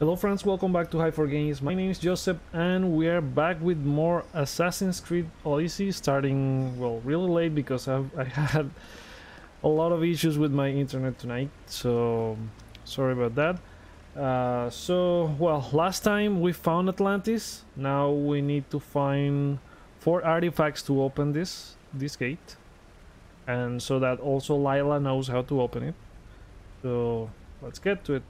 Hello friends, welcome back to Hyped 4 Games. My name is Joseph and we are back with more Assassin's Creed Odyssey starting, well, really late because I've, I had a lot of issues with my internet tonight, so sorry about that. Uh, so, well, last time we found Atlantis, now we need to find four artifacts to open this, this gate. And so that also Layla knows how to open it. So, let's get to it.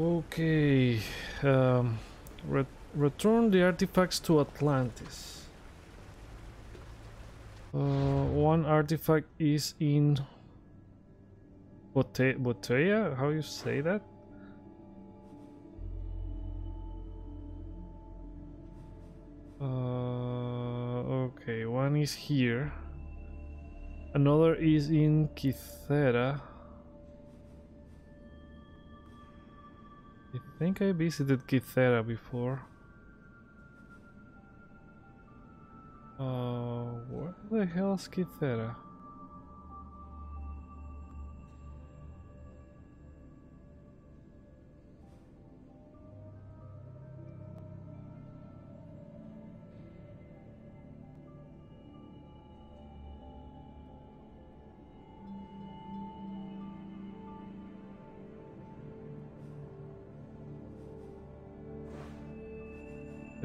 Okay, um, re return the artifacts to Atlantis. Uh, one artifact is in Bote? How you say that? Uh, okay, one is here. Another is in Kythera. I think I visited Kythera before. Uh, where the hell is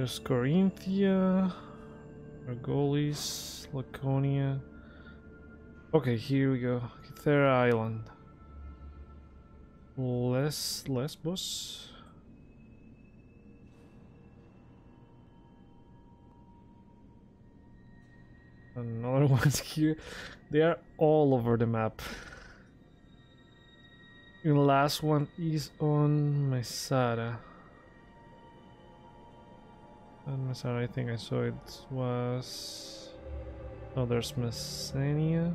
There's Corinthia, Argolis, Laconia. Okay, here we go. Kythera Island. Les Lesbos. Another one's here. They are all over the map. The last one is on Messara. And Messara, I think I saw it was... Oh, there's Messenia.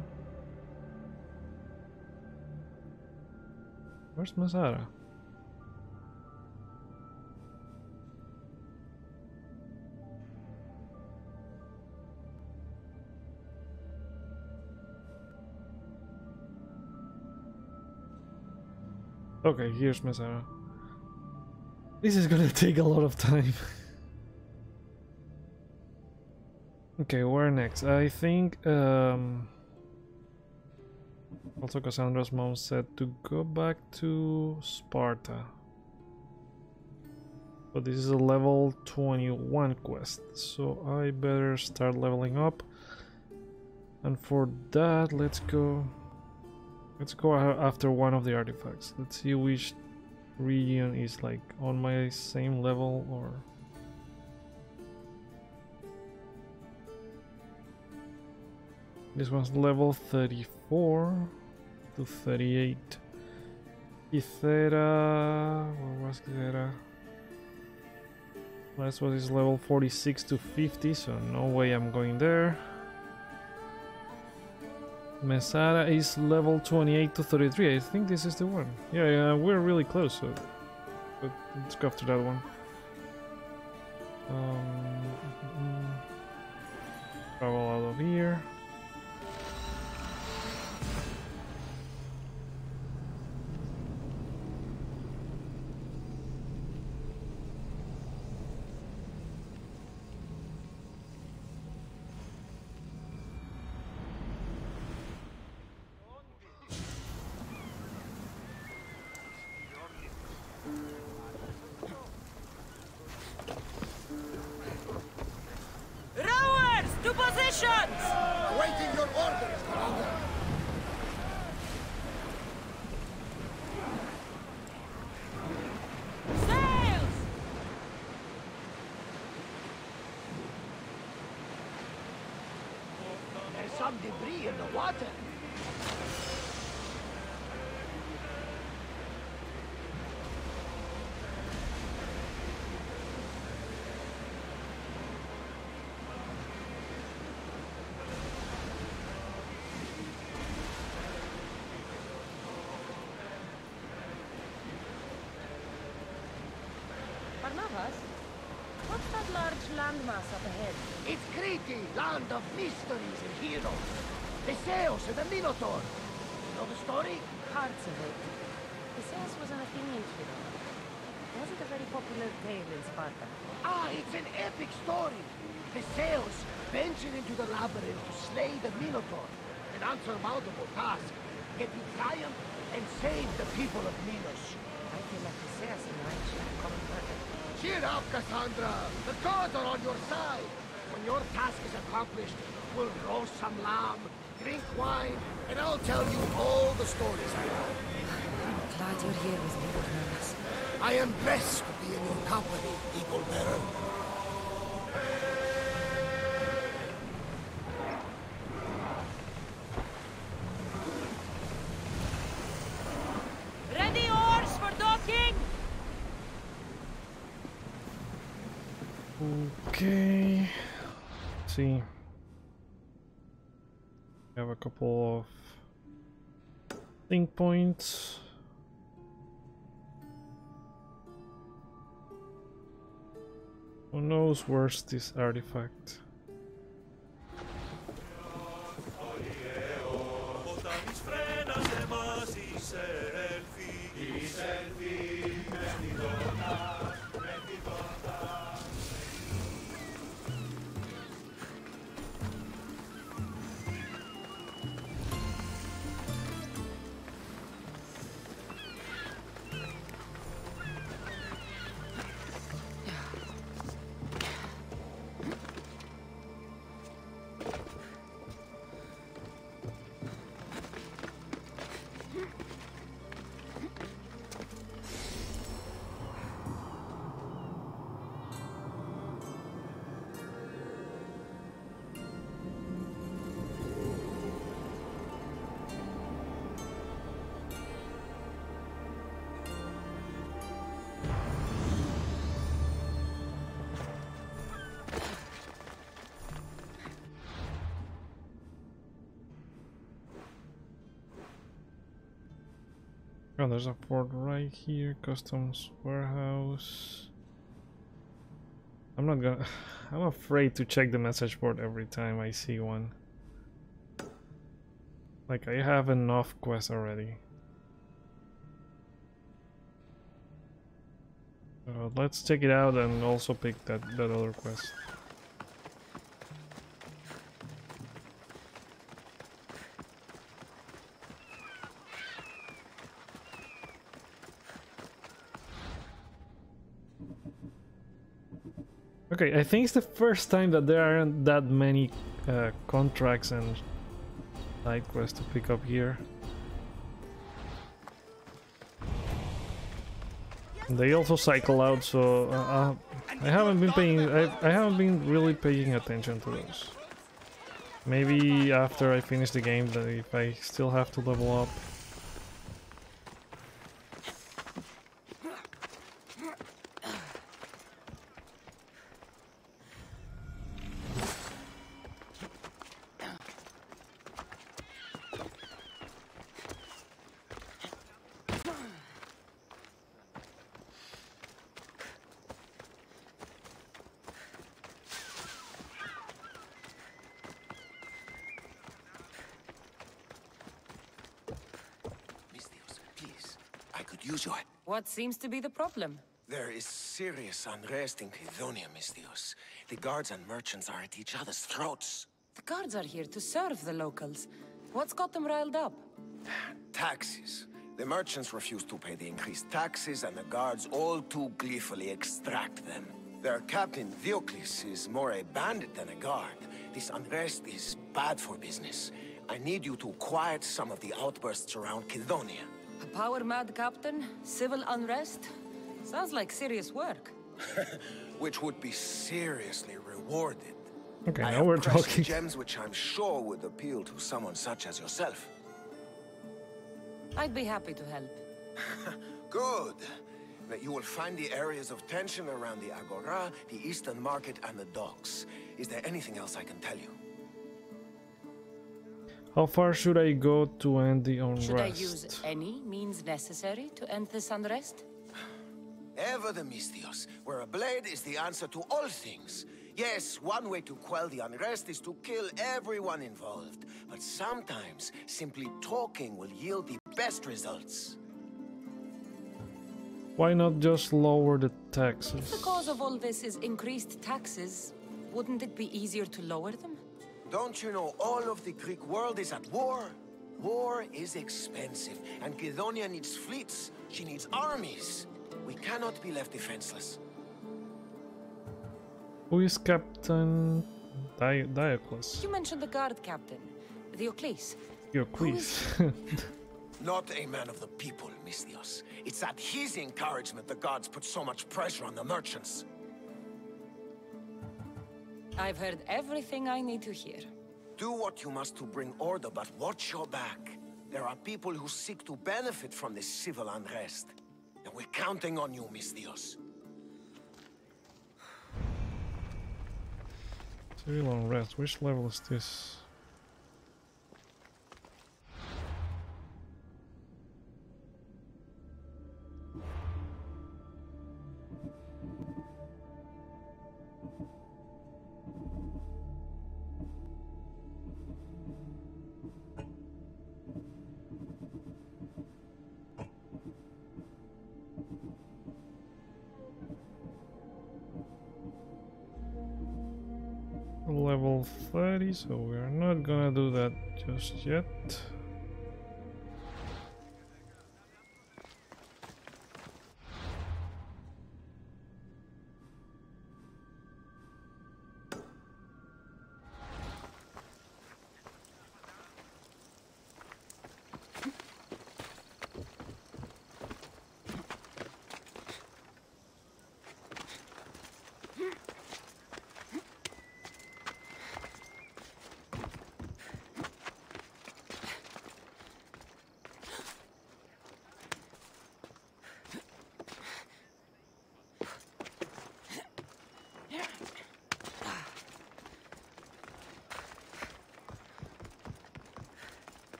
Where's Messara? Okay, here's Messara. This is gonna take a lot of time. Okay, where next? I think um also Kassandra's mom said to go back to Sparta. But this is a level 21 quest, so I better start leveling up. And for that, let's go Let's go after one of the artifacts. Let's see which region is like on my same level or... This one's level 34 to 38. Kythera... Where was Kythera? Last one is level 46 to 50, so no way I'm going there. Messara is level 28 to 33. I think this is the one. Yeah, yeah we're really close. So let's go after that one. Um, mm, mm, mm. travel out of here. Debris in the water. Barnabas, what's that large landmass up ahead? It's Crete, land of mysteries and heroes. Theseus and the Minotaur. Know the story? Parts of it. Theseus was an Athenian hero. It a very popular tale in Sparta? Ah, it's an epic story. Theseus ventured into the labyrinth to slay the Minotaur, an unsurmountable task. Yet he triumphed and saved the people of Minos. I feel like Theseus and I should have come. Cheer up, Kassandra! The gods are on your side! When your task is accomplished, we'll roast some lamb, drink wine, and I'll tell you all the stories I know. I'm glad you're here with me, Hermes. I am blessed to be in your company, Eagle Bearer. Ready oars for docking! Okay. Let's see. Couple of sync points. Who knows where's this artifact? Oh, there's a port right here, customs warehouse. I'm not gonna. I'm afraid to check the message board every time I see one. Like, I have enough quests already. Uh, let's check it out and also pick that, that other quest. Okay, I think it's the first time that there aren't that many uh, contracts and side quests to pick up here. They also cycle out, so uh, uh, I haven't been paying. I, I haven't been really paying attention to those. Maybe after I finish the game, if I still have to level up. Misthios, please. I could use your... What seems to be the problem? There is serious unrest in Kydonia, Misthios. The guards and merchants are at each other's throats. The guards are here to serve the locals. What's got them riled up? Taxes. The merchants refuse to pay the increased taxes, and the guards all too gleefully extract them. Their captain, Diocles, is more a bandit than a guard. This unrest is bad for business. I need you to quiet some of the outbursts around Kydonia. A power-mad captain? Civil unrest? Sounds like serious work. which would be seriously rewarded. Okay, I now have we're talking. gems which I'm sure would appeal to someone such as yourself. I'd be happy to help. Good. That you will find the areas of tension around the Agora, the Eastern Market, and the docks. Is there anything else I can tell you? How far should I go to end the unrest? Should I use any means necessary to end this unrest? Ever the Misthios, where a blade is the answer to all things. Yes, one way to quell the unrest is to kill everyone involved. But sometimes, simply talking will yield the best results. Why not just lower the taxes? If the taxes? cause of all this is increased taxes, wouldn't it be easier to lower them? Don't you know all of the Greek world is at war? War is expensive, and Kydonia needs fleets. She needs armies. We cannot be left defenseless. Who is Captain Di Diocles? You mentioned the guard captain, Diocles. Your quiz. Not a man of the people, Misthios. It's at his encouragement the gods put so much pressure on the merchants. I've heard everything I need to hear. Do what you must to bring order, but watch your back. There are people who seek to benefit from this civil unrest. And we're counting on you, Misthios. Civil unrest. Which level is this? Level 30, so we are not gonna do that just yet.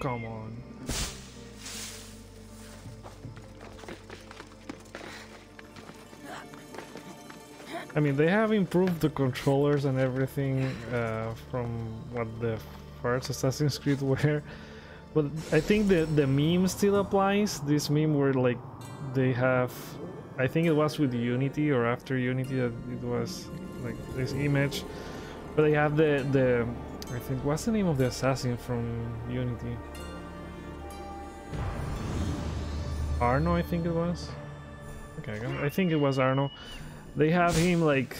Come on. I mean, they have improved the controllers and everything uh, from what the first Assassin's Creed were, but I think the the meme still applies. This meme where like they have, I think it was with Unity or after Unity that it was like this image, but they have the the I think what's the name of the assassin from Unity? Arno, I think it was. Okay, I think it was Arno. They have him like,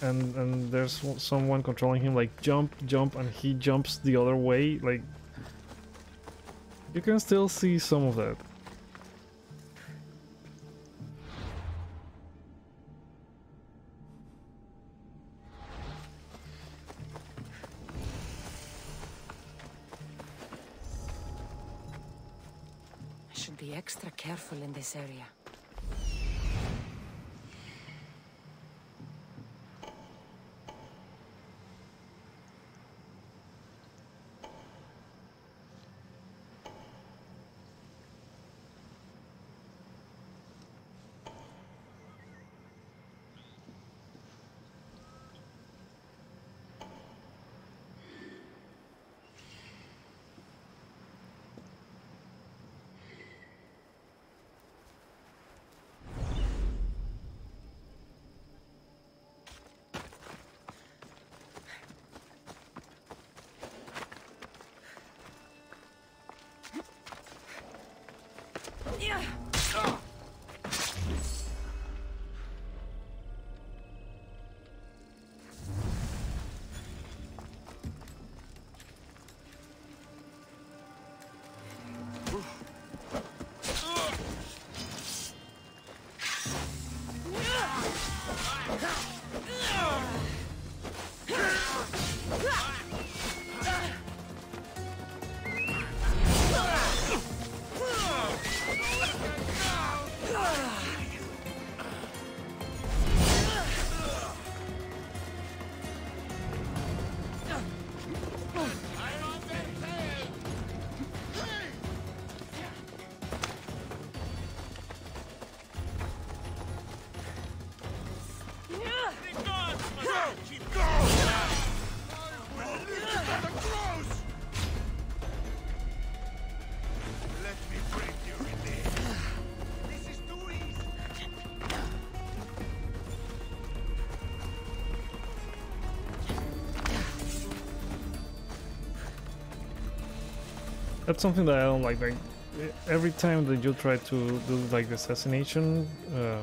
and and there's someone controlling him like jump, jump, and he jumps the other way. Like, you can still see some of that. Careful in this area. Yeah. That's something that I don't like. Like every time that you try to do like the assassination uh,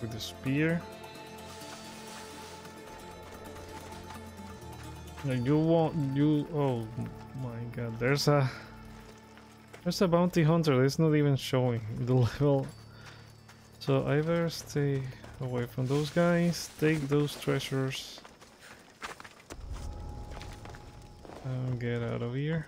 with the spear, like you won't. You oh my god! There's a there's a bounty hunter. It's not even showing the level. So I better stay away from those guys. Take those treasures. And get out of here.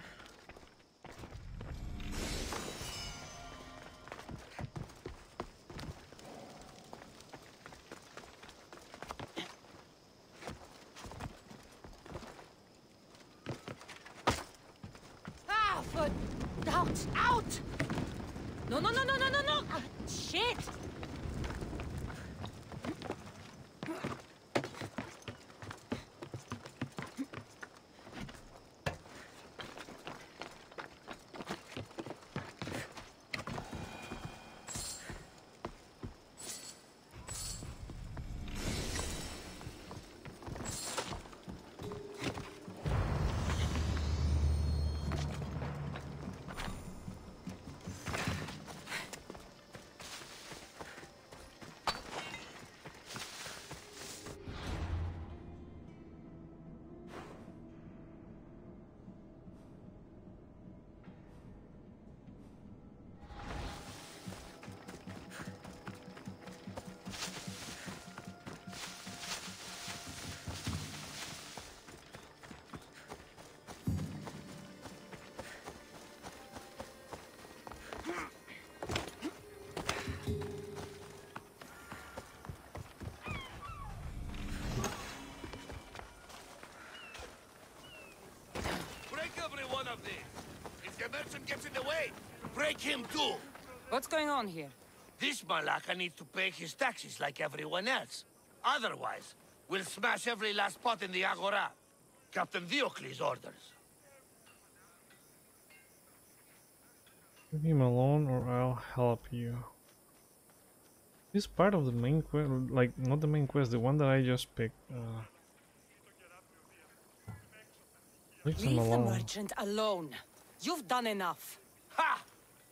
If the merchant gets in the way, break him too. What's going on here? This Malaka needs to pay his taxes like everyone else. Otherwise, we'll smash every last pot in the Agora. Captain Diocles orders. Leave him alone or I'll help you. This is part of the main quest, like not the main quest, the one that I just picked. Uh, leave him Leave the merchant alone. You've done enough. Ha!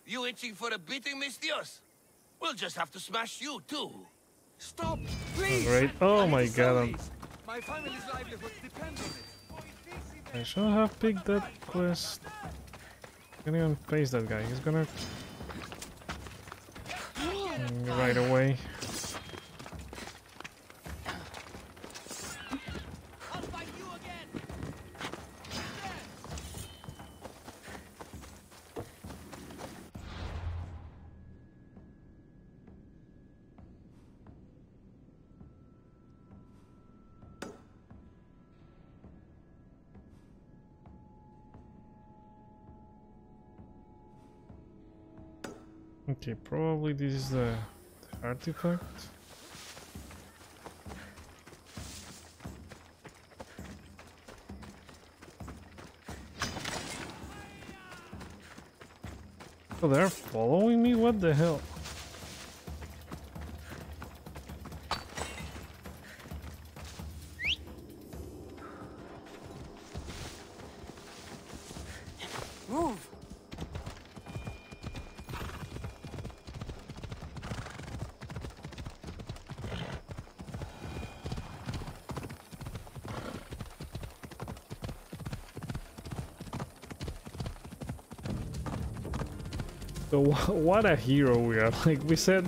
You itching for a beating, Misthios? We'll just have to smash you too. Stop, please! Great. Oh my god, I'm- My family's livelihood depends on it. I should have picked that quest. Can't even face that guy. He's gonna right away. Okay, probably this is the, artifact. Oh, they're following me? What the hell? Move. So what a hero we are! Like we said,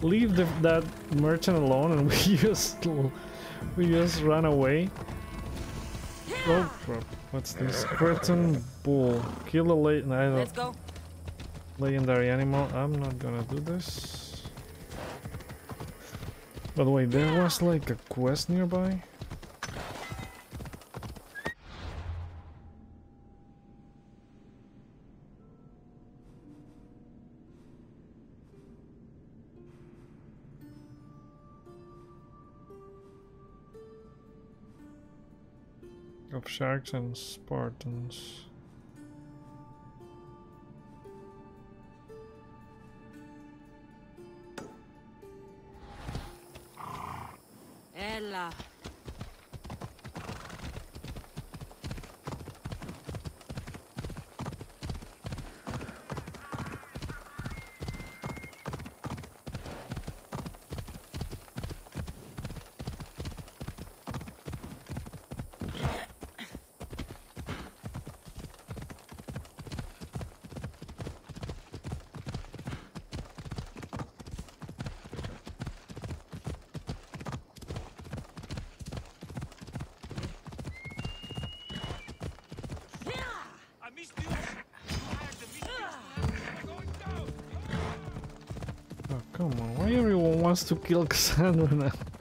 leave the, that merchant alone, and we just we just run away. Oh crap! What's this? Cretan bull. Kill a late. I don't Let's go. legendary animal. I'm not gonna do this. By the way, there was like a quest nearby. And Spartans. Everyone wants to kill Kassandra now?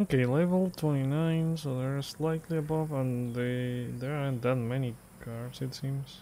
Okay, level 29, so they're slightly above, and they there aren't that many cars, it seems.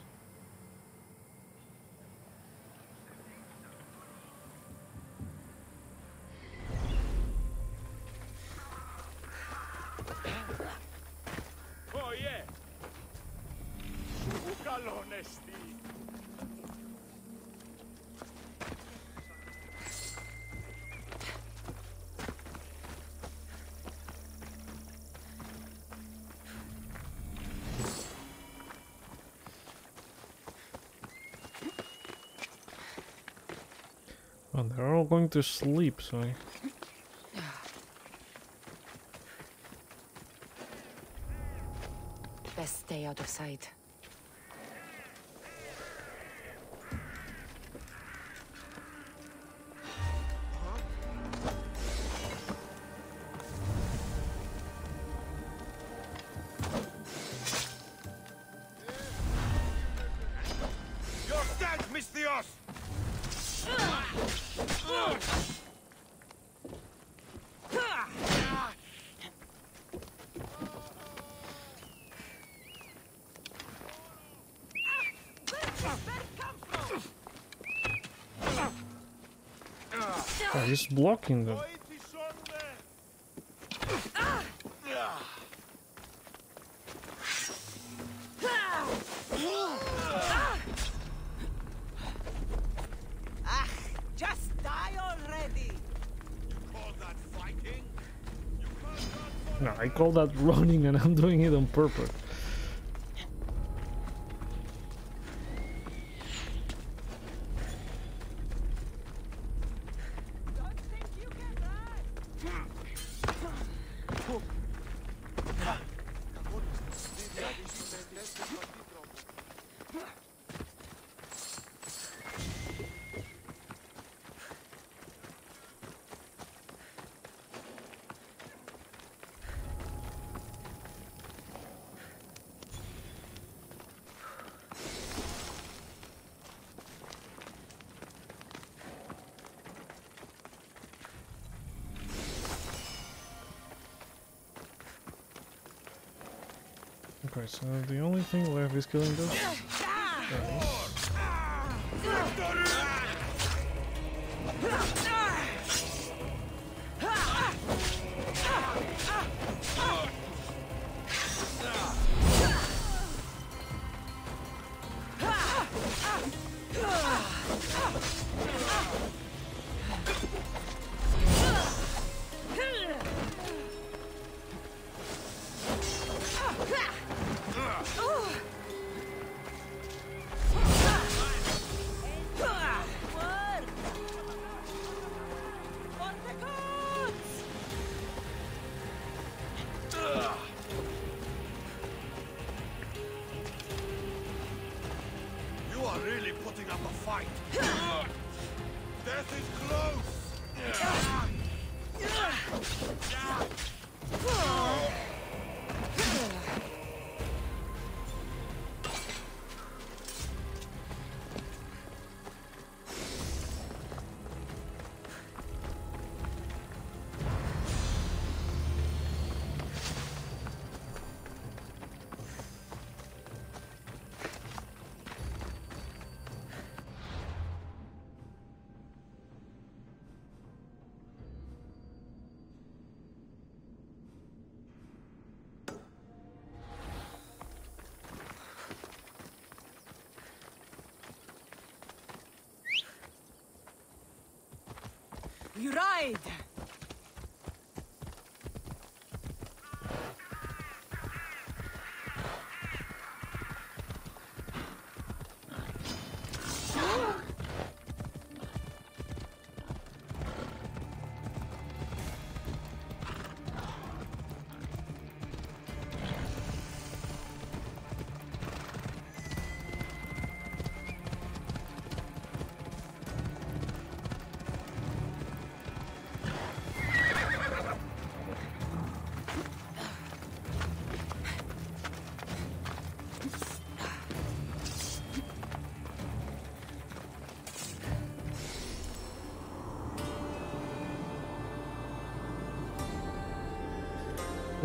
Oh, they're all going to sleep, so I... Best stay out of sight. he's blocking them. No, I call that running and I'm doing it on purpose. Okay, so the only thing left is killing those. You ride!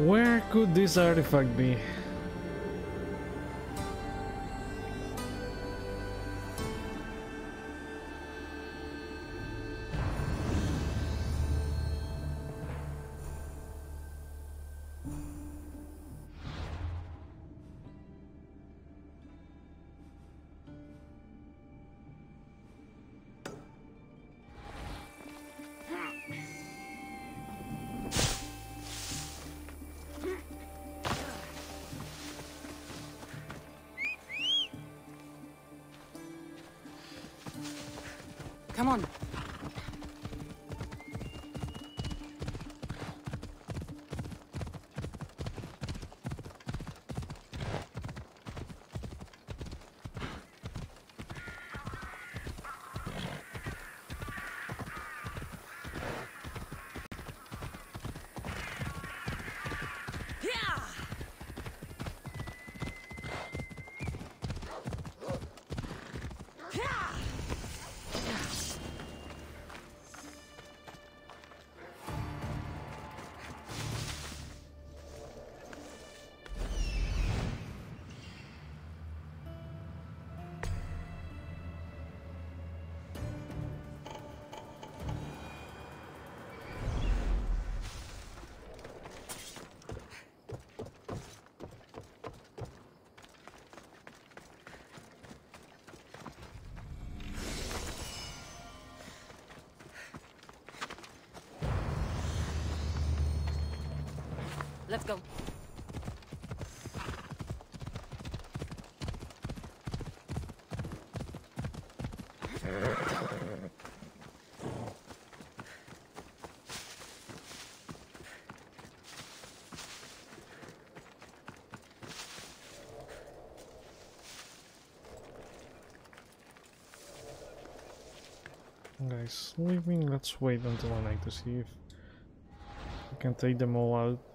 Where could this artifact be? Let's go. Guys, sleeping. Let's wait until night to see if we can take them all out.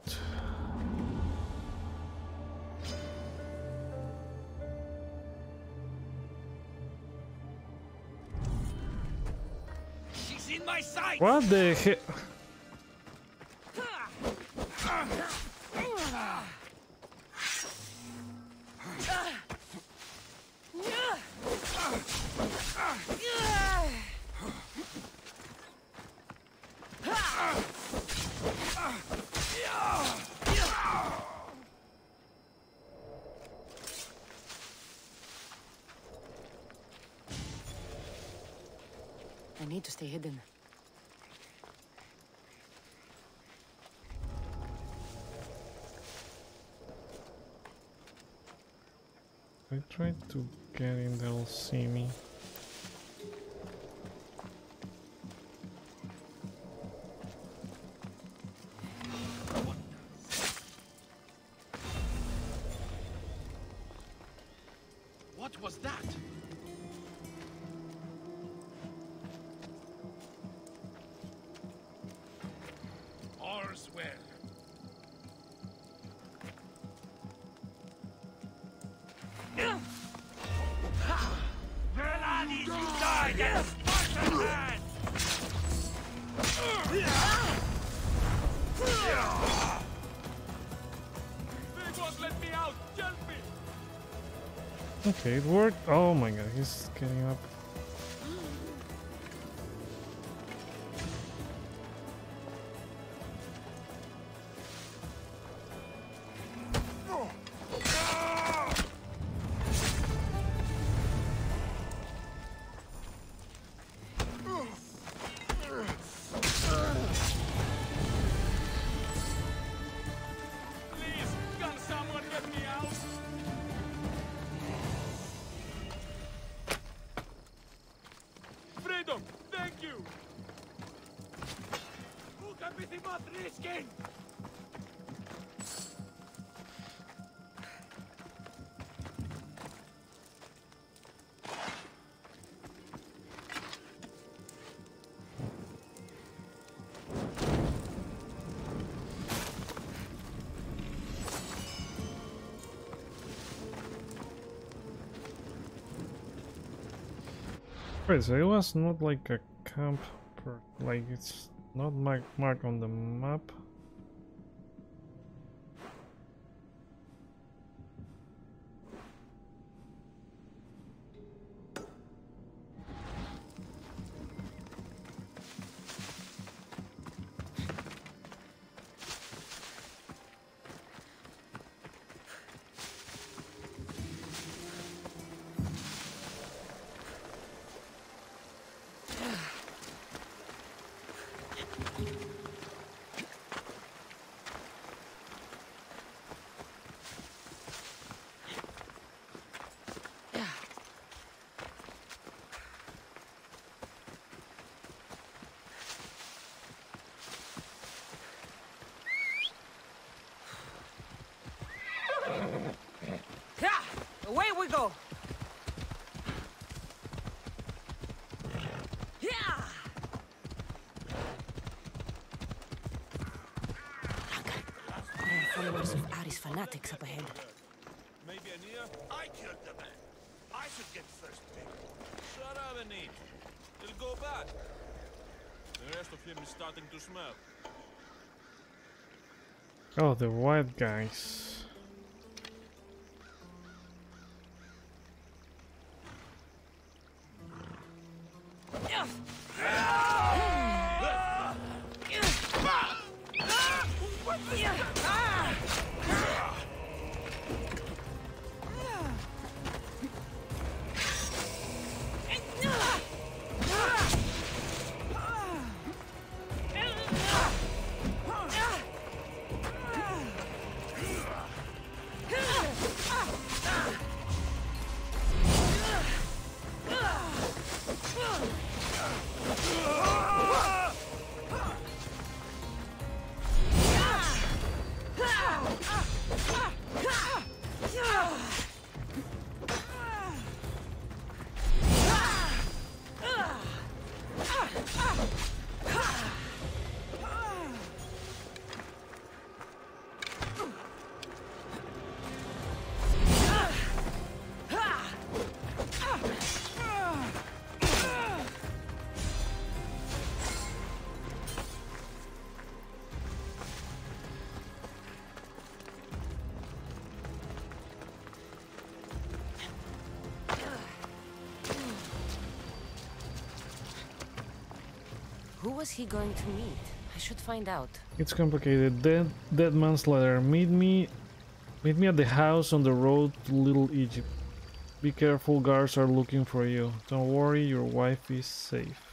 What the heck? I need to stay hidden. To get in, they'll see me. What was that? Okay, it worked. Oh my god, he's getting up. So it was not like a camp, per, like it's not mark marked on the map. Yeah! Away we go! Yeah! Followers of Ares fanatics up ahead. Maybe Ania? I killed the man. I should get first pick. Shut up and eat. It'll go bad. The rest of him is starting to smell. Oh, the white guys. Was he going to meet? I should find out. It's complicated. Dead, dead man's letter. Meet me, meet me at the house on the road to Little Egypt. Be careful, guards are looking for you. Don't worry, your wife is safe.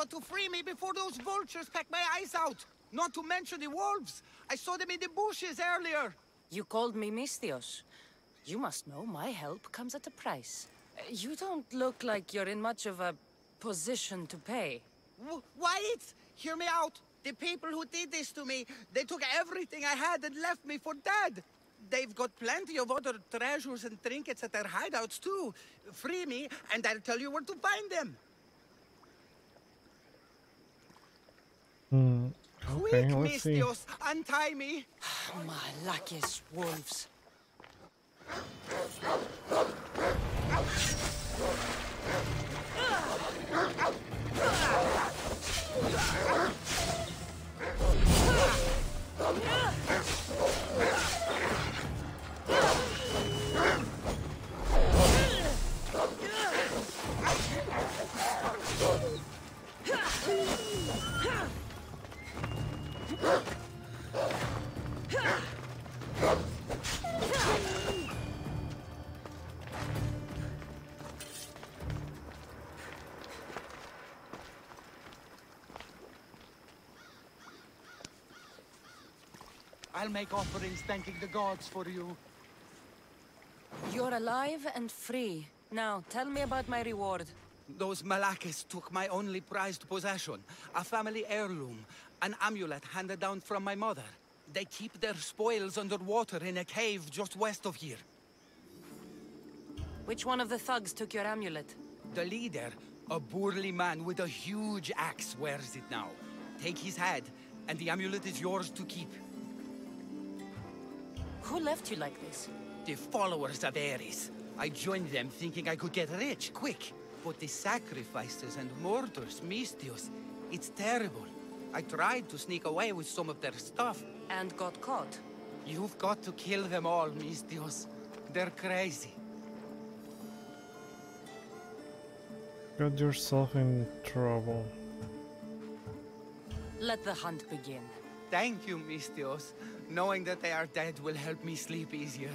got to free me before those vultures peck my eyes out. Not to mention the wolves. I saw them in the bushes earlier. You called me Misthios. You must know my help comes at a price. You don't look like you're in much of a position to pay. W Wyatt, hear me out. The people who did this to me, they took everything I had and left me for dead. They've got plenty of other treasures and trinkets at their hideouts too. Free me, and I'll tell you where to find them. Quick, Okay, let's see. Misthios, untie me. Oh, my luckiest wolves. I'll make offerings thanking the gods for you. You're alive and free. Now, tell me about my reward. Those malakas took my only prized possession, a family heirloom, an amulet handed down from my mother. They keep their spoils underwater in a cave just west of here. Which one of the thugs took your amulet? The leader, a burly man with a huge axe, wears it now. Take his head, and the amulet is yours to keep. Who left you like this? The followers of Ares. I joined them thinking I could get rich, quick. But the sacrifices and murders, Misthios, it's terrible. I tried to sneak away with some of their stuff. And got caught. You've got to kill them all, Misthios. They're crazy. Got yourself in trouble. Let the hunt begin. Thank you, Misthios. Knowing that they are dead will help me sleep easier.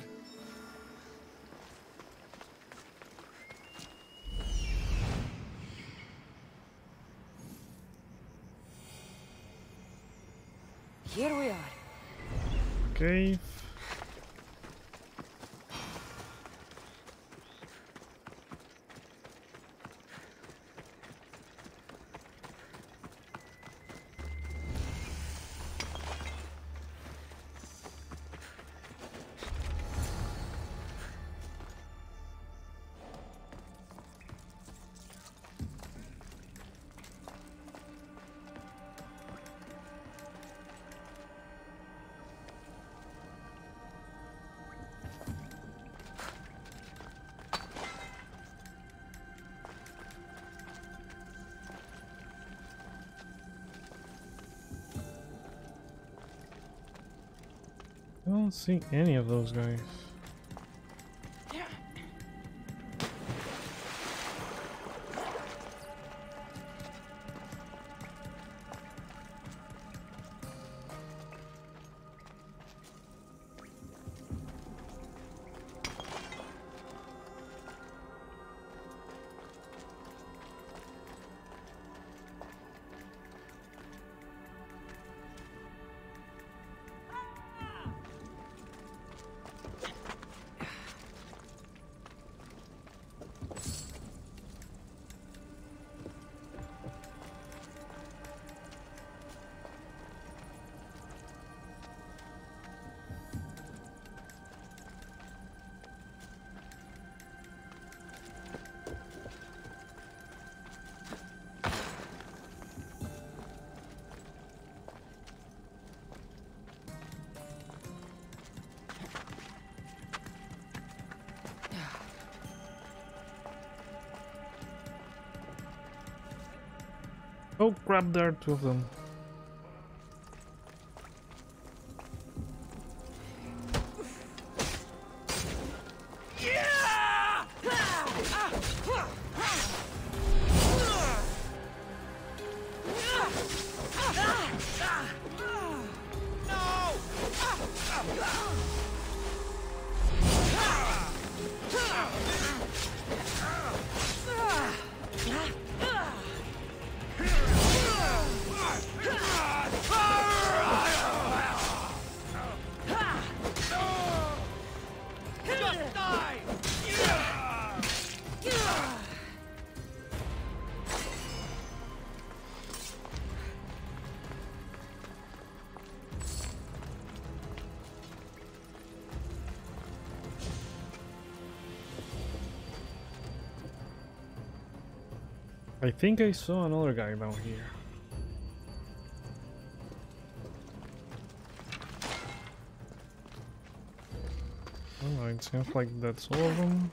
Here we are. Cave. Don't see any of those guys. Oh crap, there two of them. Think I saw another guy down here. It seems like that's all of them.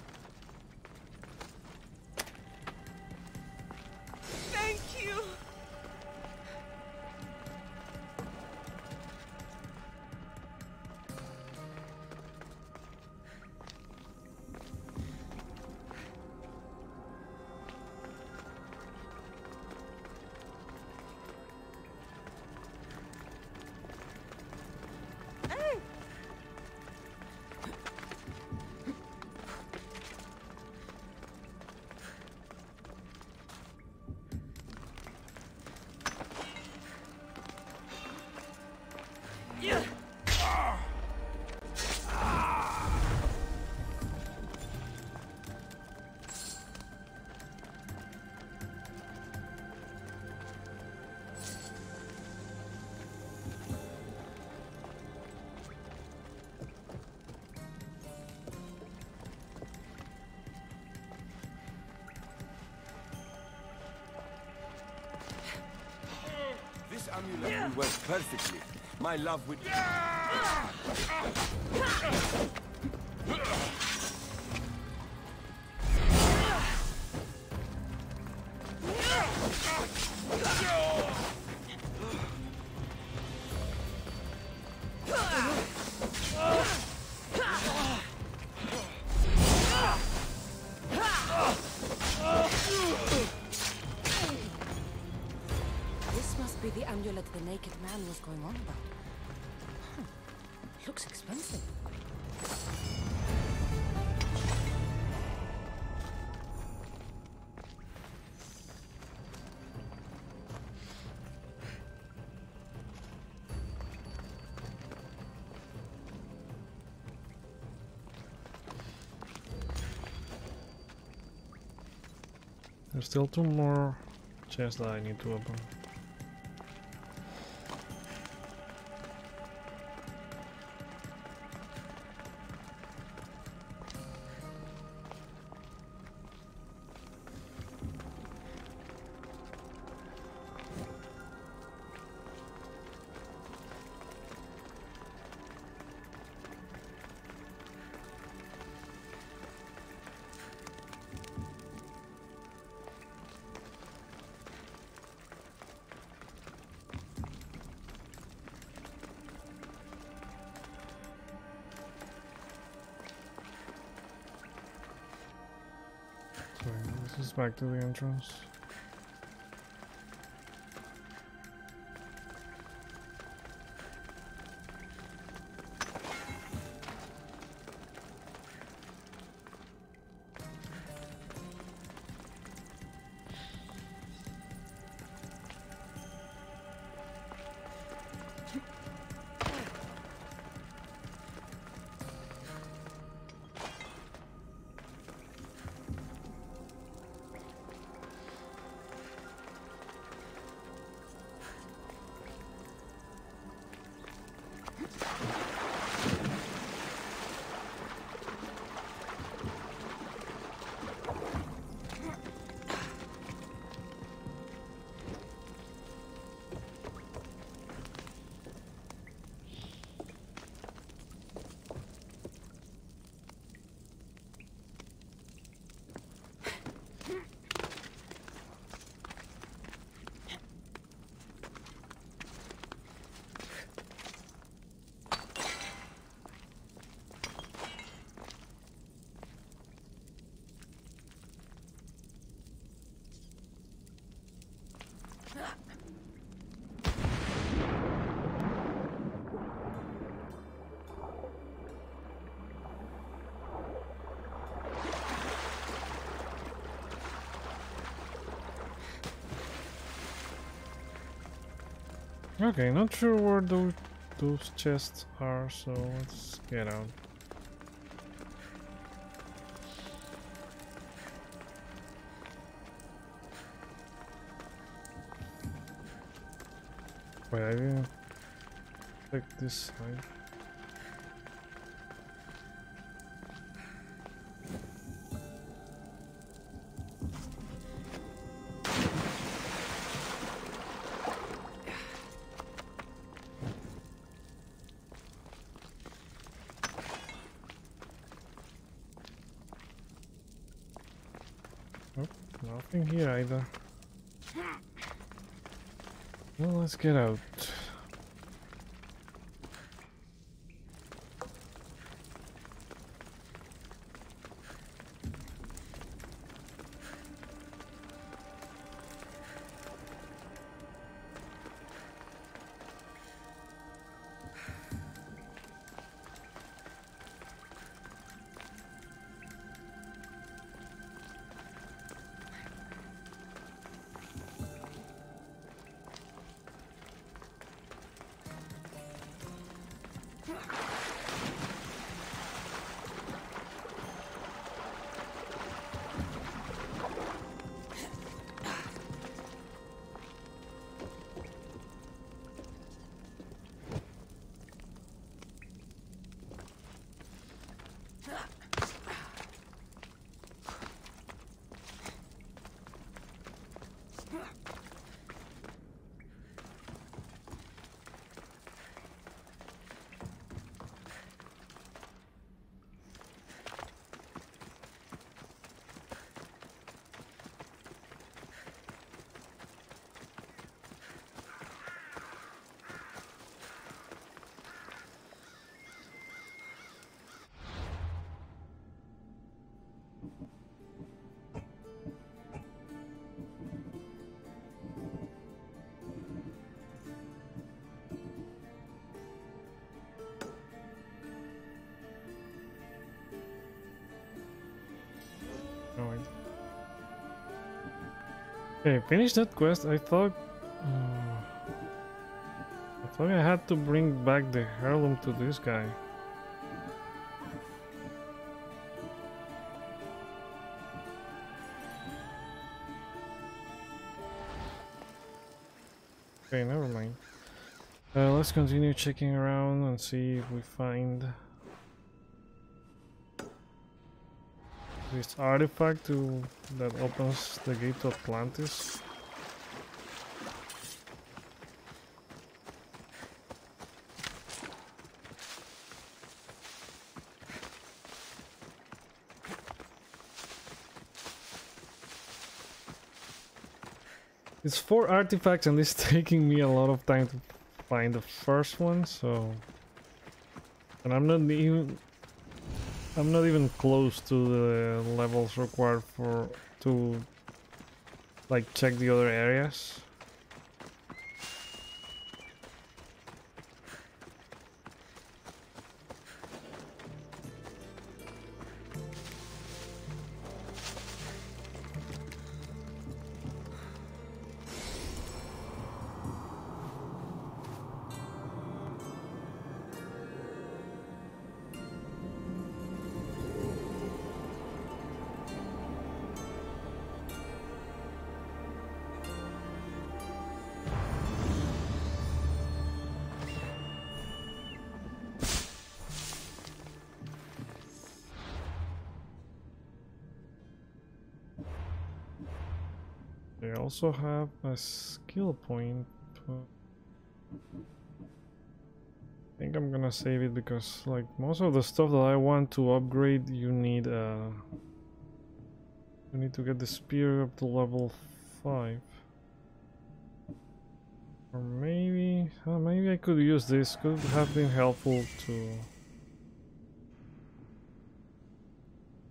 My love must be the amulet the naked man was going on about. Looks expensive. There's still two more chests that I need to open. Back to the entrance. Okay, not sure where those those chests are, so let's get out. Wait, I didn't check this side. Nothing here either. Well, let's get out. Okay, finish that quest. I thought... uh, I thought I had to bring back the heirloom to this guy. Okay, never mind. Uh, let's continue checking around and see if we find this artifact to that opens the gate to Atlantis. It's four artifacts and it's taking me a lot of time to find the first one, so... And I'm not even... I'm not even close to the levels required for... to... like check the other areas. They also have a skill point. I think I'm gonna save it because like most of the stuff that I want to upgrade you need uh you need to get the spear up to level 5. Or maybe uh, maybe I could use this, could have been helpful to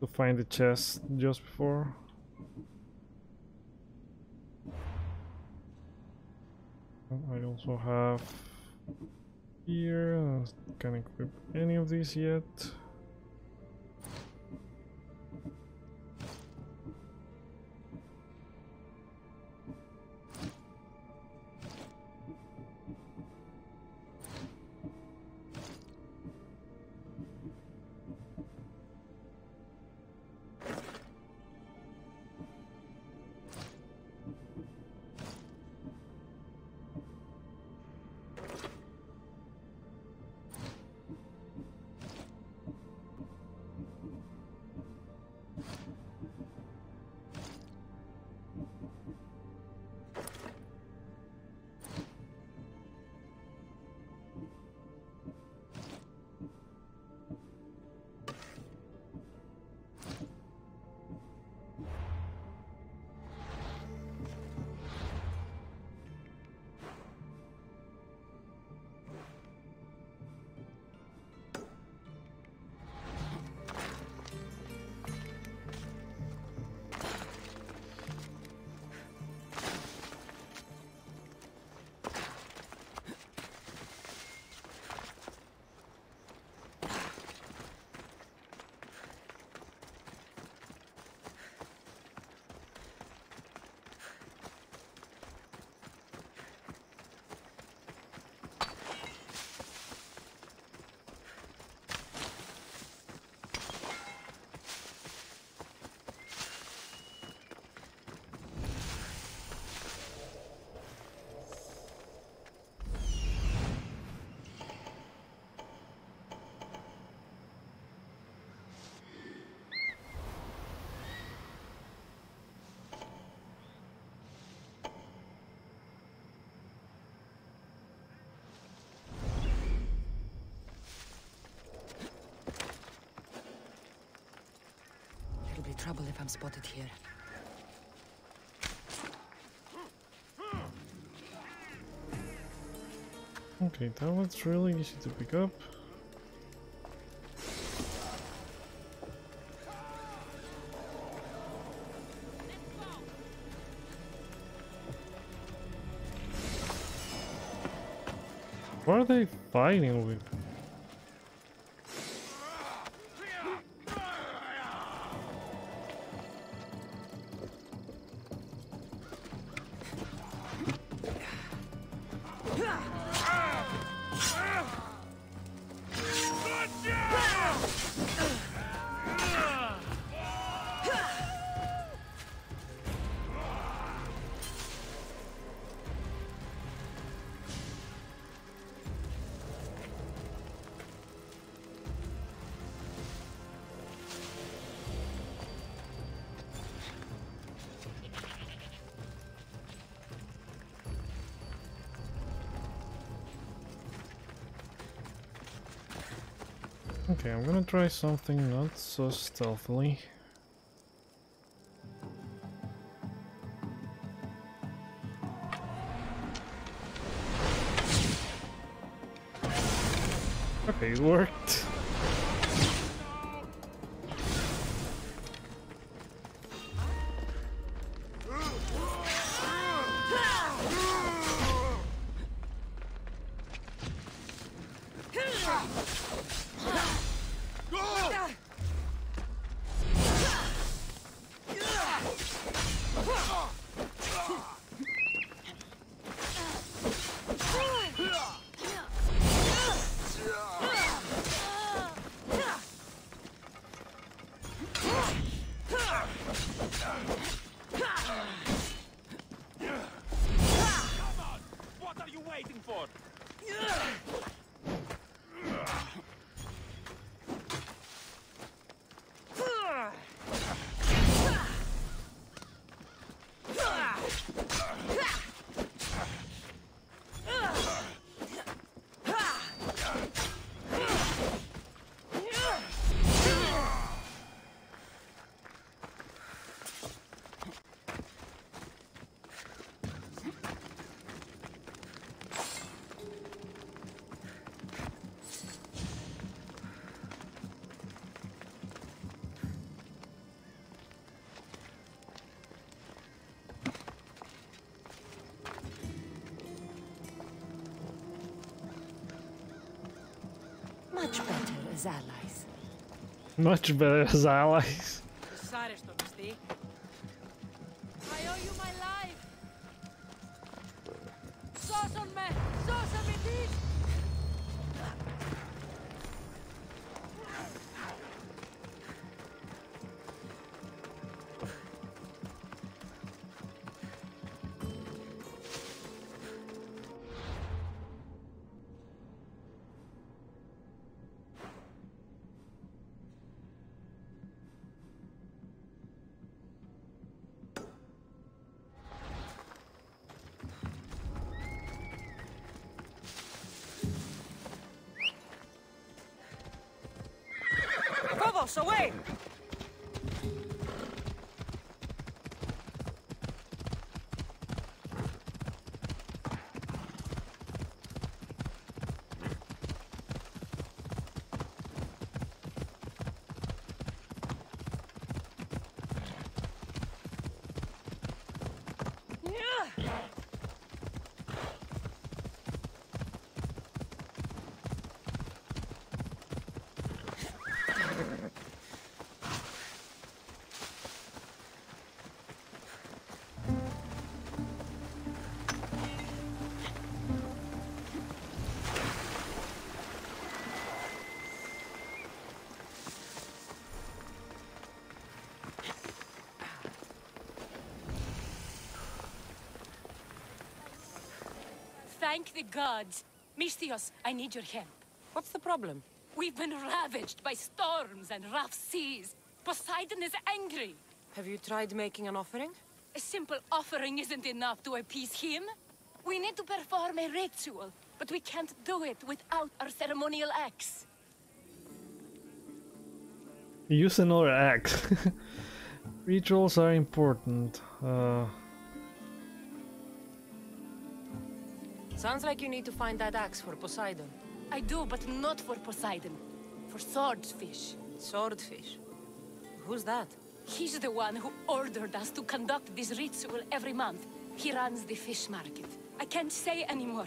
to find the chest just before. I also have here, uh, can't equip any of these yet. Trouble if I'm spotted here. Okay, that was really easy to pick up. What are they fighting with? Okay, I'm gonna try something not so stealthily. Okay, it worked. Allies. Much better as allies. Phobos, away! Thank the gods. Misthios, I need your help. What's the problem? We've been ravaged by storms and rough seas. Poseidon is angry. Have you tried making an offering? A simple offering isn't enough to appease him. We need to perform a ritual, but we can't do it without our ceremonial axe. Use another axe. Rituals are important. Uh, Sounds like you need to find that axe for Poseidon. I do, but not for Poseidon. For swordfish. Swordfish. Who's that? He's the one who ordered us to conduct this ritual every month. He runs the fish market. I can't say anymore.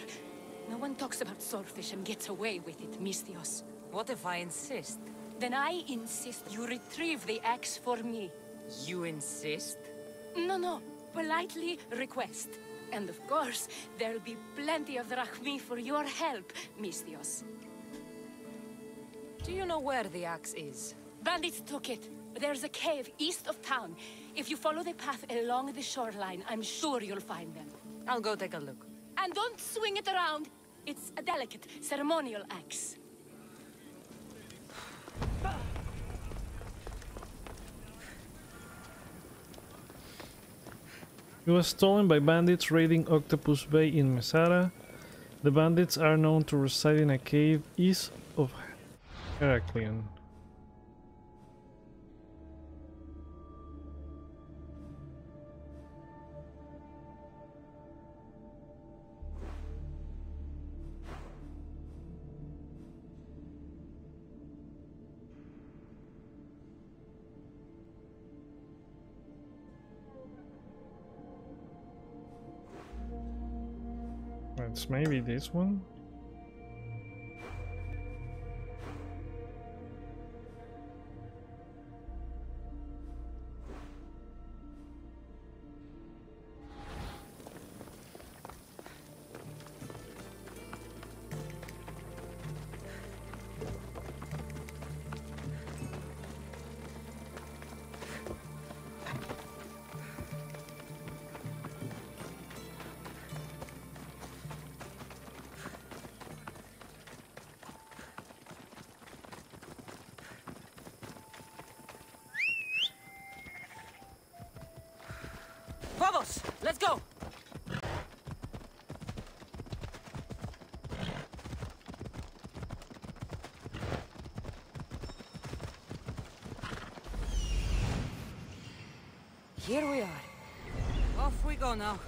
No one talks about swordfish and gets away with it, Misthios. What if I insist? Then I insist you retrieve the axe for me. You insist? No, no. Politely request. And of course, there'll be plenty of drachmi for your help, Misthios. Do you know where the axe is? Bandits took it. There's a cave east of town. If you follow the path along the shoreline, I'm sure you'll find them. I'll go take a look. And don't swing it around. It's a delicate, ceremonial axe. It was stolen by bandits raiding Octopus Bay in Messara. The bandits are known to reside in a cave east of Heraklion. Maybe this one? Here we are. Off we go now.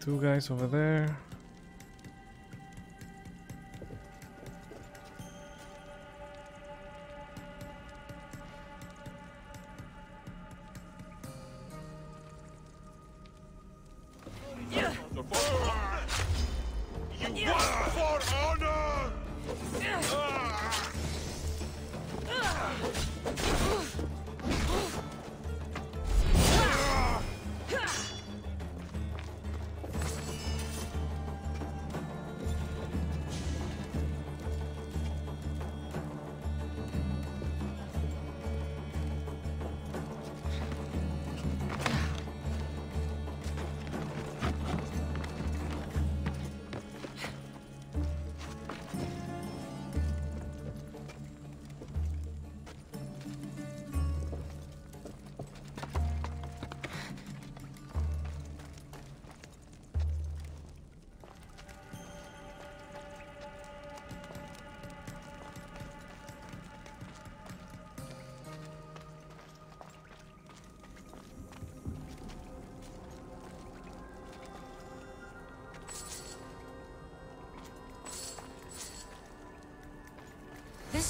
Two guys over there.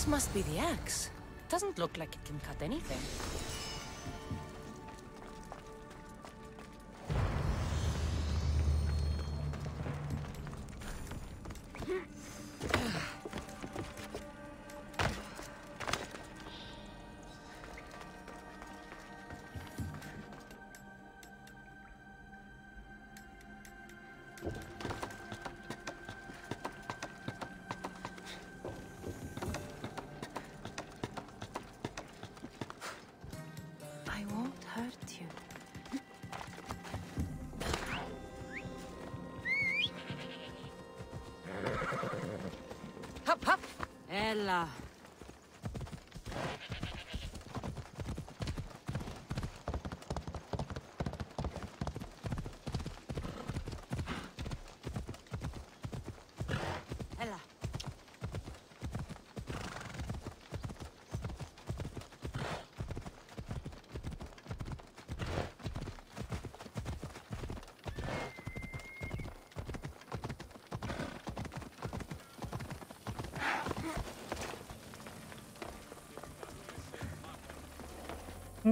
This must be the axe. Doesn't look like it can cut anything. Ella.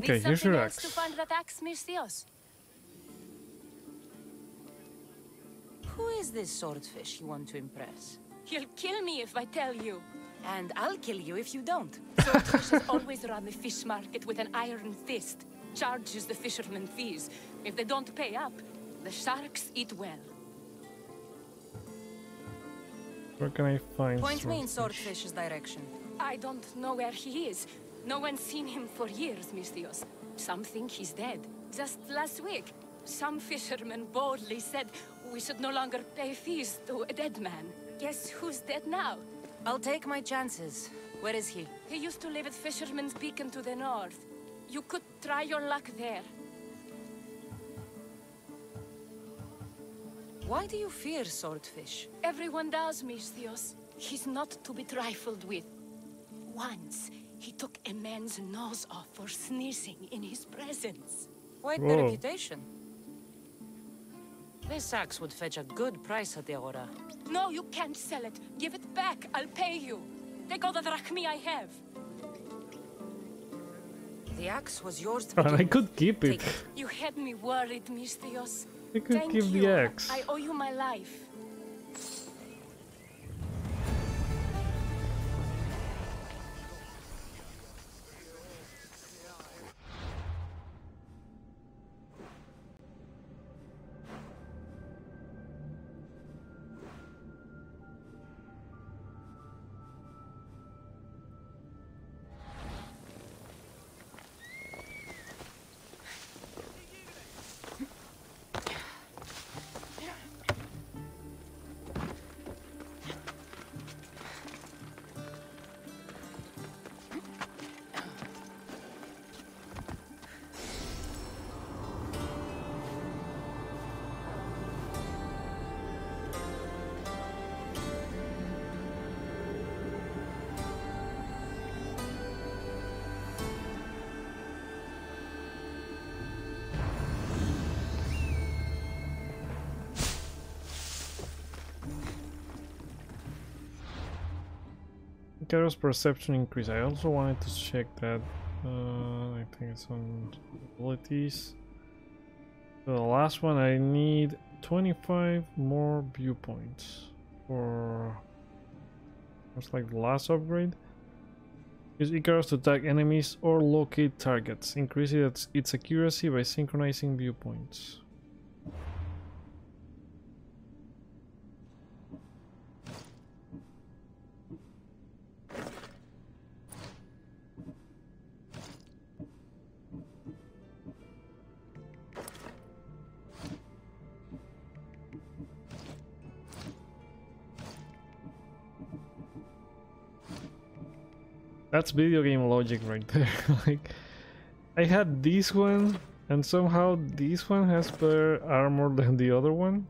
Okay, Need here's your else to find that axe, Misthios? Who is this swordfish you want to impress? He'll kill me if I tell you. And I'll kill you if you don't. Swordfish has always run the fish market with an iron fist. Charges the fishermen fees. If they don't pay up, the sharks eat well. Where can I find Point me in swordfish's direction. I don't know where he is. No one's seen him for years, Misthios. Some think he's dead. Just last week, some fishermen boldly said we should no longer pay fees to a dead man. Guess who's dead now? I'll take my chances. Where is he? He used to live at Fisherman's Beacon to the north. You could try your luck there. Why do you fear swordfish? Everyone does, Misthios. He's not to be trifled with. Once, a man's nose off for sneezing in his presence. Quite the reputation. This axe would fetch a good price at the Agora. No, you can't sell it. Give it back. I'll pay you. Take all the drachmi I have. The axe was yours to And I could keep it. It. You had me worried, Misthios. I could Thank keep you. the axe. I owe you my life. Icarus perception increase. I also wanted to check that. Uh, I think it's on abilities. So the last one, I need 25 more viewpoints for. It's like the last upgrade. Use Icarus to attack enemies or locate targets. Increase its, its accuracy by synchronizing viewpoints. That's video game logic right there. like, I had this one, and somehow this one has better armor than the other one.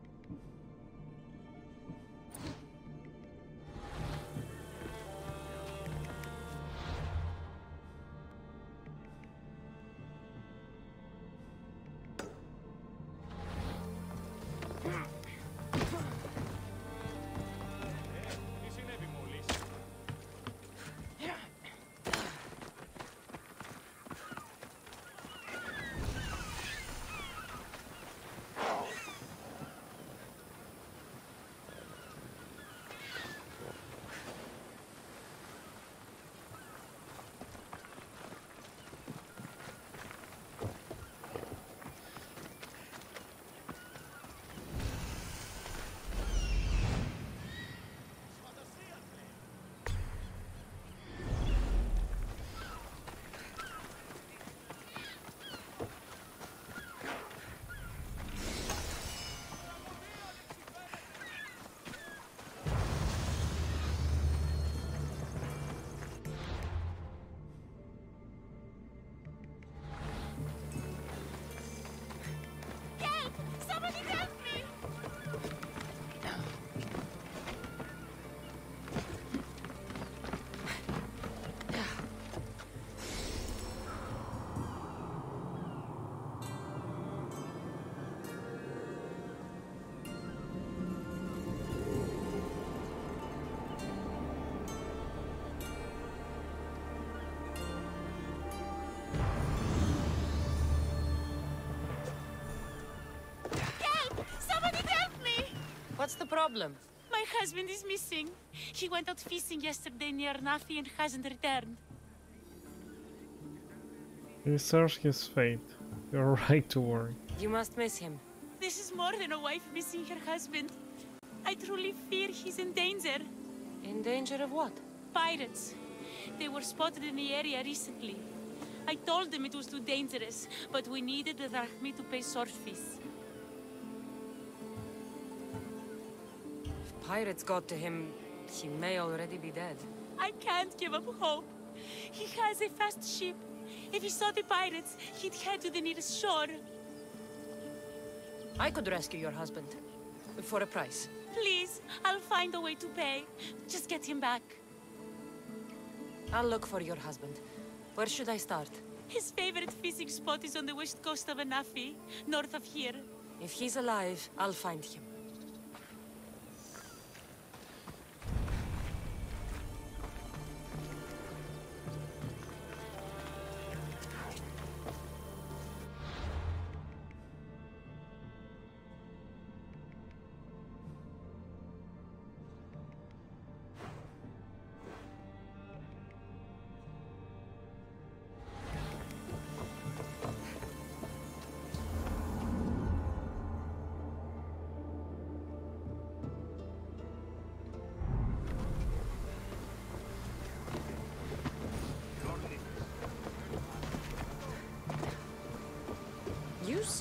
The problem? My husband is missing. He went out fishing yesterday near Nafi and hasn't returned. He deserves his fate. You're right to worry. You must miss him. This is more than a wife missing her husband. I truly fear he's in danger. In danger of what? Pirates. They were spotted in the area recently. I told them it was too dangerous, but we needed the drachmi to pay sword fees. Pirates got to him, he may already be dead. I can't give up hope. He has a fast ship. If he saw the pirates, he'd head to the nearest shore. I could rescue your husband. For a price. Please, I'll find a way to pay. Just get him back. I'll look for your husband. Where should I start? His favorite fishing spot is on the west coast of Anafi, north of here. If he's alive, I'll find him.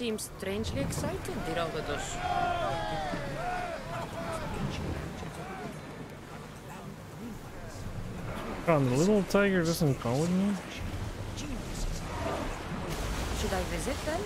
Seem strangely excited, Diraugados. God, the little tiger doesn't come with me? Should I visit them?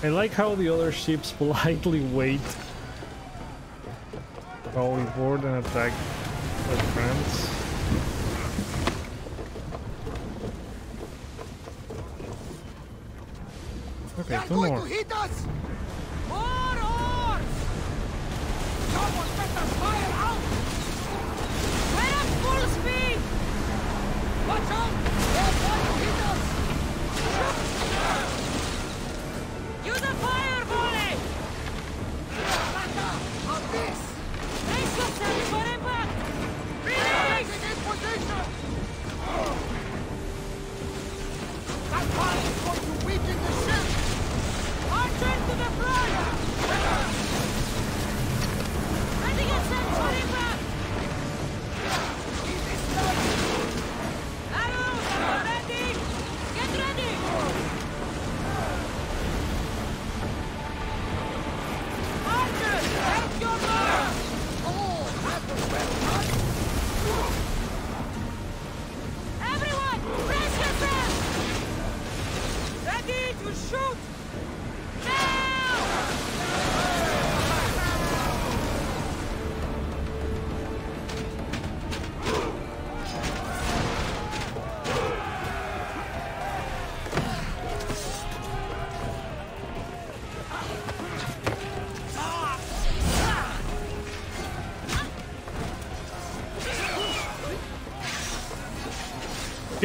I like how the other ships politely wait. While we board and attack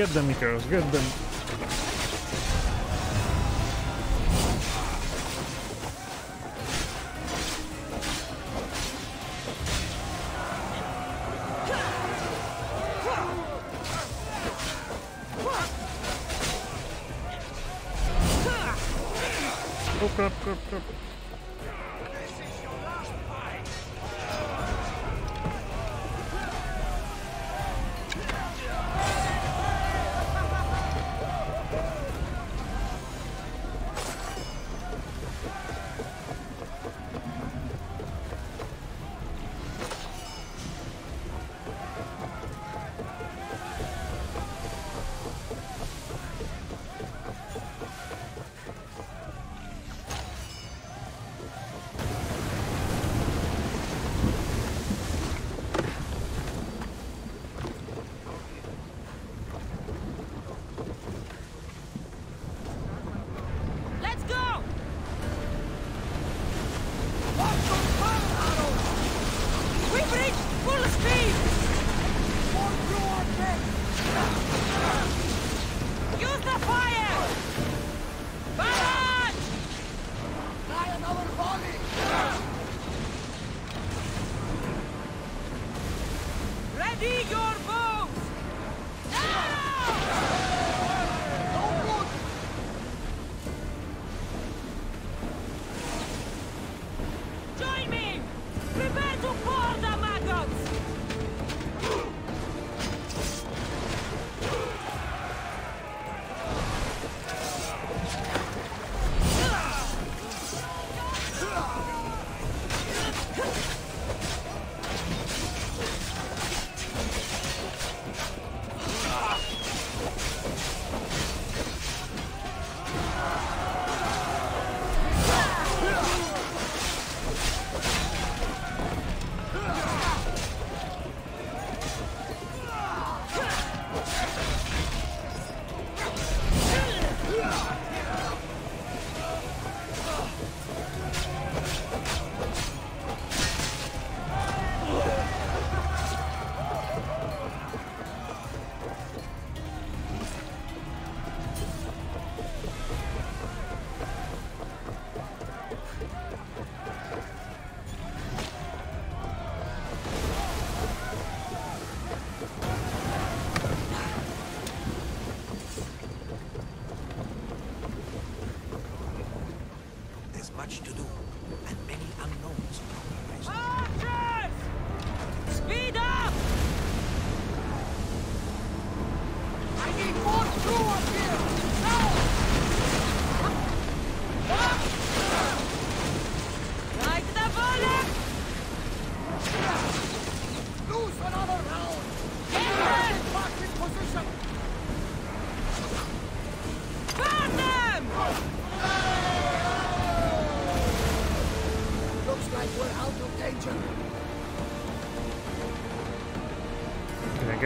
Get them, Icarus, get them. Oh crap, crap, crap.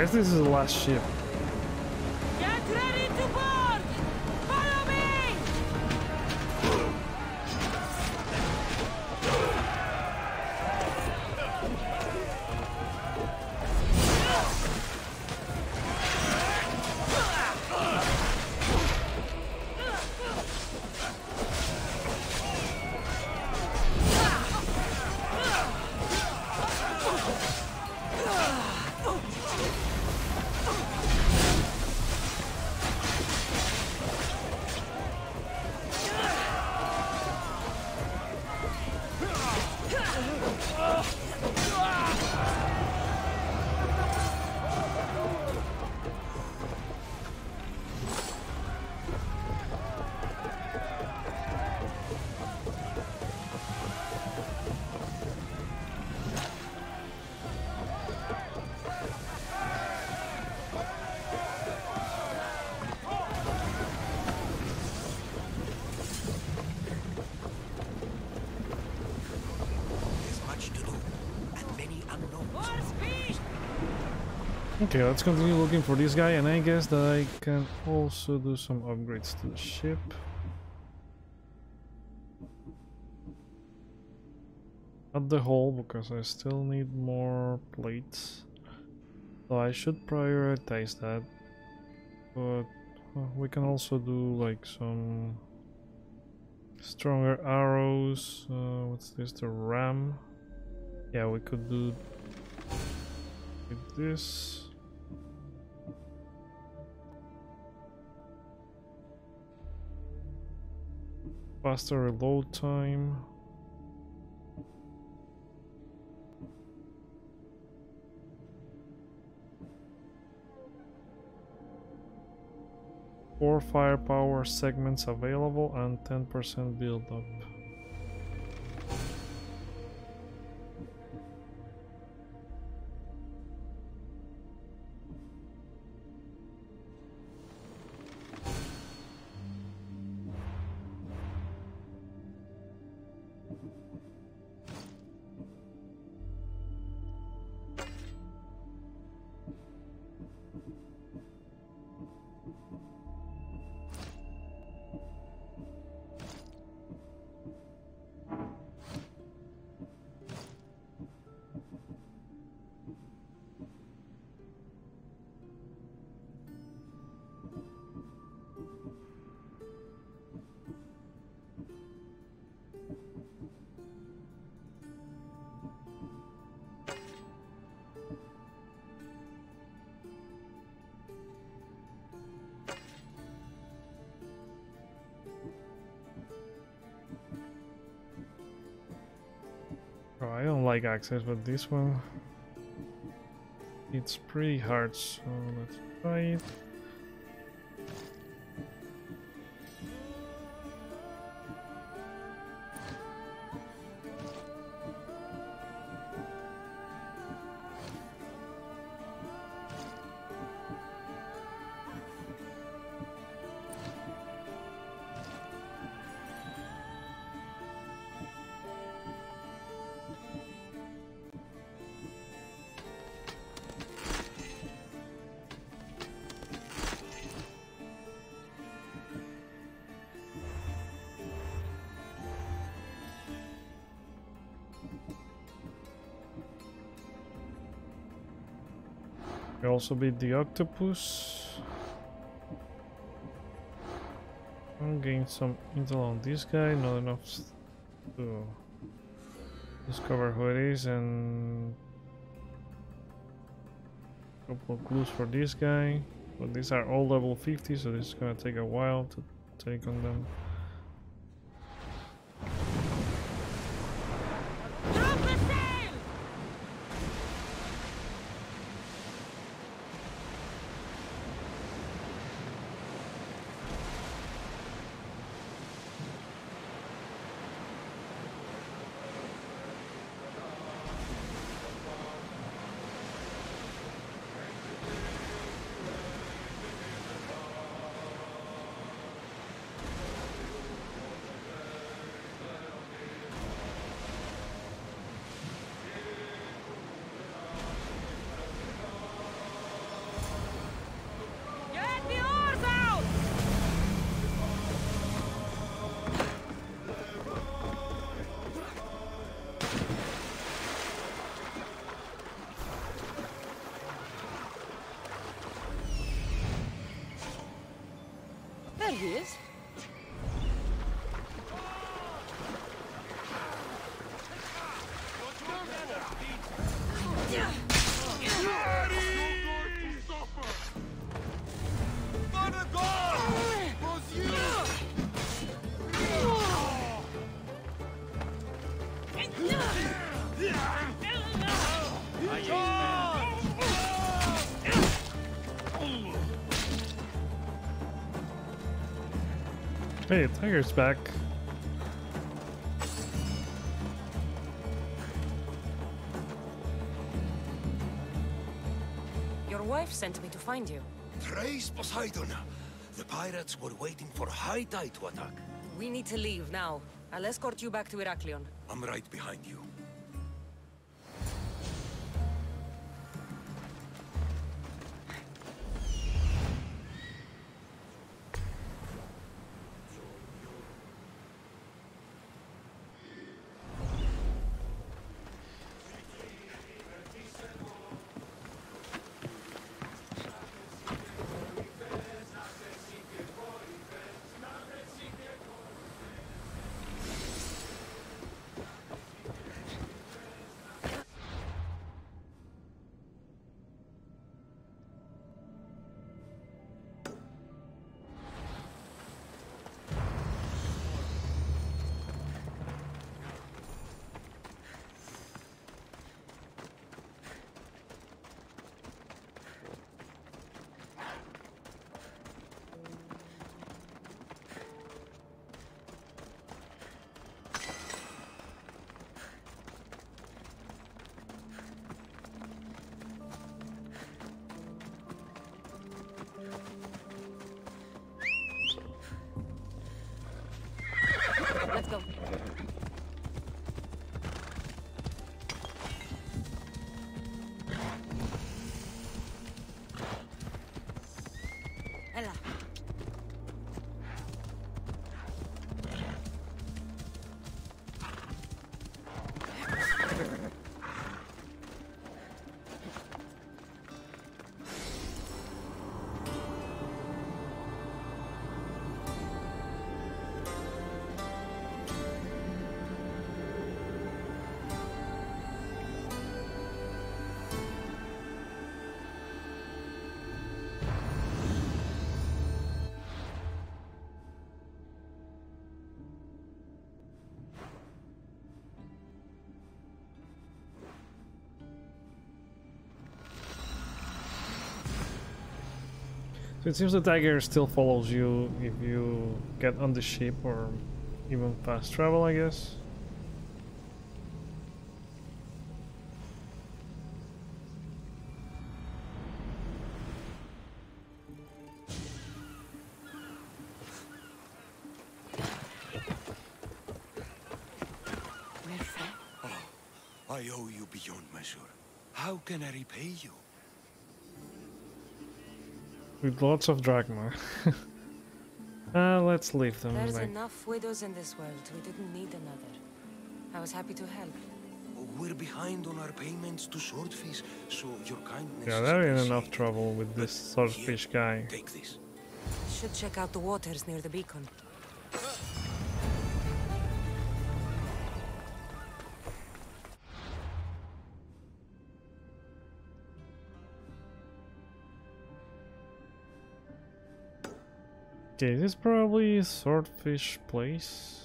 Guess this is the last ship. Okay, let's continue looking for this guy, and I guess that I can also do some upgrades to the ship. Not the hull, because I still need more plates. So I should prioritize that. But we can also do like some stronger arrows. Uh, what's this? The ram. Yeah, we could do with this. Faster reload time. Four firepower segments available and 10% build I don't like access, but this one it's pretty hard, so let's try it. Also beat the octopus. I'll gain some intel on this guy, not enough to discover who it is and a couple of clues for this guy. But these are all level 50, so this is gonna take a while to take on them. Hey, Tiger's back. Your wife sent me to find you. Praise Poseidon! The pirates were waiting for high tide to attack. We need to leave now. I'll escort you back to Heraklion. I'm right behind you. So it seems the tiger still follows you if you get on the ship or even fast travel, I guess. Oh, I owe you beyond measure. How can I repay you? With lots of drachma. uh, let's leave them. There's like- enough widows in this world. We didn't need another. I was happy to help. We're behind on our payments to Swordfish, so your kindness Yeah, is they're in enough trouble with this swordfish guy. Take this. Should check out the waters near the beacon. Okay, this is probably swordfish place.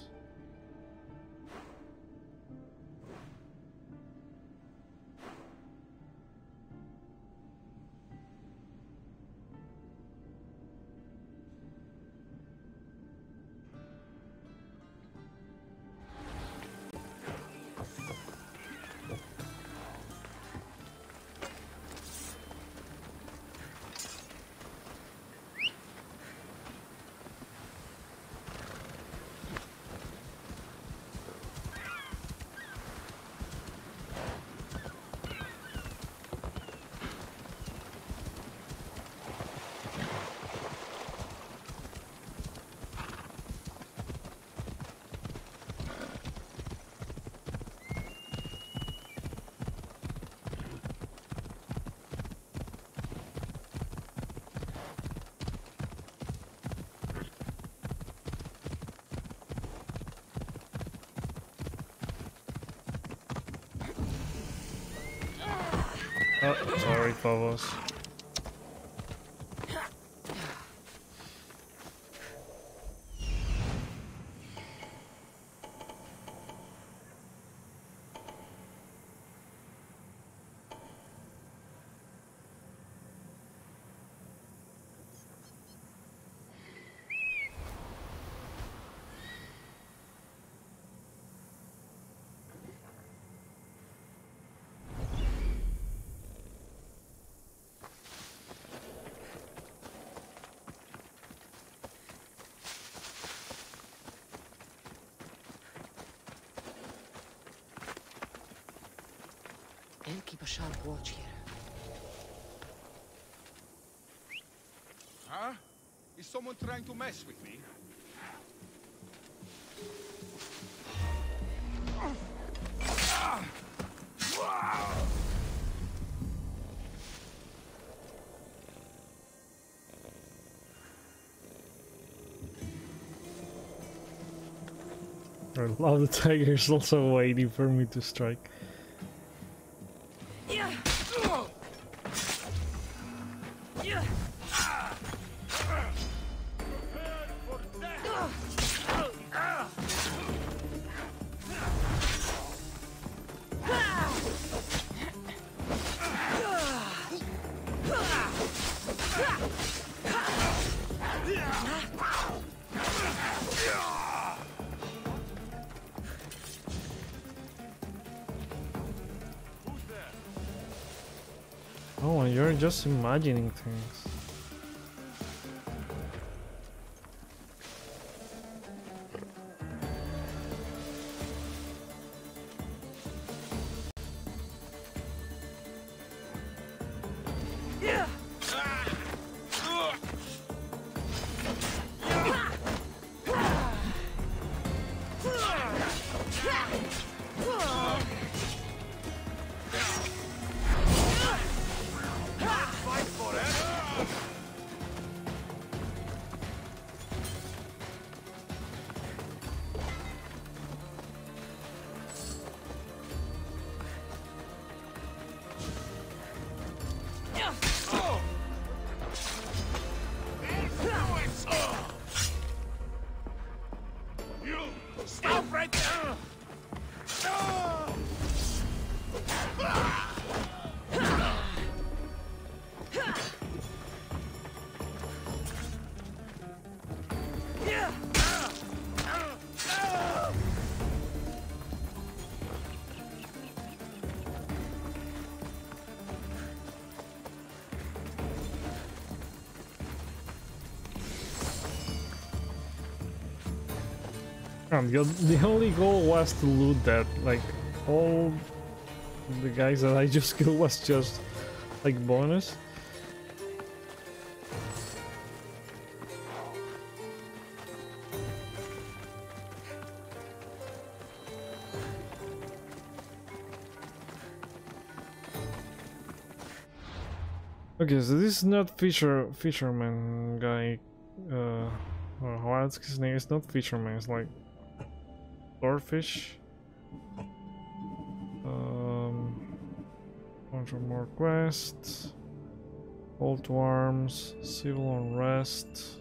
Oh, sorry, Pavos. I'll keep a sharp watch here. Huh? Is someone trying to mess with me? I love the tiger's also waiting for me to strike. Just imagining things. The, the only goal was to loot that. Like, all the guys that I just killed was just, like, bonus. Okay, so this is not fisher fisherman guy. Uh, uh what's his name? It's not fisherman. It's like swordfish. Um, bunch of more quests. Old arms, civil unrest.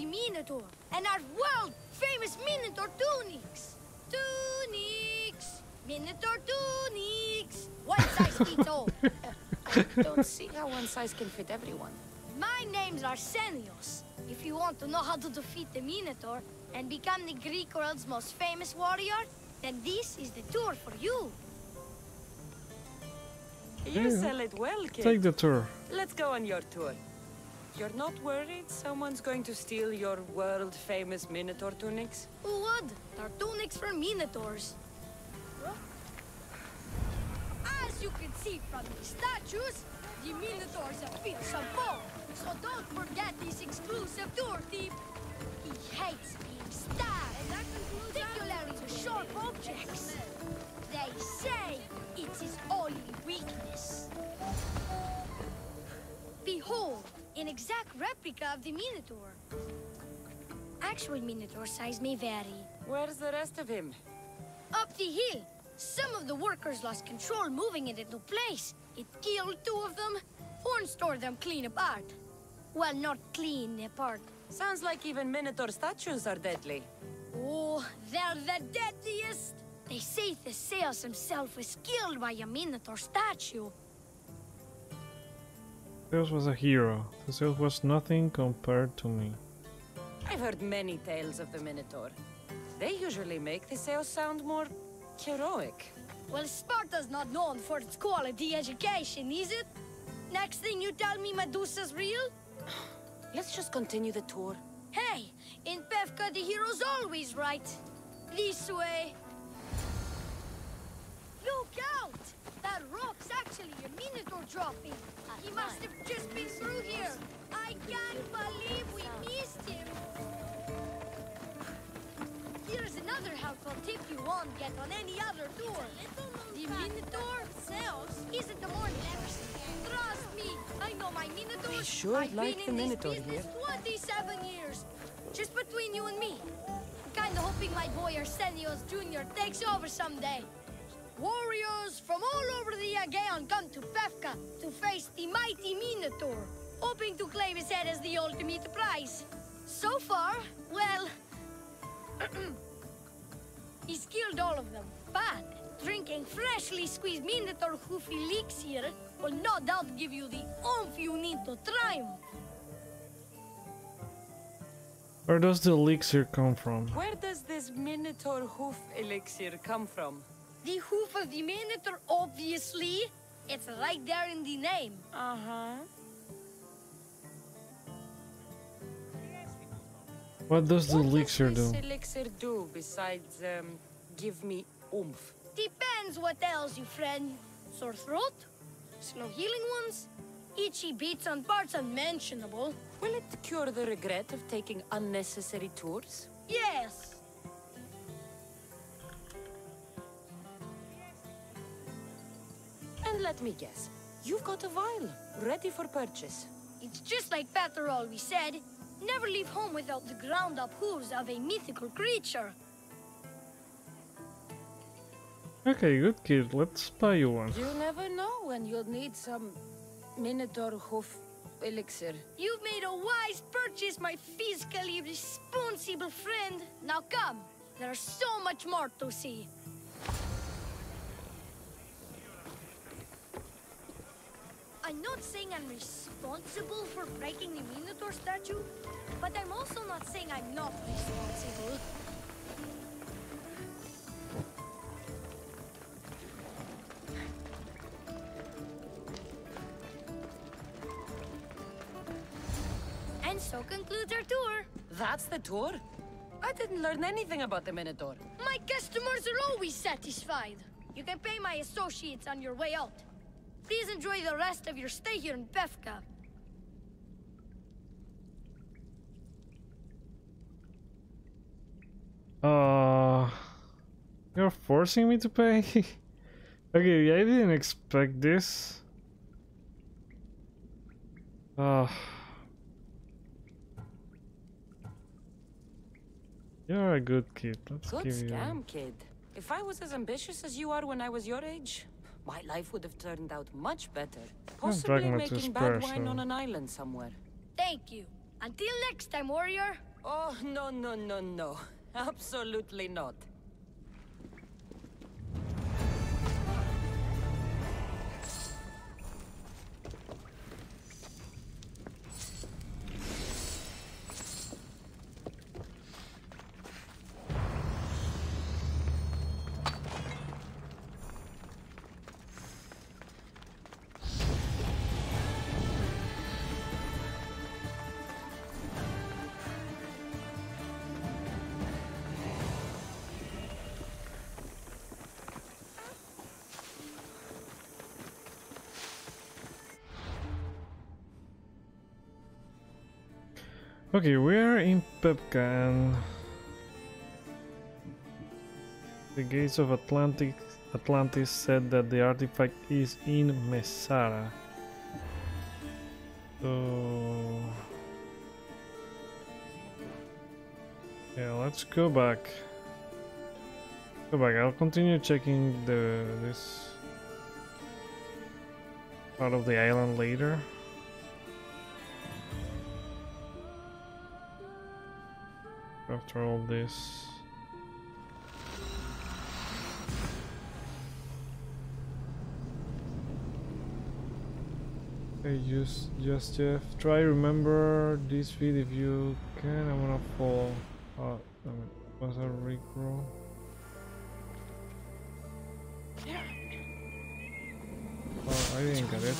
The Minotaur, and our world-famous Minotaur tunics. Tunics! Minotaur tunics! One size fits all. I don't see how one size can fit everyone. My name's Arsenios. If you want to know how to defeat the Minotaur and become the Greek world's most famous warrior, then this is the tour for you. You Yeah. sell it well, kid. Take the tour. Let's go on your tour. You're not worried someone's going to steal your world-famous Minotaur tunics? Who would? They're tunics for Minotaurs. As you can see from the statues, the Minotaur's a fearsome foe. So don't forget this exclusive tour tip. He hates being stabbed, particularly with sharp objects. They say it's his only weakness. Behold, an exact replica of the Minotaur. Actual Minotaur size may vary. Where's the rest of him? Up the hill, some of the workers lost control moving it into place. It killed two of them. Horns tore them clean apart. Well, not clean apart. Sounds like even Minotaur statues are deadly. Oh, they're the deadliest. They say Theseus himself was killed by a Minotaur statue. Theseus was a hero. Theseus was nothing compared to me. I've heard many tales of the Minotaur. They usually make Theseus sound more heroic. Well, Sparta's not known for its quality education, is it? Next thing you tell me Medusa's real? Let's just continue the tour. Hey, in Pefka the hero's always right. This way. Look out! That rock's actually a Minotaur dropping. He must have just been through here. I can't believe we missed him. Here's another helpful tip you won't get on any other tour. The Minotaur isn't the more Trust me, I know my Minotaur. They sure I've like been the in Minotaur this business here. 27 years. Just between you and me. I'm kinda hoping my boy Arsenios Jr. takes over someday. Warriors from all over the Aegean come to Pefka to face the mighty Minotaur, hoping to claim his head as the ultimate prize. So far, well, he's killed all of them, but Drinking freshly squeezed Minotaur hoof elixir will no doubt give you the oomph you need to triumph. Where does the elixir come from? Where does this Minotaur hoof elixir come from? The hoof of the Minotaur, obviously. It's right there in the name. Uh-huh. What does the elixir What does do? elixir do besides um, give me oomph? Depends what ails you, friend. Sore throat? Slow healing ones? Itchy beats on parts unmentionable? Will it cure the regret of taking unnecessary tours? Yes. And let me guess, you've got a vial ready for purchase. It's just like Pater always said. Never leave home without the ground-up hooves of a mythical creature. Okay, good kid. Let's buy you one. You never know when you'll need some Minotaur hoof elixir. You've made a wise purchase, my fiscally responsible friend. Now come, there's so much more to see. I'm not saying I'm responsible for breaking the Minotaur statue, but I'm also not saying I'm not responsible. And so concludes our tour. That's the tour? I didn't learn anything about the Minotaur. My customers are always satisfied. You can pay my associates on your way out. Please enjoy the rest of your stay here in Pefka. Uh, you're forcing me to pay? okay, I didn't expect this. Uh, you're a good kid. Let's Good give you. scam, kid. If I was as ambitious as you are when I was your age, my life would have turned out much better. Possibly making bad wine on an island somewhere. Thank you. Until next time, warrior. Oh, no, no, no, no. Absolutely not. Okay, we're in Pefka and the gates of Atlantic Atlantis said that the artifact is in Messara. So yeah, let's go back. Go back. I'll continue checking the this part of the island later. After all this. Hey, just, just Jeff, try remember this feed if you can. I'm gonna fall. Uh, was a regrow? Oh, I didn't get it.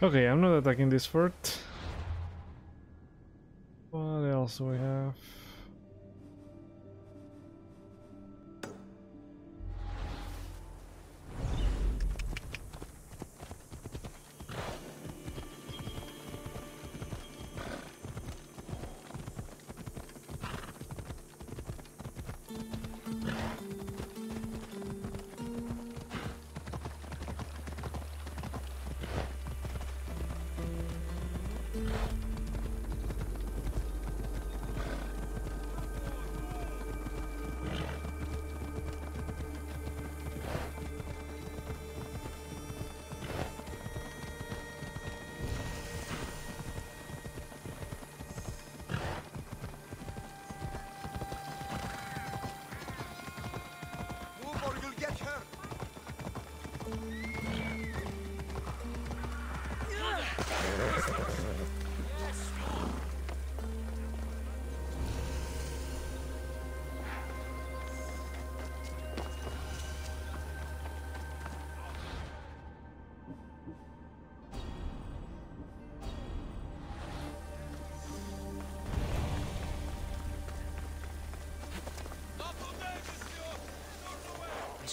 Okay, I'm not attacking this fort. What else do we have?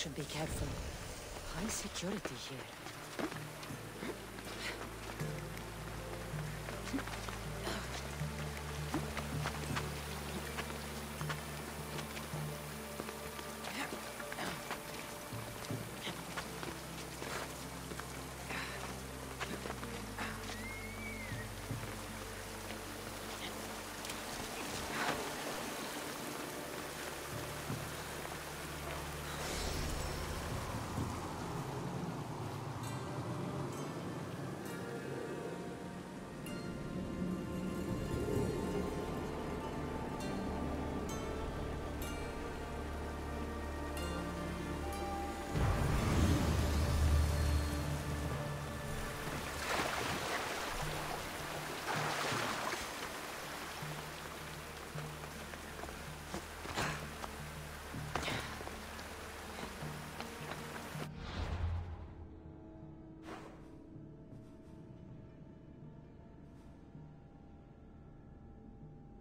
Should be careful. High security here.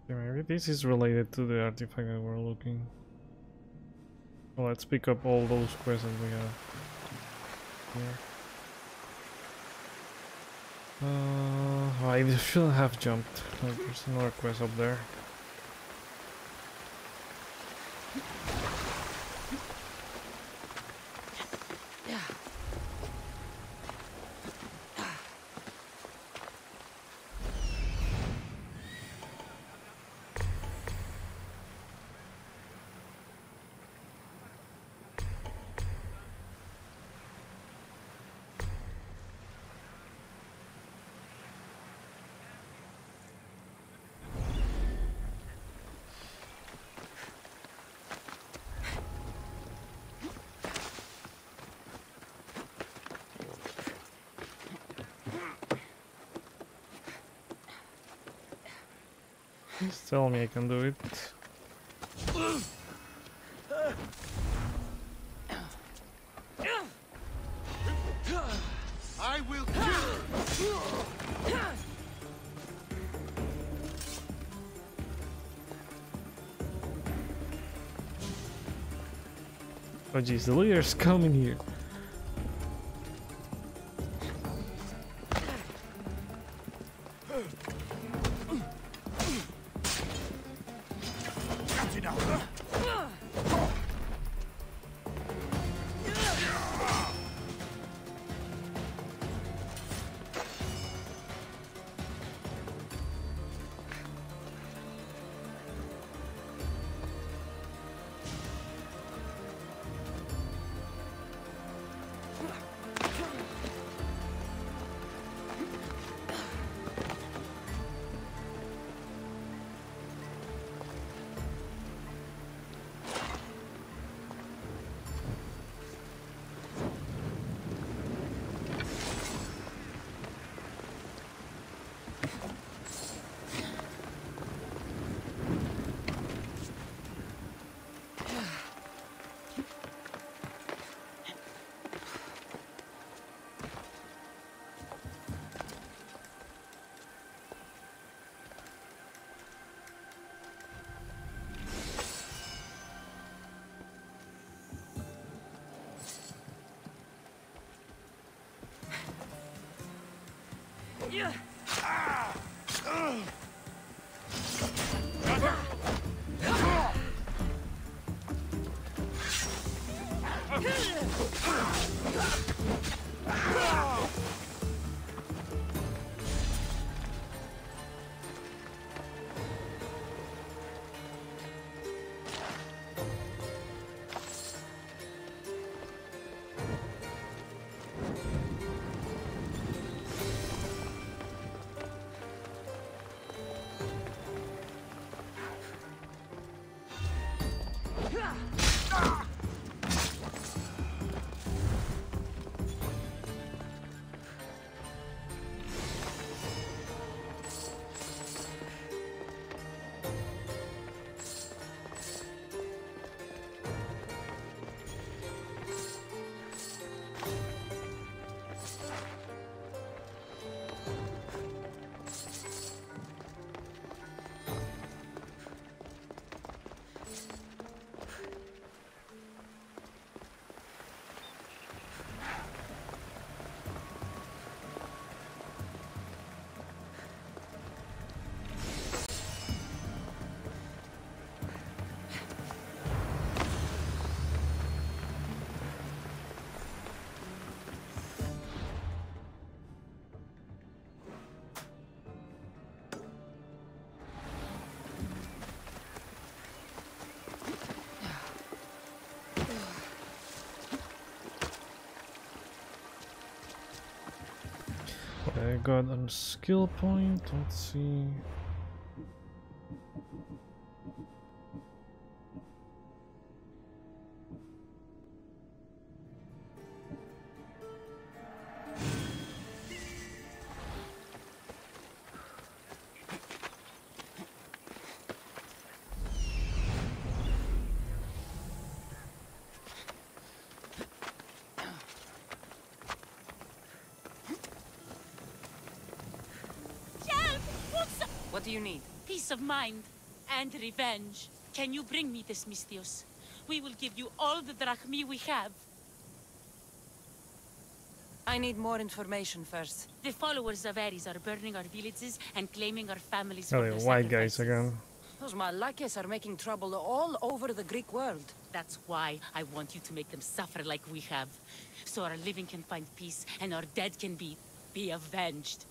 Maybe this is related to the artifact that we're looking. Well, let's pick up all those quests that we have here. Uh, I shouldn't have jumped. There's another quest up there. Just tell me I can do it. I will kill. Oh jeez, the leader's coming here. Ah! I got a skill point, let's see. You need? Peace of mind and revenge. Can you bring me this, Misthios? We will give you all the drachmi we have. I need more information first. The followers of Ares are burning our villages and claiming our families Oh, the white guys again. Those Malakes are making trouble all over the Greek world. That's why I want you to make them suffer like we have. So our living can find peace and our dead can be... be avenged.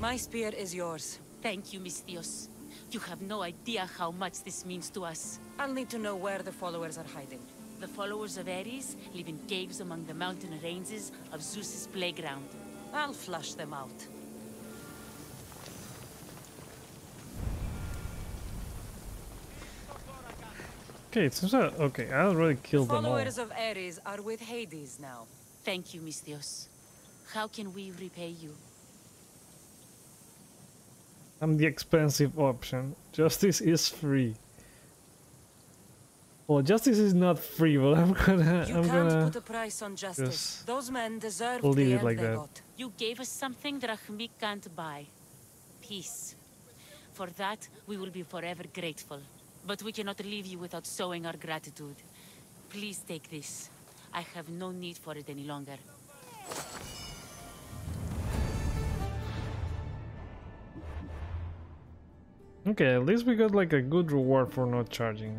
My spear is yours. Thank you, Misthios. You have no idea how much this means to us. I'll need to know where the followers are hiding. The followers of Ares live in caves among the mountain ranges of Zeus's playground. I'll flush them out. Okay, it seems that okay, I already killed them all. Followers of Ares are with Hades now. Thank you, Misthios. How can we repay you? I'm the expensive option. Justice is free. Well, justice is not free, but I'm gonna, You I'm can't gonna. put a price on justice. Those men deserve leave the end like they that. got. You gave us something Drachmi can't buy. Peace. For that, we will be forever grateful. But we cannot leave you without showing our gratitude. Please take this. I have no need for it any longer. Okay, at least we got like a good reward for not charging.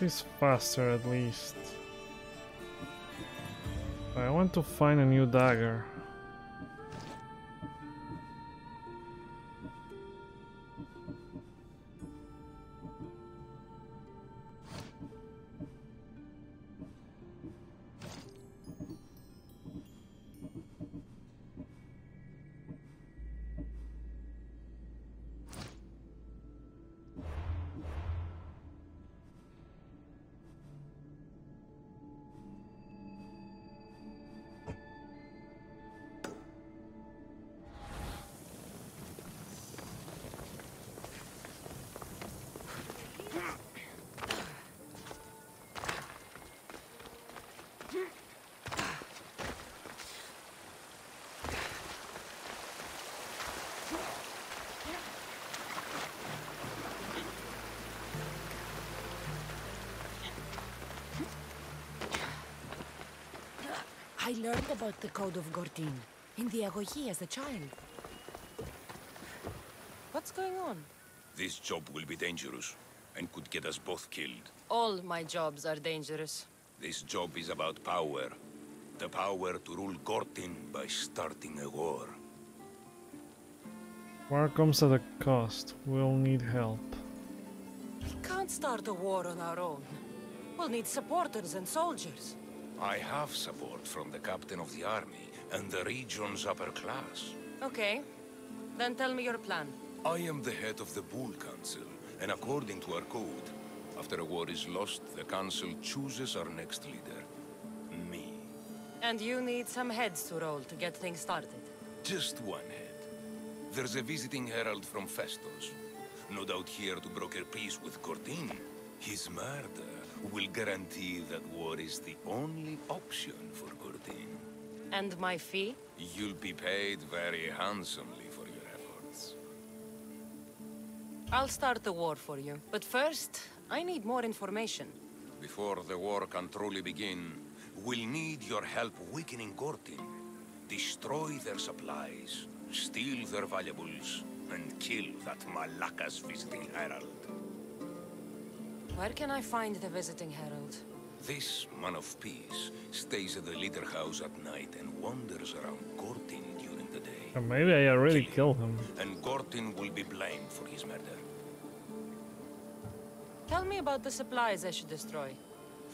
That is faster at least. I want to find a new dagger. Learned about the Code of Gortyn in the Agoge as a child. What's going on? This job will be dangerous and could get us both killed. All my jobs are dangerous. This job is about power. The power to rule Gortyn by starting a war. War comes at a cost. We'll need help. We can't start a war on our own. We'll need supporters and soldiers. I have support from the captain of the army and the region's upper class. Okay. Then tell me your plan. I am the head of the Bull Council, and according to our code, after a war is lost, the Council chooses our next leader. Me. And you need some heads to roll to get things started. Just one head. There's a visiting herald from Phaistos. No doubt here to broker peace with Gortyn. His murder will guarantee that war is the only option for Gortyn. And my fee? You'll be paid very handsomely for your efforts. I'll start the war for you. But first, I need more information. Before the war can truly begin, we'll need your help weakening Gortyn. Destroy their supplies, steal their valuables, and kill that Malaka's visiting herald. Where can I find the visiting herald? This man of peace stays at the leader house at night and wanders around Gortyn during the day. Or maybe I already killed him. And Gortyn will be blamed for his murder. Tell me about the supplies I should destroy.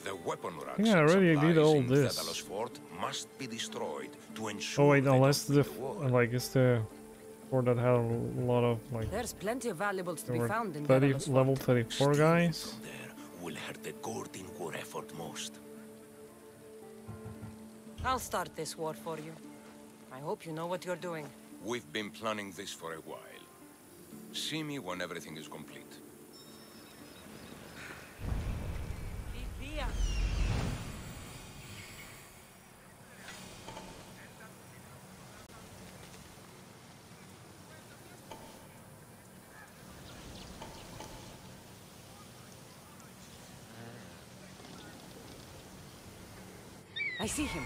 The weapon racks Yeah, I and already did all this. Fort must be destroyed to ensure Oh wait, unless don't the win f- war. like it's the fort that had a lot of like There's plenty of valuables to be found in 30 Daidalos Fort. level 34 guys. will hurt the Gortyn war effort most. I'll start this war for you. I hope you know what you're doing. We've been planning this for a while. See me when everything is complete. I see him.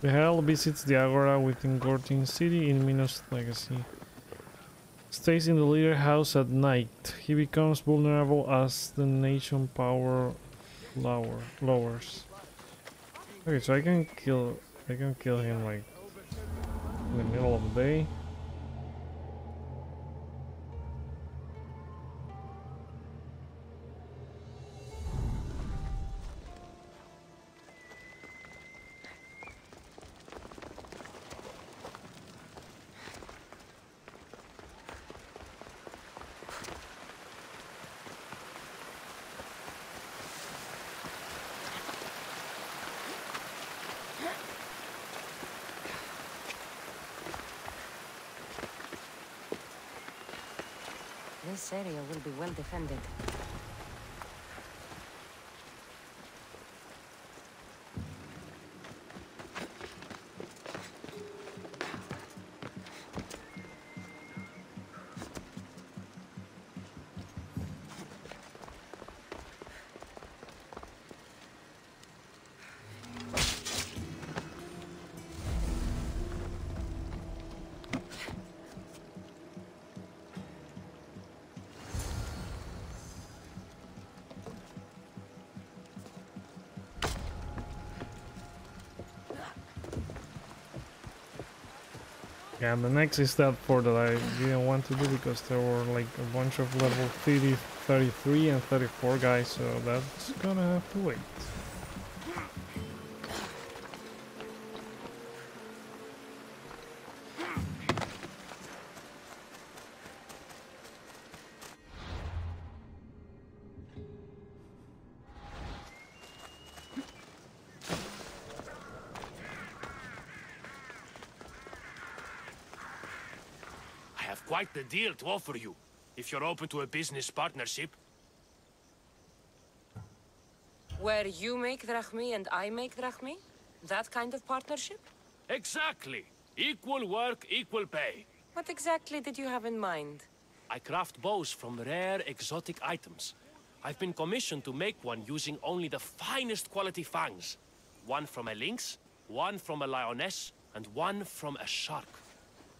The Herald visits the Agora within Gortyn City in Minos Legacy. Stays in the leader house at night. He becomes vulnerable as the nation power lower lowers. Okay, so I can kill I can kill him like in the middle of the day. Yeah, the next is that fort that I didn't want to do because there were like a bunch of level 30, 33 and 34 guys, so that's gonna have to wait. The deal to offer you, if you're open to a business partnership. Where you make drachmi and I make drachmi? That kind of partnership? Exactly. Equal work, equal pay. What exactly did you have in mind? I craft bows from rare exotic items. I've been commissioned to make one using only the finest quality fangs. One from a lynx, one from a lioness, and one from a shark.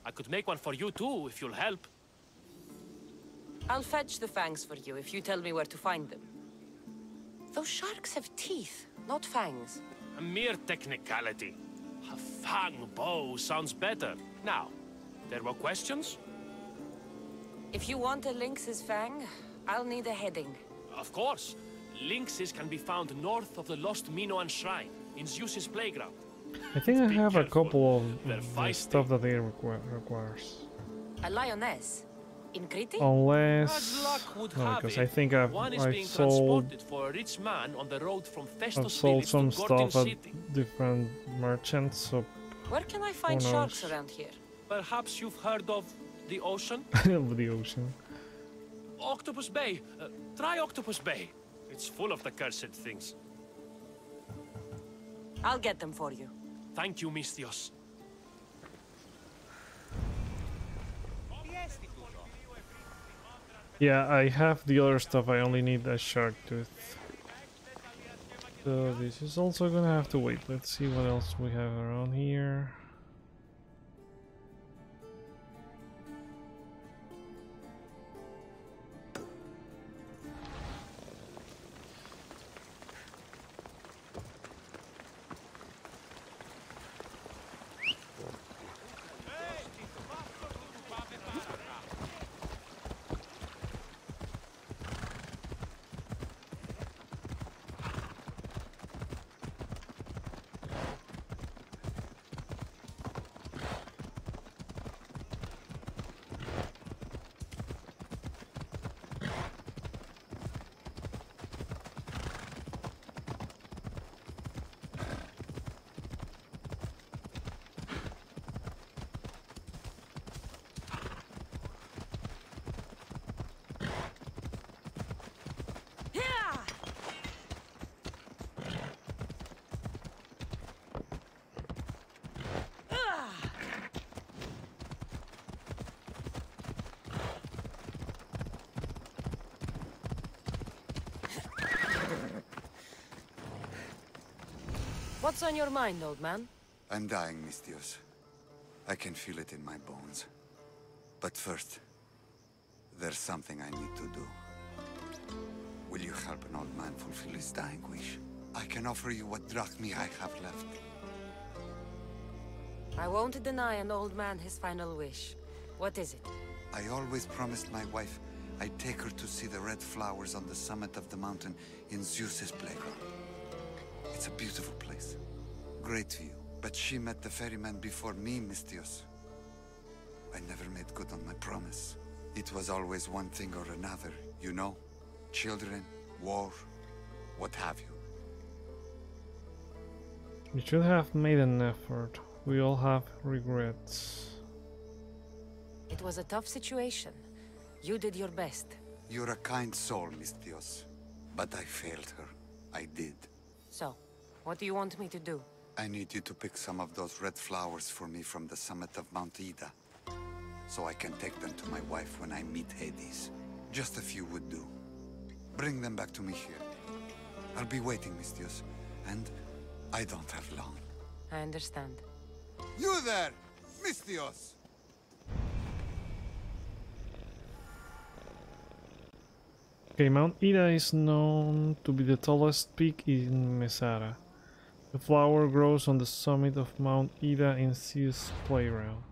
I could make one for you too, if you'll help. I'll fetch the fangs for you if you tell me where to find them. Those sharks have teeth, not fangs. A mere technicality. A fang bow sounds better. Now, there were questions? If you want a lynx's fang, I'll need a heading. Of course. Lynxes can be found north of the lost Minoan shrine, in Zeus's playground. I think I have a couple of They're the feisty. stuff that it requi requires. A lioness? In Crete? Unless... As luck would No, because I think I've, one is I've being sold... for a rich man on the road from I've sold some to Gortyn stuff at different merchants, so... Where can I find Who sharks around here? Perhaps you've heard of the ocean? the ocean. Octopus Bay. Uh, try Octopus Bay. It's full of the cursed things. I'll get them for you. Thank you, Misthios. Yeah, I have the other stuff, I only need a shark tooth. So this is also gonna have to wait. Let's see what else we have around here. What's on your mind, old man? I'm dying, Misthios. I can feel it in my bones. But first, there's something I need to do. Will you help an old man fulfill his dying wish? I can offer you what drachmi I have left. I won't deny an old man his final wish. What is it? I always promised my wife I'd take her to see the red flowers on the summit of the mountain in Zeus's playground. It's a beautiful place. Great view. But she met the ferryman before me, Misthios. I never made good on my promise. It was always one thing or another, you know? Children, war, what have you. You should have made an effort. We all have regrets. It was a tough situation. You did your best. You're a kind soul, Misthios. But I failed her. I did. So, what do you want me to do? I need you to pick some of those red flowers for me from the summit of Mount Ida. So I can take them to my wife when I meet Hades. Just a few would do. Bring them back to me here. I'll be waiting, Misthios. And I don't have long. I understand. You there! Misthios! Okay, Mount Ida is known to be the tallest peak in Messara. The flower grows on the summit of Mount Ida in Zeus' playground.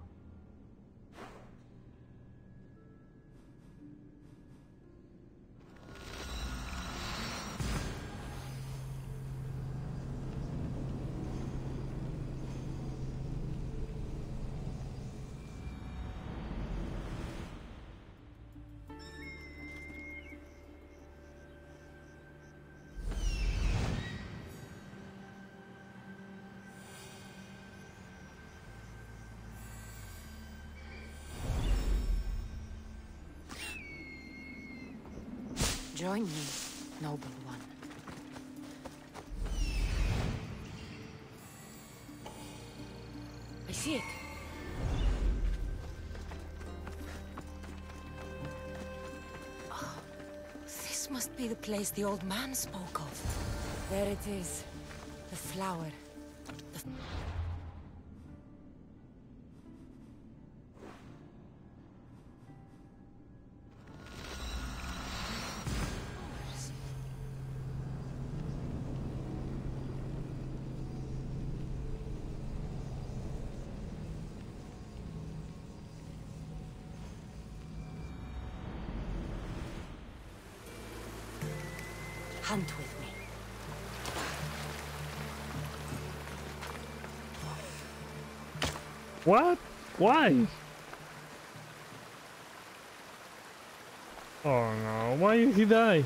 Join me, noble one. I see it. Oh, this must be the place the old man spoke of. There it is. The flower. What? Why? Oh no, why did he die?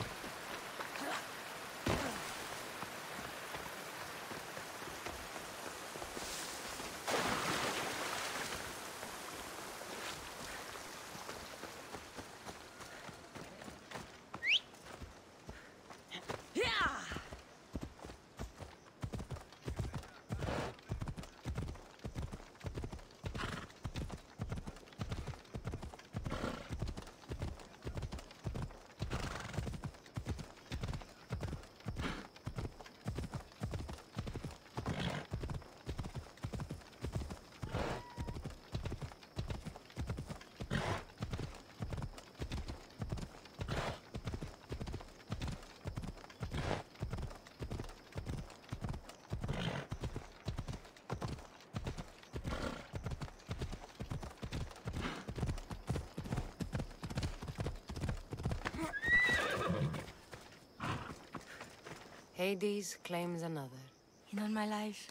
Hades claims another. In all my life,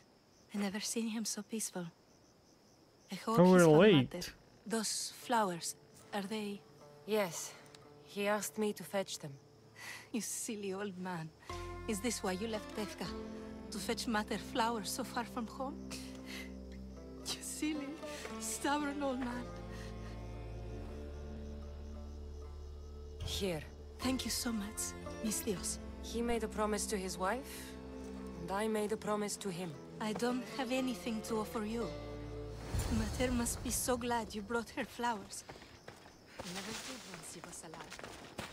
I never seen him so peaceful. I hope Oh, he's we're late. Those flowers, are they... Yes. He asked me to fetch them. You silly old man. Is this why you left Pefka? To fetch Mater flowers so far from home? You silly, stubborn old man. Here. Thank you so much, Misthios. He made a promise to his wife, and I made a promise to him. I don't have anything to offer you. Mater must be so glad you brought her flowers. I never did once she was alive.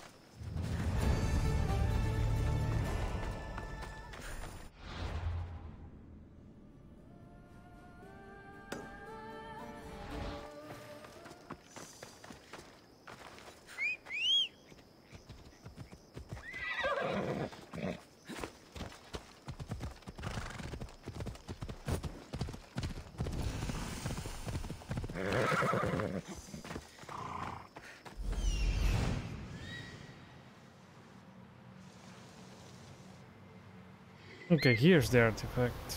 Okay, here's the artifact.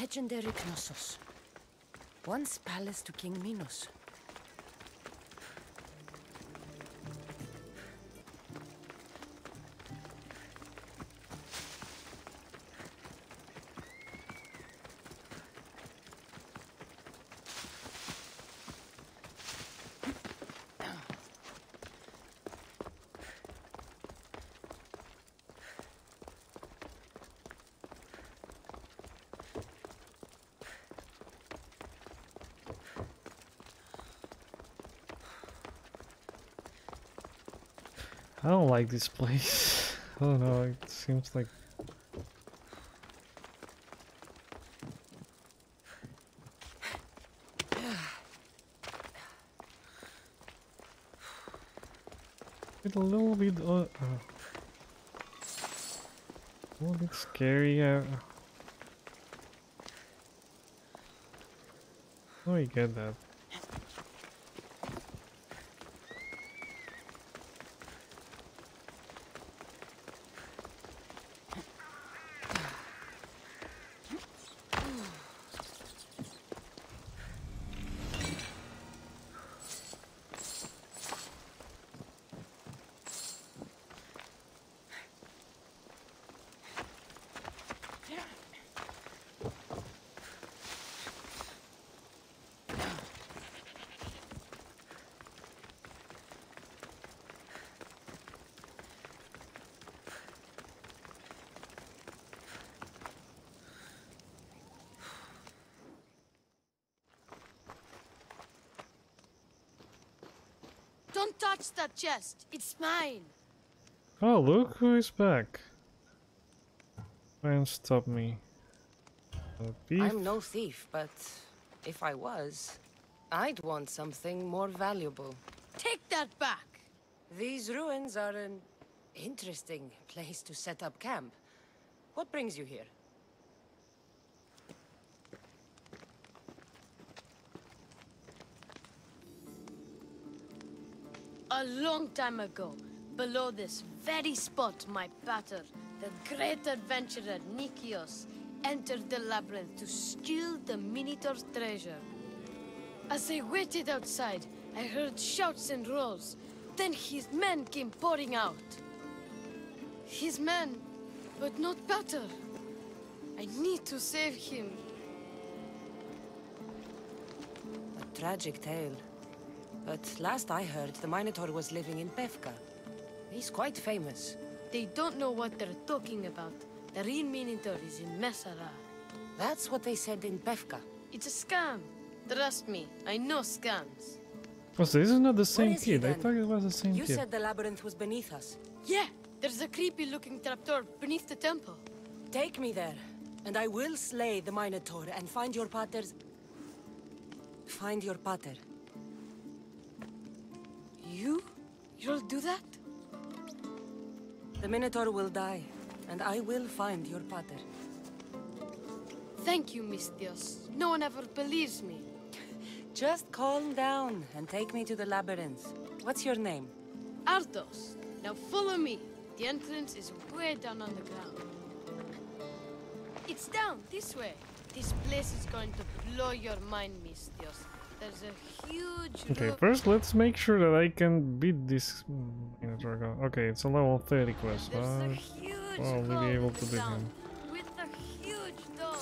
Legendary Knossos. Once palace to King Minos. Like this place. I don't know, it seems like... It's a little bit... Uh, uh, a little bit scary. Uh, do we get that? Don't that chest. It's mine. Oh, look who is back. Try and stop me. I'm no thief, but if I was, I'd want something more valuable. Take that back. These ruins are an interesting place to set up camp. What brings you here? Long time ago, below this very spot, my pater, the great adventurer Nikios, entered the labyrinth to steal the Minotaur's treasure. As I waited outside, I heard shouts and roars. Then his men came pouring out. His men, but not pater. I need to save him. A tragic tale. But last I heard, the Minotaur was living in Pefka. He's quite famous. They don't know what they're talking about. The real Minotaur is in Messara. That's what they said in Pefka. It's a scam. Trust me, I know scams. Oh, so this is not the same is he kid. I thought it was the same You kid. said the labyrinth was beneath us. Yeah, there's a creepy-looking trapdoor beneath the temple. Take me there, and I will slay the Minotaur and find your pater's... Find your pater. You'll do that? The Minotaur will die, and I will find your pater. Thank you, Misthios. No one ever believes me. Just calm down and take me to the labyrinth. What's your name? Ardos. Now follow me. The entrance is way down on the ground. It's down this way. This place is going to blow your mind, Misthios. There's a huge Okay, first let's make sure that I can beat this Minotaur guy. Okay, it's a level 30 quest. There's a huge probably be able to beat him. with a huge door.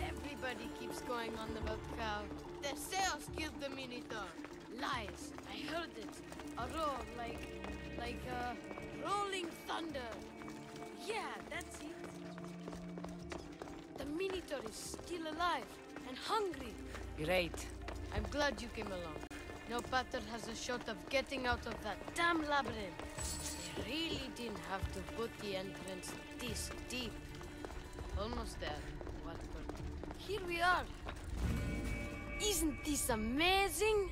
Everybody keeps going on about how Theseus killed the Minotaur. Lies. I heard it. A roar like, like uh, rolling thunder. Yeah, that's it. The Minotaur is still alive and hungry. Great. I'm glad you came along. No pater has a shot of getting out of that damn labyrinth. They really didn't have to put the entrance this deep. Almost there. What but here we are. Isn't this amazing?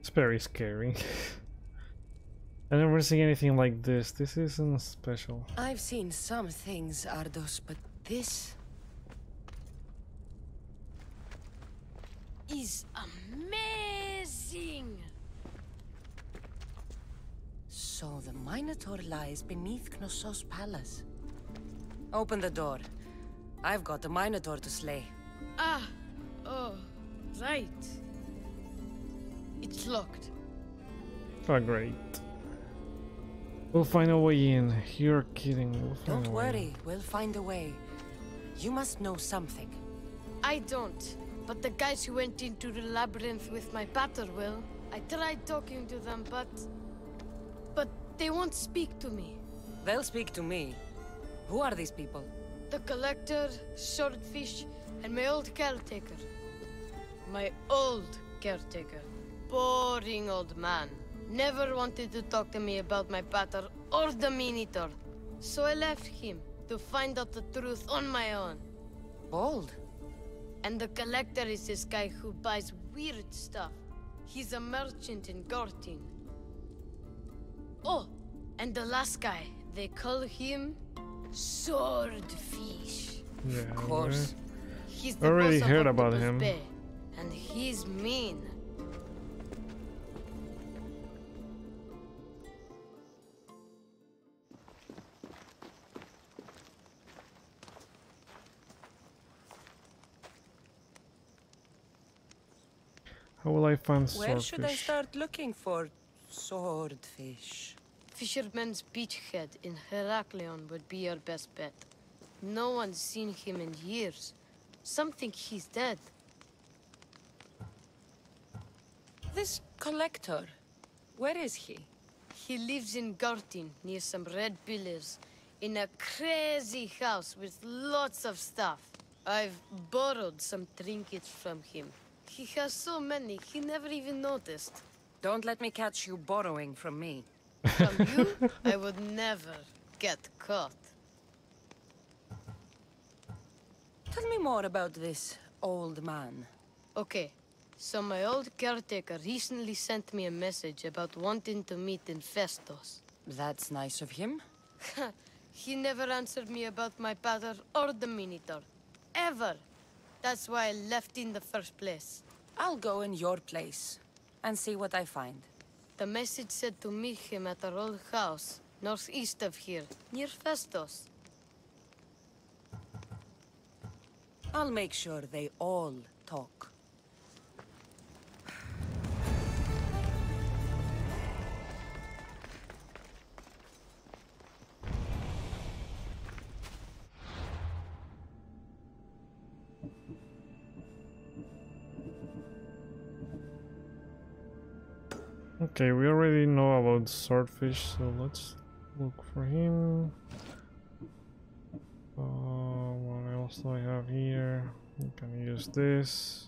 It's very scary. I never seen anything like this. This isn't special. I've seen some things, Ardos, but this... Is amazing. So the Minotaur lies beneath Knossos Palace. Open the door. I've got a Minotaur to slay. Ah, oh, right. It's locked. Oh, great. We'll find a way in. You're kidding. We'll find Don't a way. worry, we'll find a way. You must know something. I don't, but the guys who went into the labyrinth with my pater will. I tried talking to them, but... But they won't speak to me. They'll speak to me. Who are these people? The collector, swordfish, and my old caretaker. My old caretaker. Boring old man. Never wanted to talk to me about my pater or the Minotaur. So I left him to find out the truth on my own. Bold. And the collector is this guy who buys weird stuff. He's a merchant in Gortyn. Oh, and the last guy, they call him Swordfish. Yeah, Of course. He's the Already boss of heard about him. Bay, and he's mean. How will I find Where should I start looking for swordfish? Fisherman's Beachhead in Heraklion would be your best bet. No one's seen him in years. Some think he's dead. This collector, where is he? He lives in Gortyn, near some red pillars, in a crazy house with lots of stuff. I've borrowed some trinkets from him. He has so many, he never even noticed. Don't let me catch you borrowing from me. From you, I would never get caught. Tell me more about this old man. Okay, so my old caretaker recently sent me a message about wanting to meet in Phaistos. That's nice of him. he never answered me about my pater or the Minotaur. Ever. That's why I left in the first place. I'll go in your place and see what I find. The message said to meet him at our old house, northeast of here, near Phaistos. I'll make sure they all talk. Okay, we already know about swordfish, so let's look for him. Uh, what else do I have here? We can use this.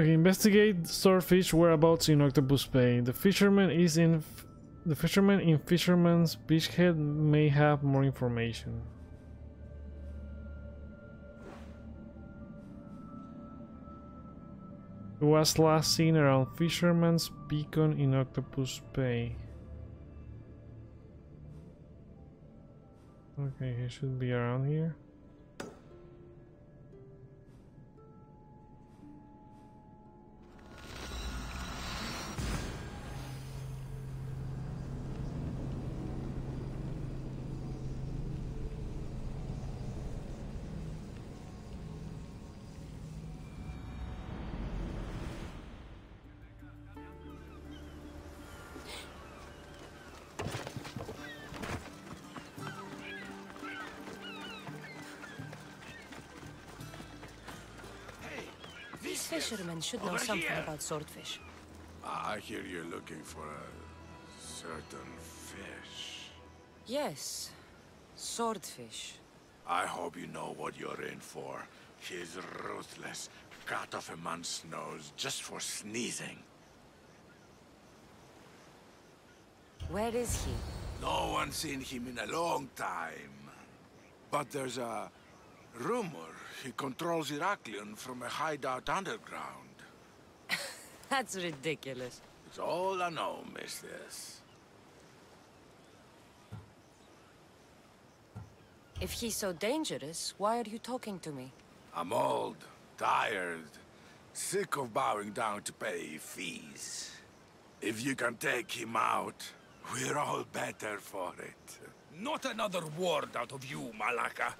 Okay, investigate swordfish whereabouts in Octopus Bay. The fisherman is in the fisherman in Fisherman's Beachhead may have more information. He was last seen around Fisherman's Beacon in Octopus Bay. Okay, he should be around here. These fishermen should know Over something here. about swordfish. I hear you're looking for a certain fish. Yes, swordfish. I hope you know what you're in for. He's ruthless. Cut off a man's nose just for sneezing. Where is he? No one's seen him in a long time. But there's a rumor he controls Heraklion from a hideout underground. That's ridiculous. It's all I know, mistress. If he's so dangerous, why are you talking to me? I'm old, tired, sick of bowing down to pay fees. If you can take him out, we're all better for it. Not another word out of you, Malaka.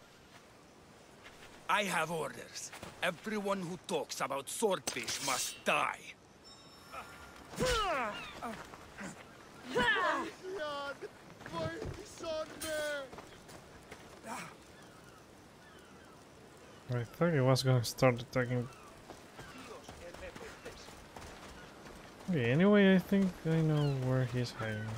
I have orders. Everyone who talks about swordfish must die. I thought he was gonna start attacking. Okay, anyway, I think I know where he's hiding.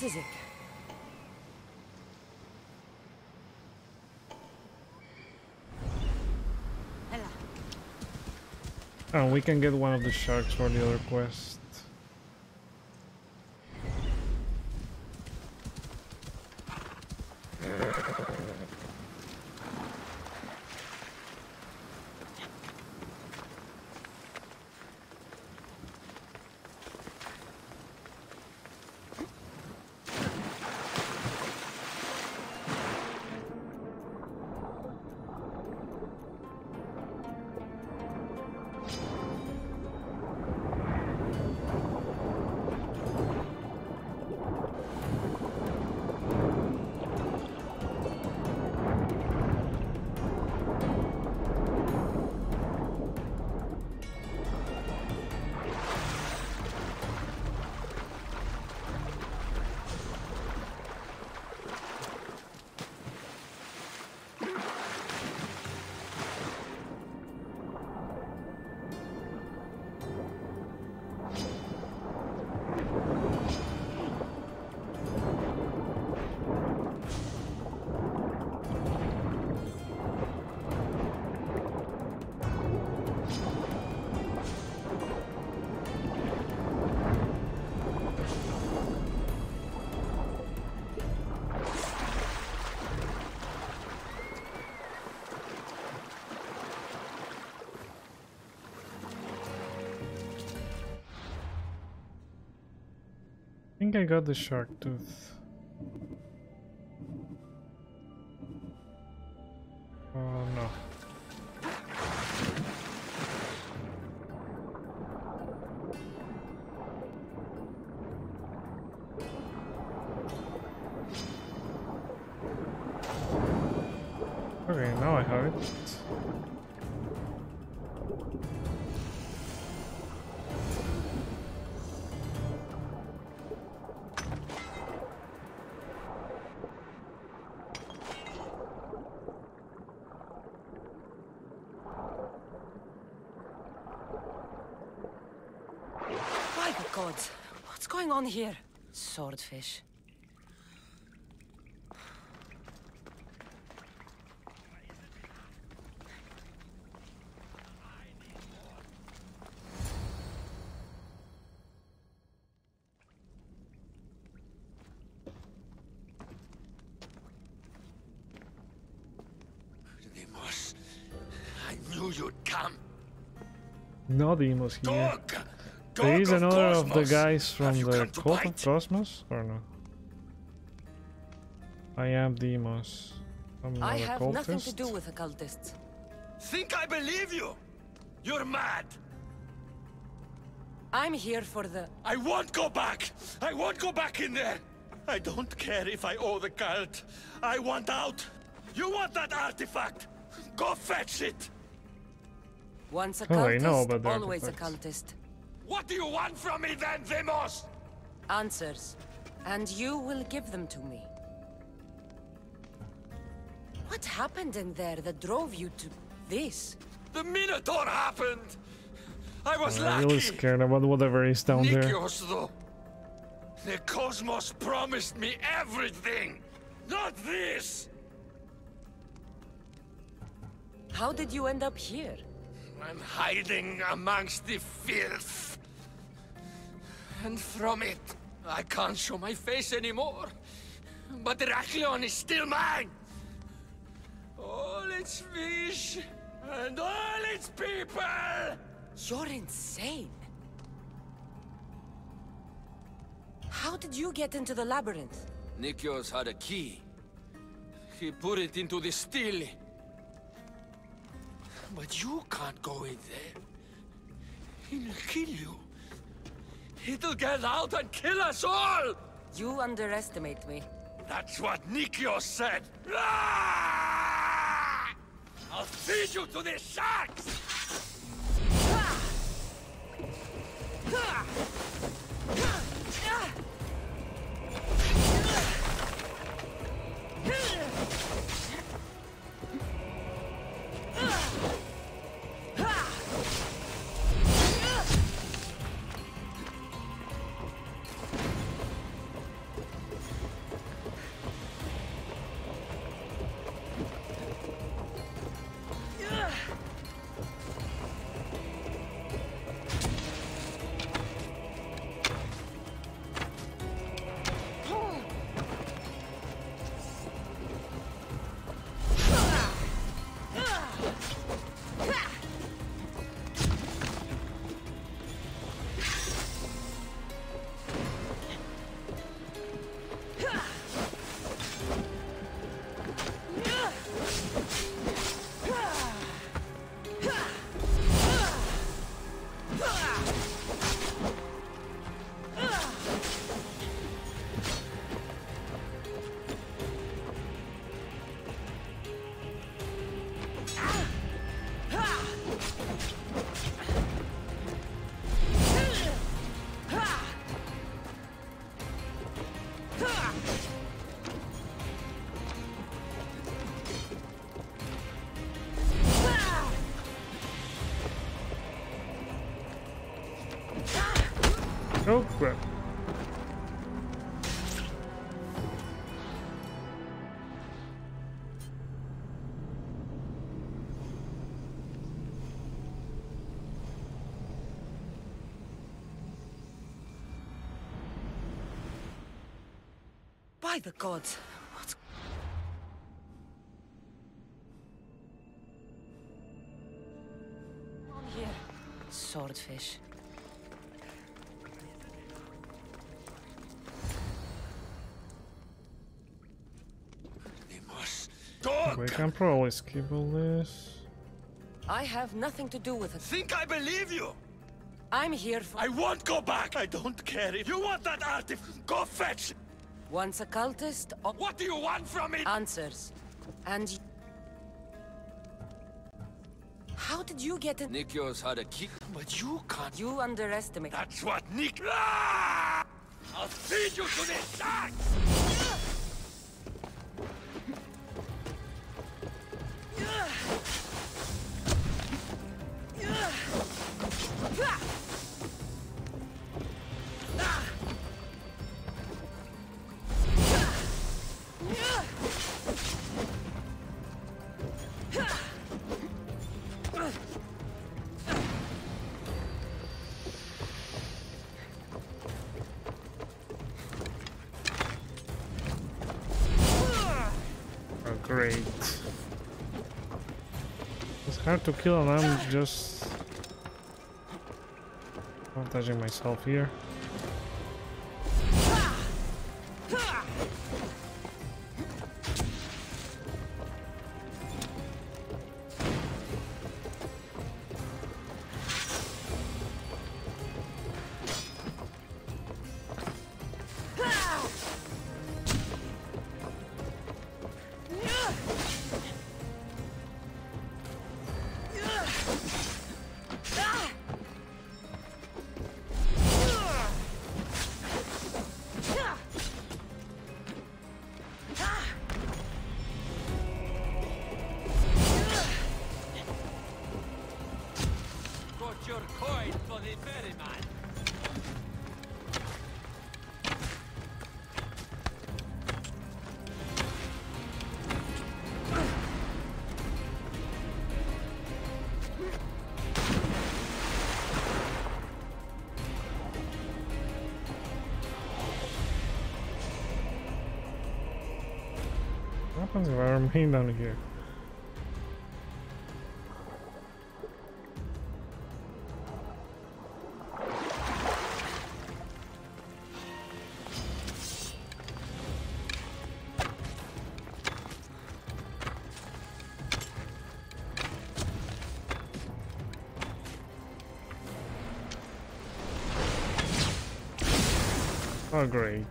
This is it. Oh, we can get one of the sharks for the other quest. Think I got the shark tooth. On here? Swordfish. Deimos, I knew you'd come. No Deimos here. Dog! There is Dog of another of the guys from the come Cult of Kosmos, or no? I am Deimos. I'm I not a have nothing to do with occultists. Think I believe you? You're mad! I'm here for the... I won't go back! I won't go back in there! I don't care if I owe the cult. I want out! You want that artifact? Go fetch it! Once a Oh, I cultist, know about the always a artifacts. cultist. What do you want from me then, Deimos? Answers. And you will give them to me. What happened in there that drove you to this? The Minotaur happened! I was I'm lucky! really scared about whatever is down there. Nikios, though. The Kosmos promised me everything! Not this! How did you end up here? I'm hiding amongst the filth. And from it, I can't show my face anymore. But Heraklion is still mine! All its fish and all its people! You're insane. How did you get into the labyrinth? Nikios had a key. He put it into the steel. But you can't go in there. He'll kill you. It'll get out and kill us all! You underestimate me. That's what Nikios said! Ah! I'll feed you to the sharks! Oh By the gods, what's... on here? Swordfish. We can probably skip all this. I have nothing to do with it. Think I believe you? I'm here for... I won't go back! I don't care if you want that artifact! Go fetch! It. Once a cultist... o- What do you want from me? Answers. And... How did you get in... Nikios had a key, but you can't. You underestimate... That's what Nick. Ah! I'll feed you to the sharks! Hard to kill and I'm just... Vantaging myself here. happens if I remain down here? Oh great.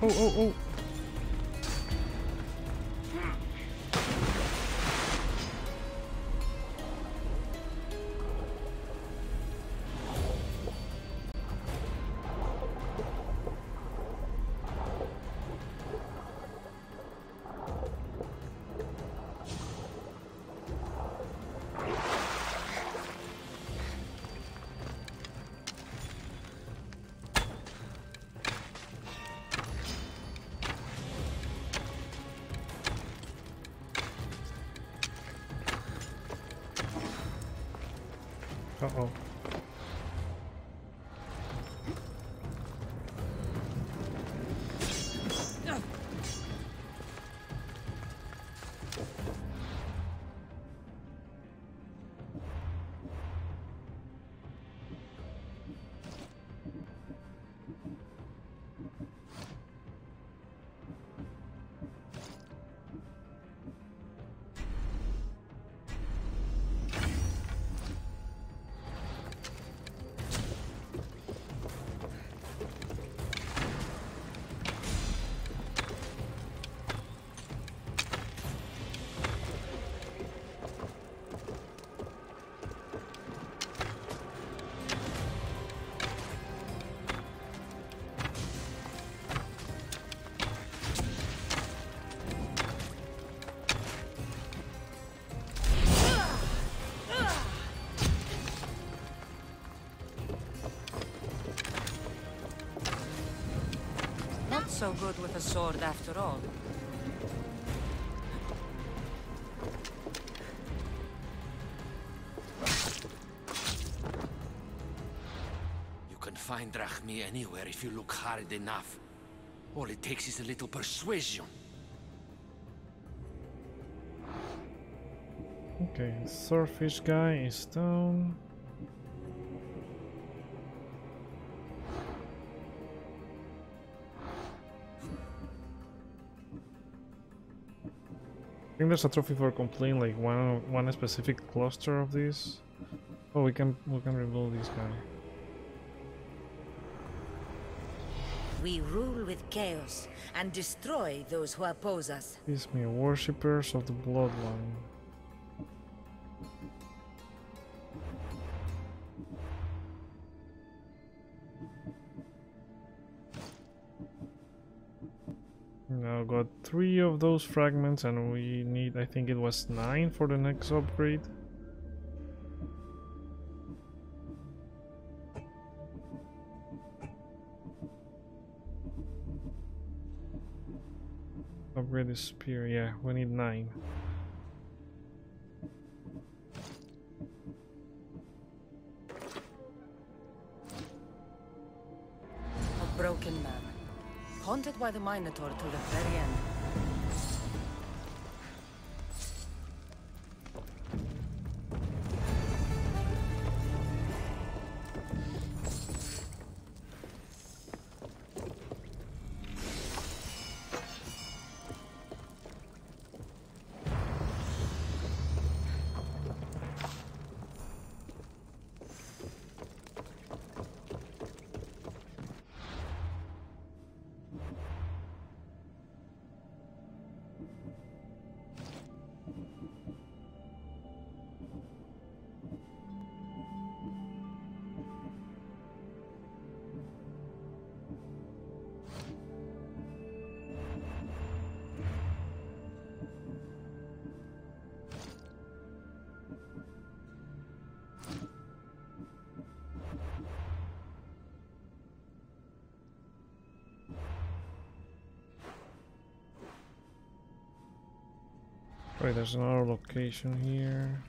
Oh, oh, oh, so good with a sword after all. You can find drachmae anywhere if you look hard enough. All it takes is a little persuasion. Okay, swordfish guy is down. Think there's a trophy for completing like one one specific cluster of these. Oh, we can we can rebuild this guy. We rule with chaos and destroy those who oppose us. These me worshippers of the bloodline. Three of those fragments and we need, I think it was nine for the next upgrade. Upgrade the spear, yeah, we need nine. A broken man. Haunted by the Minotaur till the very end. Right, there's another location here.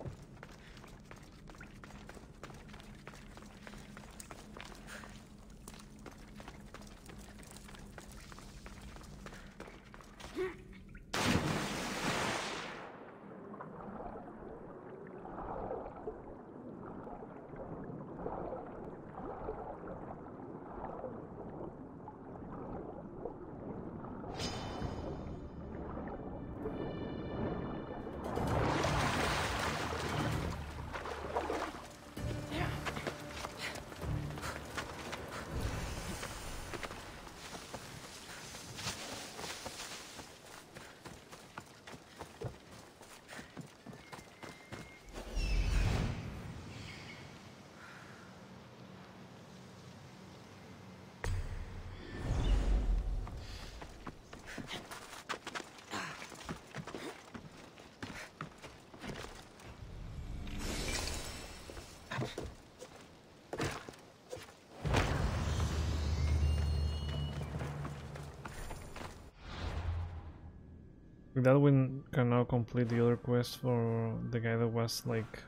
That we can now complete the other quest for the guy that was like,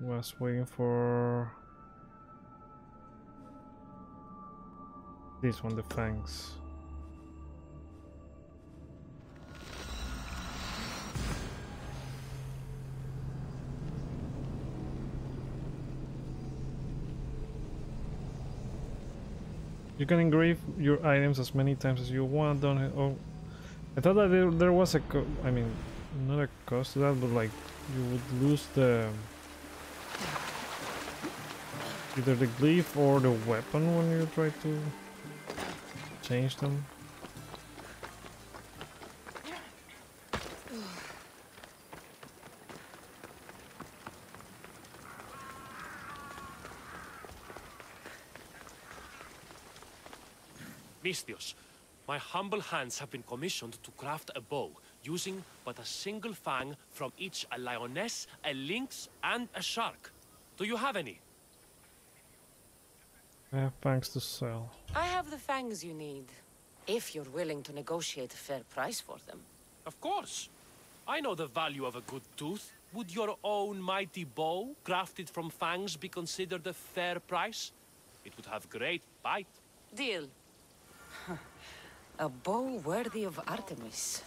was waiting for this one, the fangs. You can engrave your items as many times as you want on it. Oh, I thought that there, there was a I mean, not a cost to that, but like you would lose the either the glyph or the weapon when you try to change them. Misthios, my humble hands have been commissioned to craft a bow using but a single fang from each a lioness, a lynx, and a shark. Do you have any? I have fangs to sell. I have the fangs you need. If you're willing to negotiate a fair price for them. Of course. I know the value of a good tooth. Would your own mighty bow, crafted from fangs, be considered a fair price? It would have great bite. Deal. A bow worthy of Artemis.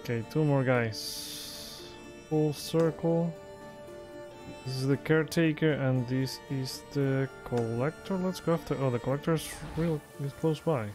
Okay, two more guys. Full circle. This is the caretaker and this is the collector. Let's go after. Oh, the collector's real is close by.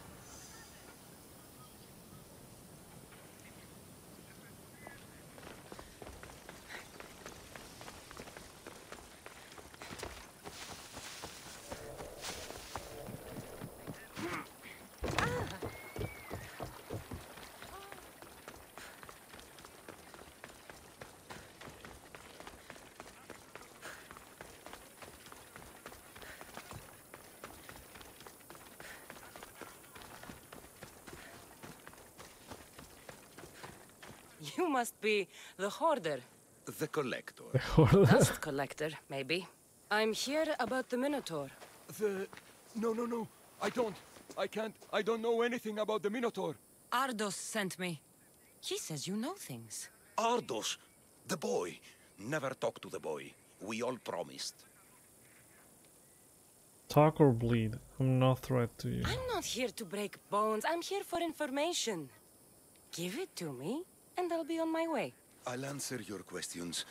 You must be the hoarder. The collector. The Dust collector, maybe. I'm here about the Minotaur. The... No, no, no. I don't. I can't. I don't know anything about the Minotaur. Ardos sent me. He says you know things. Ardos, the boy. Never talk to the boy. We all promised. Talk or bleed. I'm no threat to you. I'm not here to break bones. I'm here for information. Give it to me, and I'll be on my way. I'll answer your questions,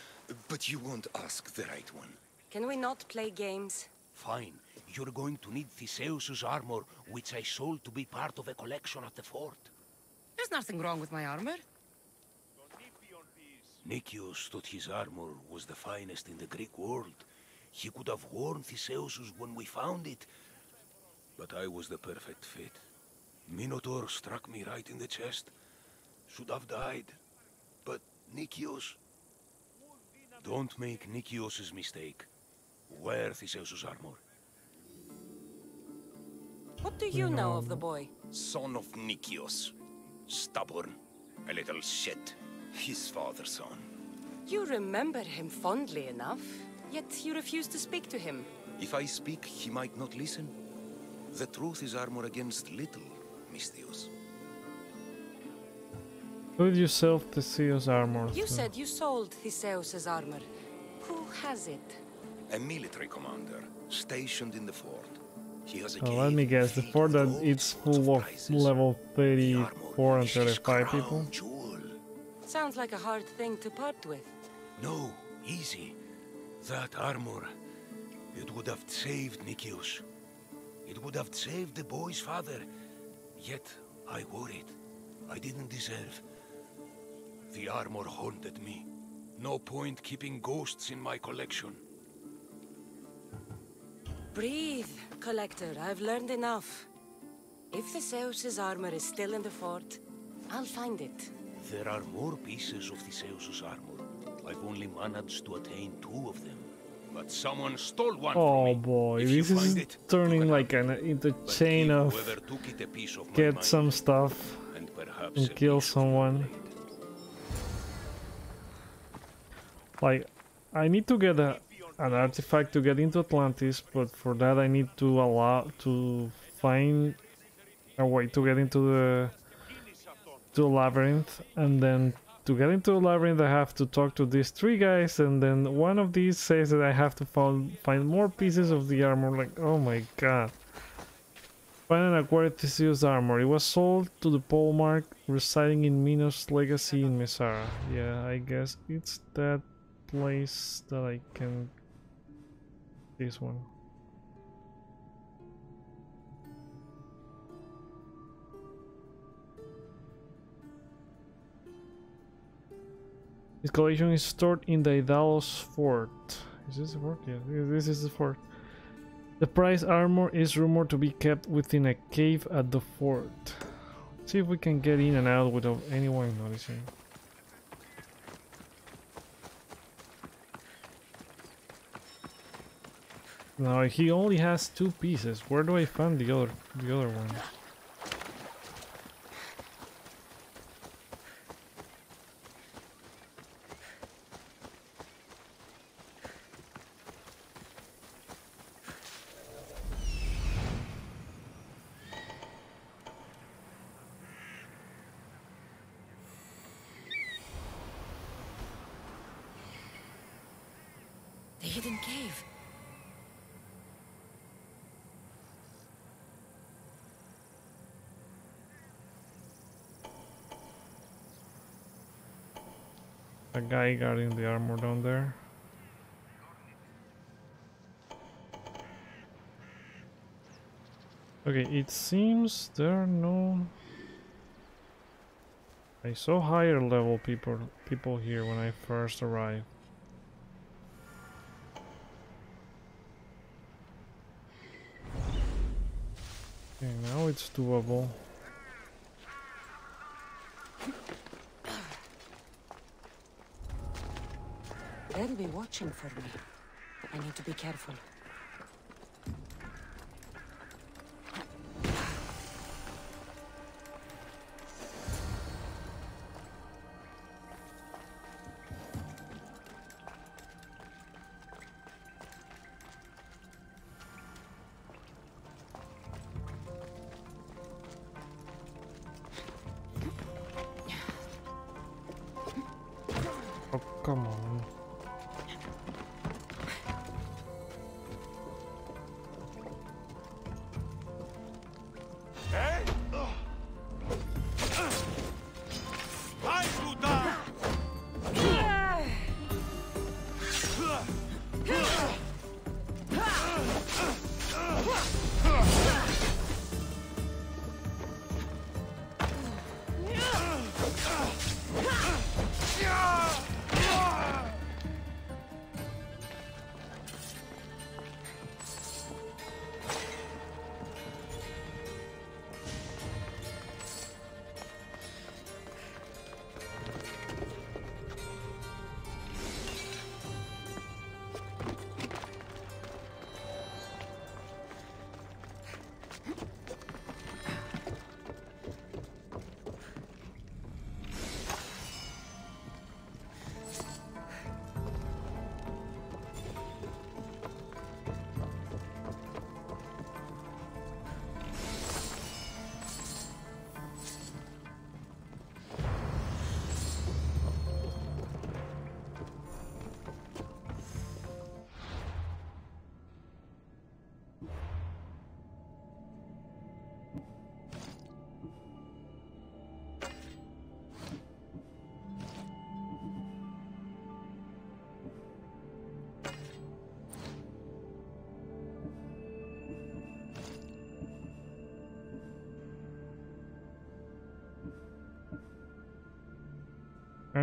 but you won't ask the right one. Can we not play games? Fine. You're going to need Theseus's armor, which I sold to be part of a collection at the fort. There's nothing wrong with my armor. Nicias thought his armor was the finest in the Greek world. He could have worn Theseus's when we found it. But I was the perfect fit. Minotaur struck me right in the chest. Should have died. But Nicias... Don't make Nicias's mistake. Wear Theseus's armor. What do you know of the boy? Son of Nicias. Stubborn. A little shit. His father's son. You remember him fondly enough, yet you refuse to speak to him. If I speak, he might not listen. The truth is armor against little, Misthios. Who did you sell Theseus armor You to? said you sold Theseus's armor. Who has it? A military commander, stationed in the fort. He has a Oh, let me guess, the fort that it's full of level 34 and 35 people? Sounds like a hard thing to part with. No, easy. That armor, it would have saved Nicias. It would have saved the boy's father. Yet, I wore it. I didn't deserve. The armor haunted me. No point keeping ghosts in my collection. Breathe, Collector. I've learned enough. If the Theseus's armor is still in the fort, I'll find it. There are more pieces of the Theseus's armor. I've only managed to attain two of them. But someone stole one from Oh me. boy, If this is it, turning like an into chain of took it a piece of get mind, some stuff and perhaps and kill someone. Like, I need to get a, an artifact to get into Atlantis, but for that I need to allow to find a way to get into the to labyrinth, and then to get into the labyrinth I have to talk to these three guys, and then one of these says that I have to find find more pieces of the armor. Like, oh my god. Find acquire Theseus armor. It was sold to the Polemarch residing in Minos Legacy in Messara. Yeah, I guess it's that place that I can... This one. This collection is stored in the Daidalos fort. Is this the fort? Yeah, this is the fort. The prize armor is rumored to be kept within a cave at the fort. See if we can get in and out without anyone noticing. Now he only has two pieces. Where do I find the other the other one? The hidden cave. A guy guarding the armor down there. Okay, it seems there are no. I saw higher level people people here when I first arrived. Okay, now it's doable. They'll be watching for me. I need to be careful.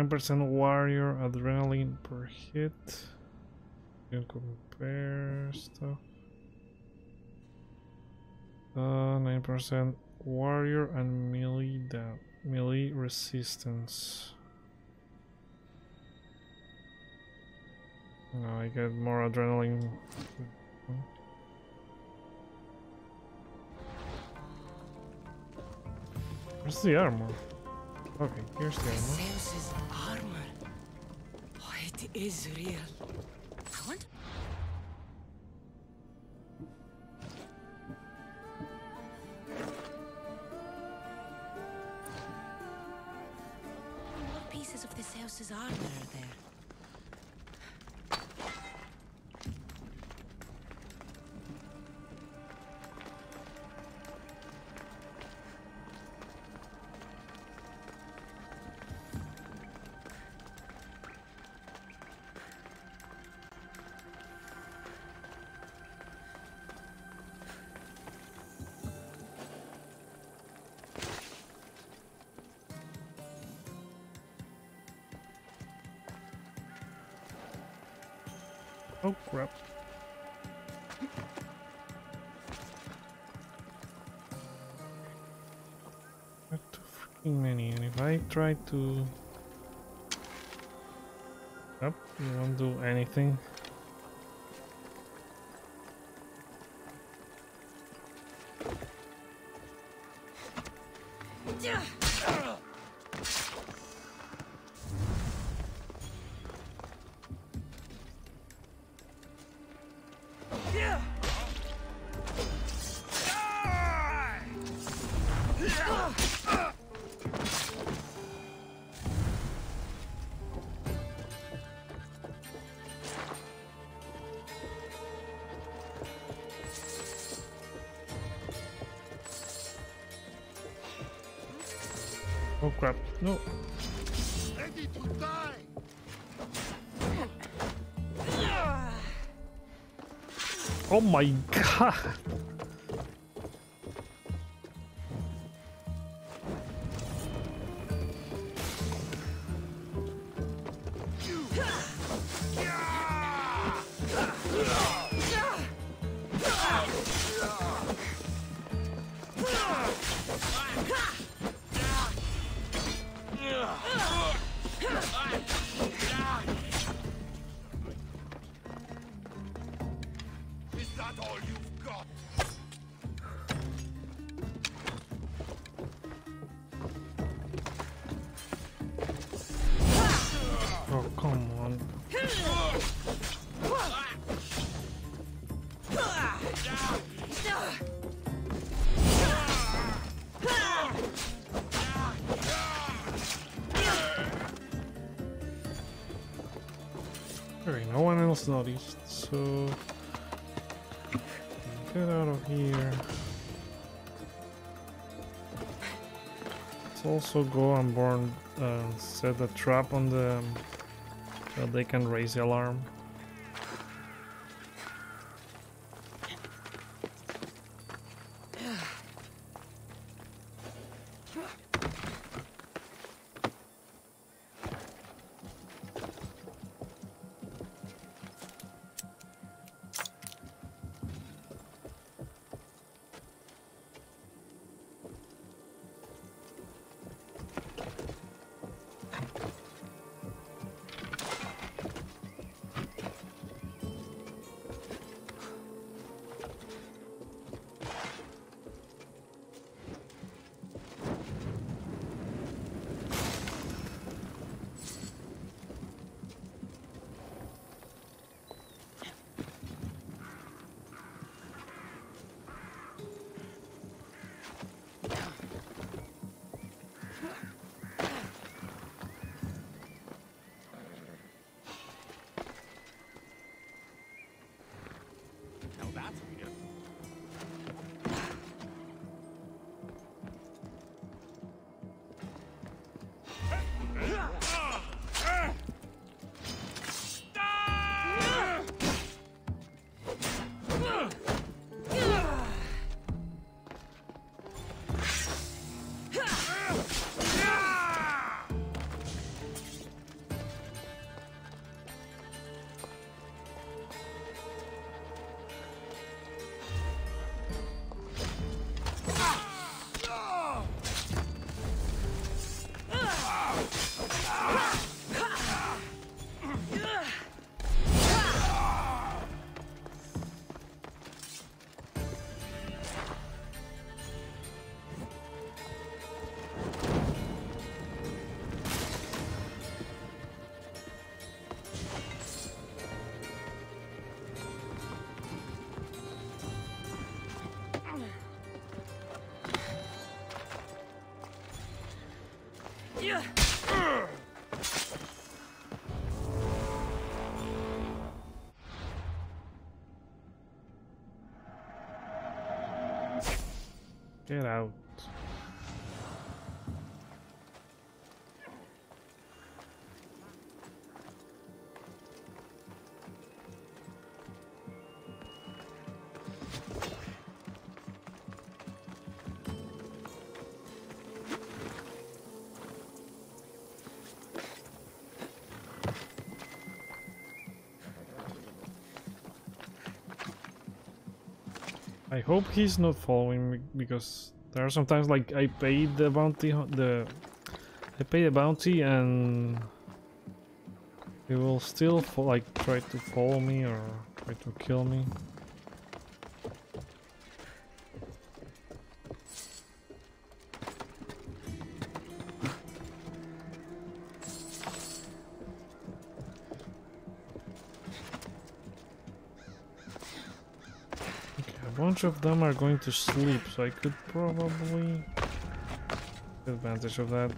10% warrior adrenaline per hit. You compare stuff. Uh, 9% warrior and melee down, melee resistance. No, I get more adrenaline. Where's the armor? Okay, here's the armor. Armor. Oh, it is real. Try to... Yep, you won't do anything. My god! No one else so get out of here. Let's also go and burn, uh, set a trap on them so they can raise the alarm. Get out. I hope he's not following me because there are sometimes like I paid the bounty the I pay the bounty and he will still like try to follow me or try to kill me. Bunch of them are going to sleep, so I could probably take advantage of that.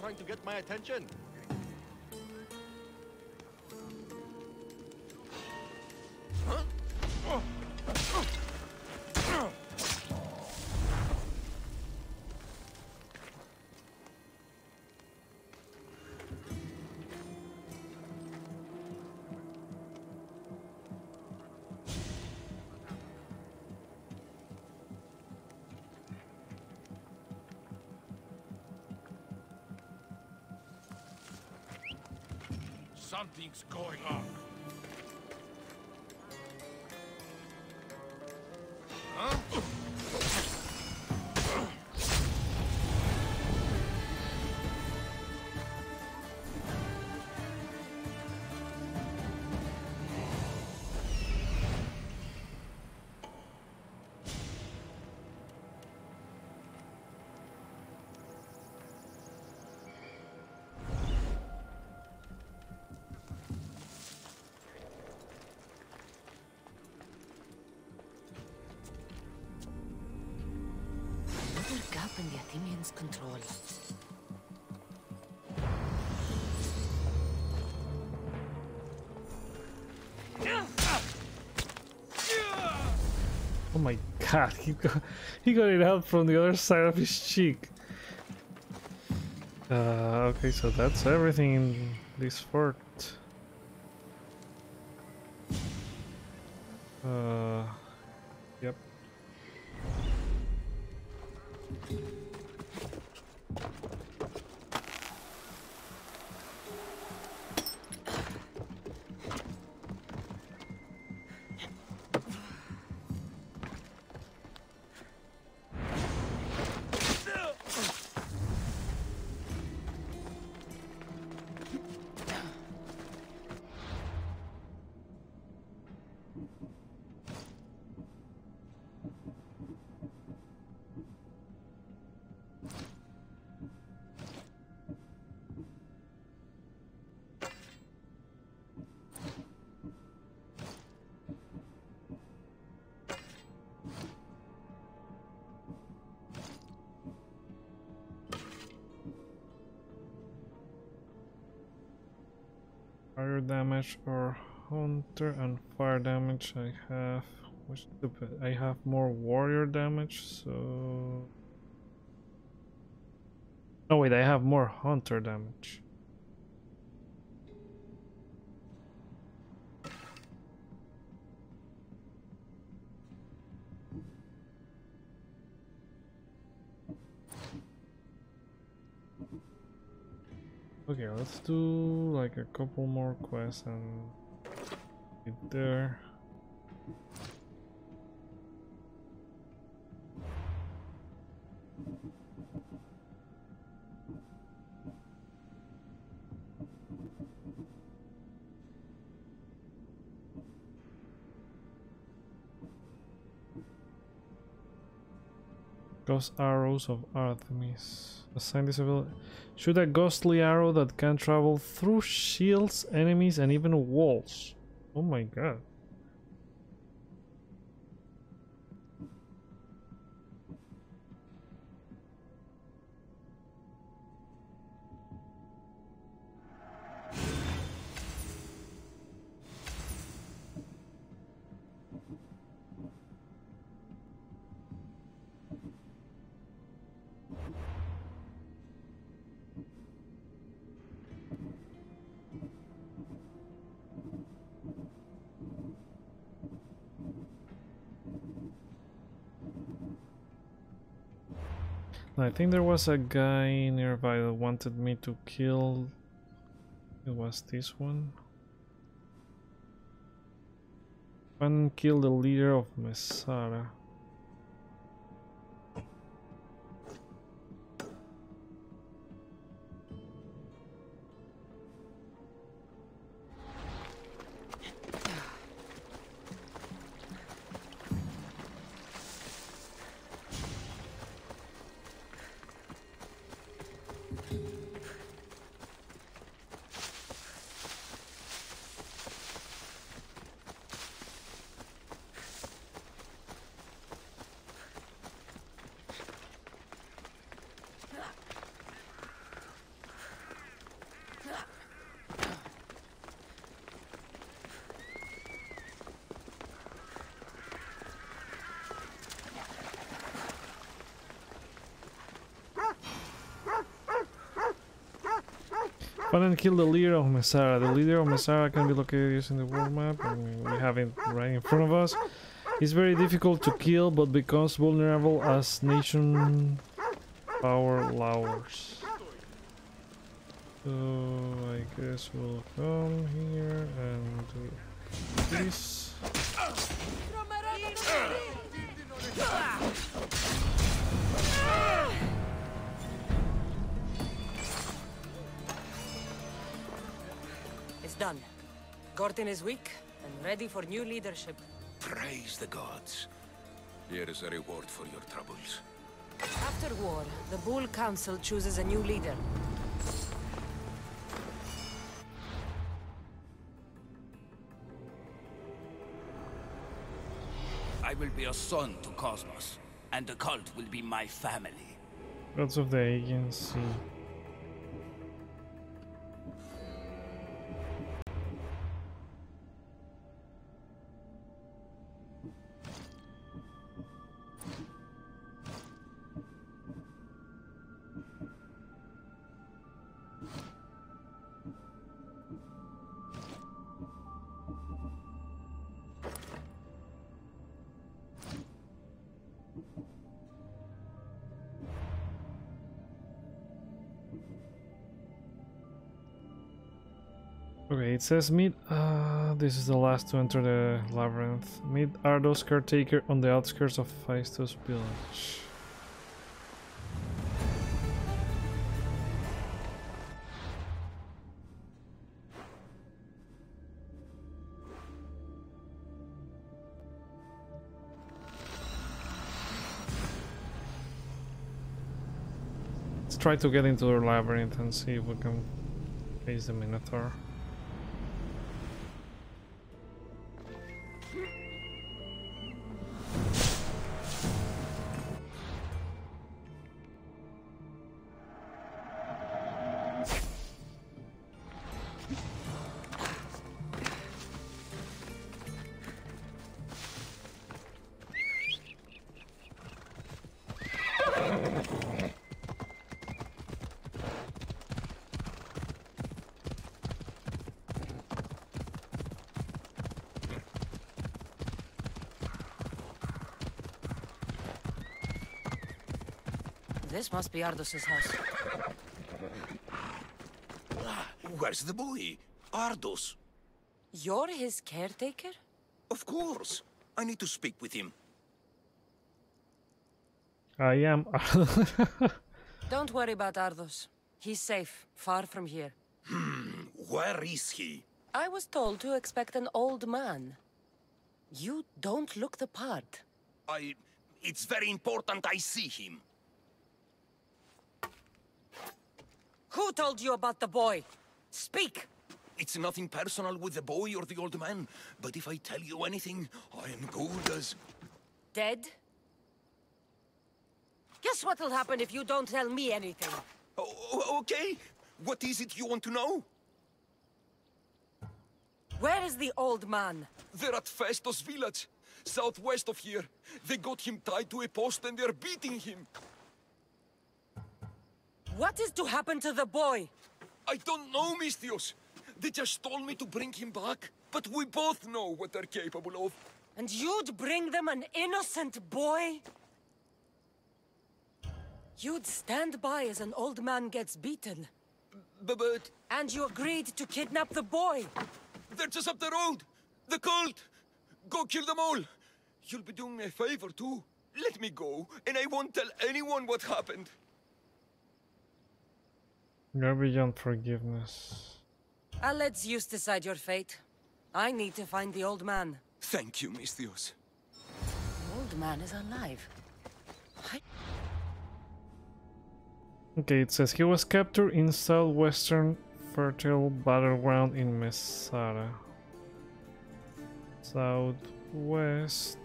Trying to get my attention? Something's going on. Huh? In the Athenians' control. Oh my god, he got, he got it out from the other side of his cheek. Uh, okay, so that's everything in this fort. Damage or hunter and fire damage I have which I have more warrior damage so Oh wait I have more hunter damage let's do like a couple more quests and get there. Arrows of Artemis. Assign this ability. Shoot a ghostly arrow that can travel through shields, enemies, and even walls. Oh my god. I think there was a guy nearby that wanted me to kill. It was this one. One kill the leader of Messara. And kill the leader of Messara. The leader of Messara can be located using the world map. We have it right in front of us. He's very difficult to kill, but becomes vulnerable as nation power lowers. So I guess we'll come here and do this. Gortyn is weak and ready for new leadership. Praise the gods. Here is a reward for your troubles. After war, the Bull Council chooses a new leader. I will be a son to Kosmos, and the cult will be my family. Gods of the Aegean it says meet. Uh, this is the last to enter the labyrinth. Meet Ardos caretaker on the outskirts of Phaistos village. Let's try to get into the labyrinth and see if we can face the Minotaur. This must be Ardos's house. Where's the boy? Ardos. You're his caretaker? Of course. I need to speak with him. I am. Don't worry about Ardos. He's safe, far from here. Hmm, where is he? I was told to expect an old man. You don't look the part. I... It's very important I see him. Who told you about the boy? Speak! It's nothing personal with the boy or the old man, but if I tell you anything, I am good as... Dead? Guess what'll happen if you don't tell me anything? Oh, okay. What is it you want to know? Where is the old man? They're at Phaistos village, southwest of here. They got him tied to a post and they're beating him. What is to happen to the boy? I don't know, Misthios. They just told me to bring him back. But we both know what they're capable of. And you'd bring them an innocent boy? You'd stand by as an old man gets beaten. B but... And you agreed to kidnap the boy. They're just up the road. The cult. Go kill them all. You'll be doing me a favor, too. Let me go, and I won't tell anyone what happened. You're beyond forgiveness. Ah, I'll let Zeus decide your fate. I need to find the old man. Thank you, Misthios. The old man is alive. I... Okay, it says he was captured in southwestern fertile battleground in Messara. Southwest.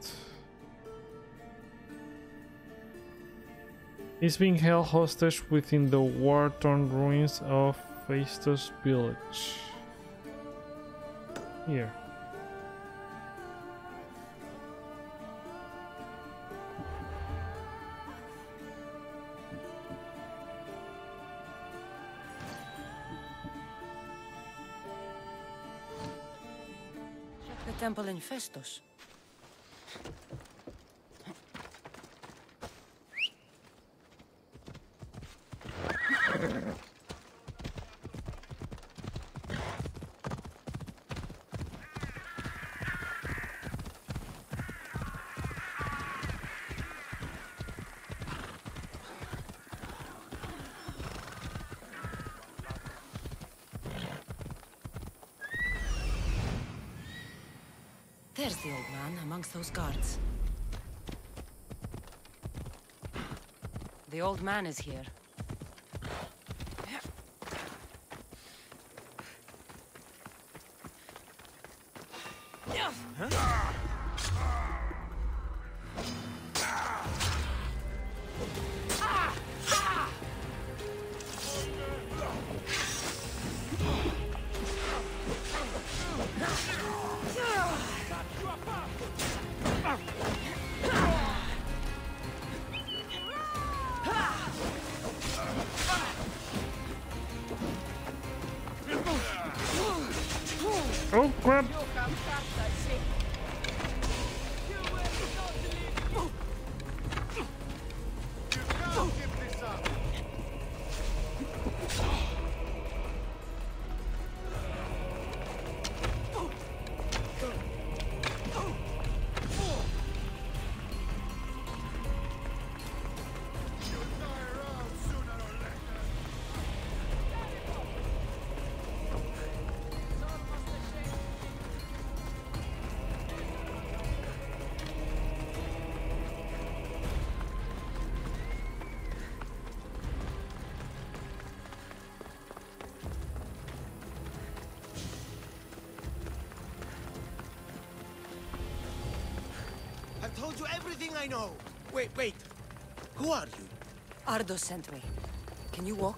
is being held hostage within the war-torn ruins of Phaistos village. Here. The temple in Phaistos. There's the old man amongst those guards. The old man is here. Everything I know. Wait, wait. Who are you? Ardo sent me. Can you walk?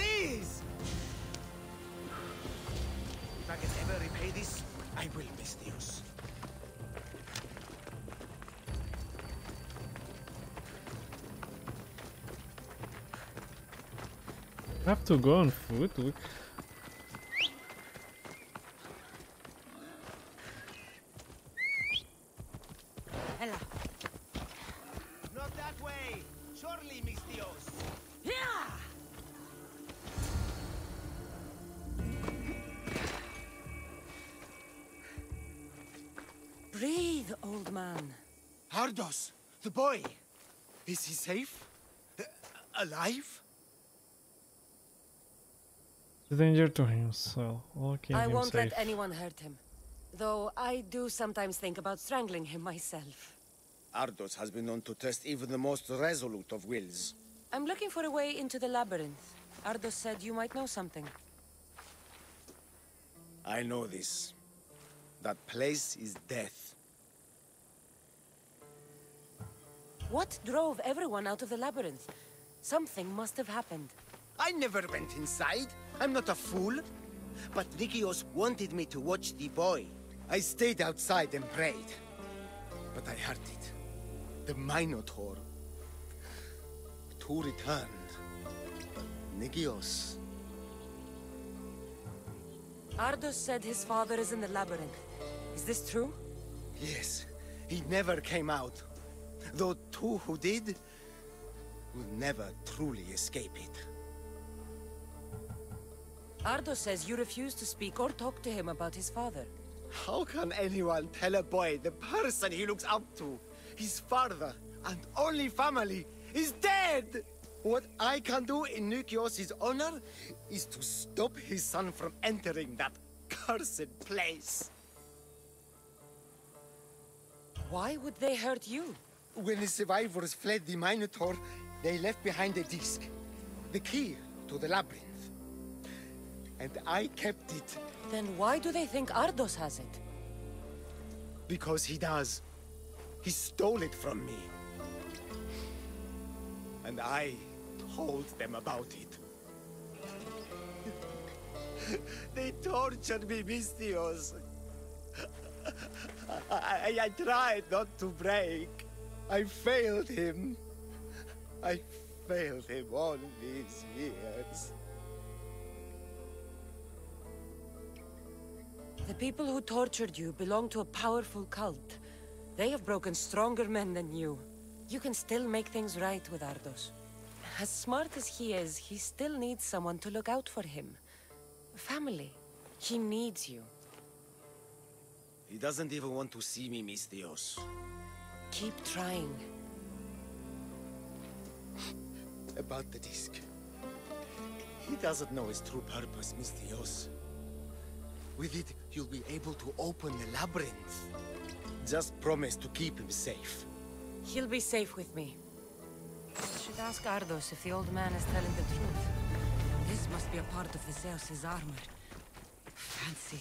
Please! If I can ever repay this, I will, miss Misthios. have to go on foot. The boy. Is he safe? Uh, alive? Danger to himself. Okay, I won't safe. let anyone hurt him. Though I do sometimes think about strangling him myself. Ardos has been known to test even the most resolute of wills. I'm looking for a way into the labyrinth. Ardos said you might know something. I know this. That place is death. What drove everyone out of the labyrinth? Something must have happened. I never went inside. I'm not a fool. But Nikios wanted me to watch the boy. I stayed outside and prayed. But I heard it. The Minotaur. Two returned. But Nikios... Ardos said his father is in the labyrinth. Is this true? Yes, he never came out. Though two who did will never truly escape it. Ardo says you refuse to speak or talk to him about his father. How can anyone tell a boy the person he looks up to, his father and only family, is dead? What I can do in Nukios' honor is to stop his son from entering that cursed place. Why would they hurt you? When the survivors fled the Minotaur, they left behind a disc, the key to the labyrinth. And I kept it. Then why do they think Ardos has it? Because he does. He stole it from me. And I told them about it. they tortured me, Misthios. I, I, I tried not to break. I failed him. I failed him all these years. The people who tortured you belong to a powerful cult. They have broken stronger men than you. You can still make things right with Ardos. As smart as he is, he still needs someone to look out for him. Family. He needs you. He doesn't even want to see me, Misthios. Keep trying. About the disc. He doesn't know its true purpose, Misthios. With it, you'll be able to open the labyrinth. Just promise to keep him safe. He'll be safe with me. I should ask Ardos if the old man is telling the truth. This must be a part of the Zeus's armor. Fancy.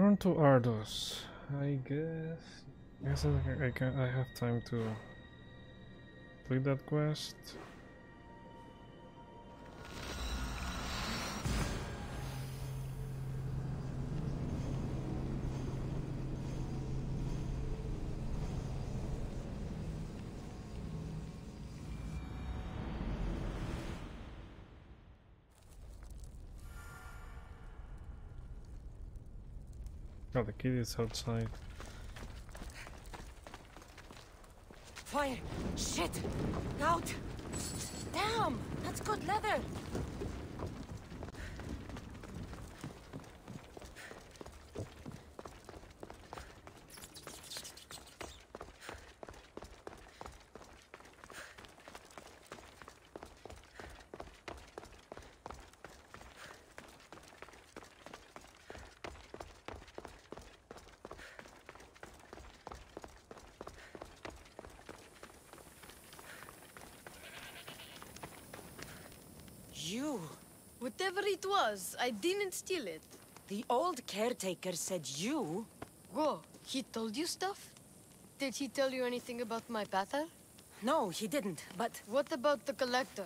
Return to Ardos. I guess. I guess I, I can. I have time to complete that quest. The is outside. Fire! Shit! Out! Damn! That's good leather! Whatever it was, I didn't steal it. The old caretaker said you... Whoa, he told you stuff? Did he tell you anything about my pater? No, he didn't, but... What about the collector?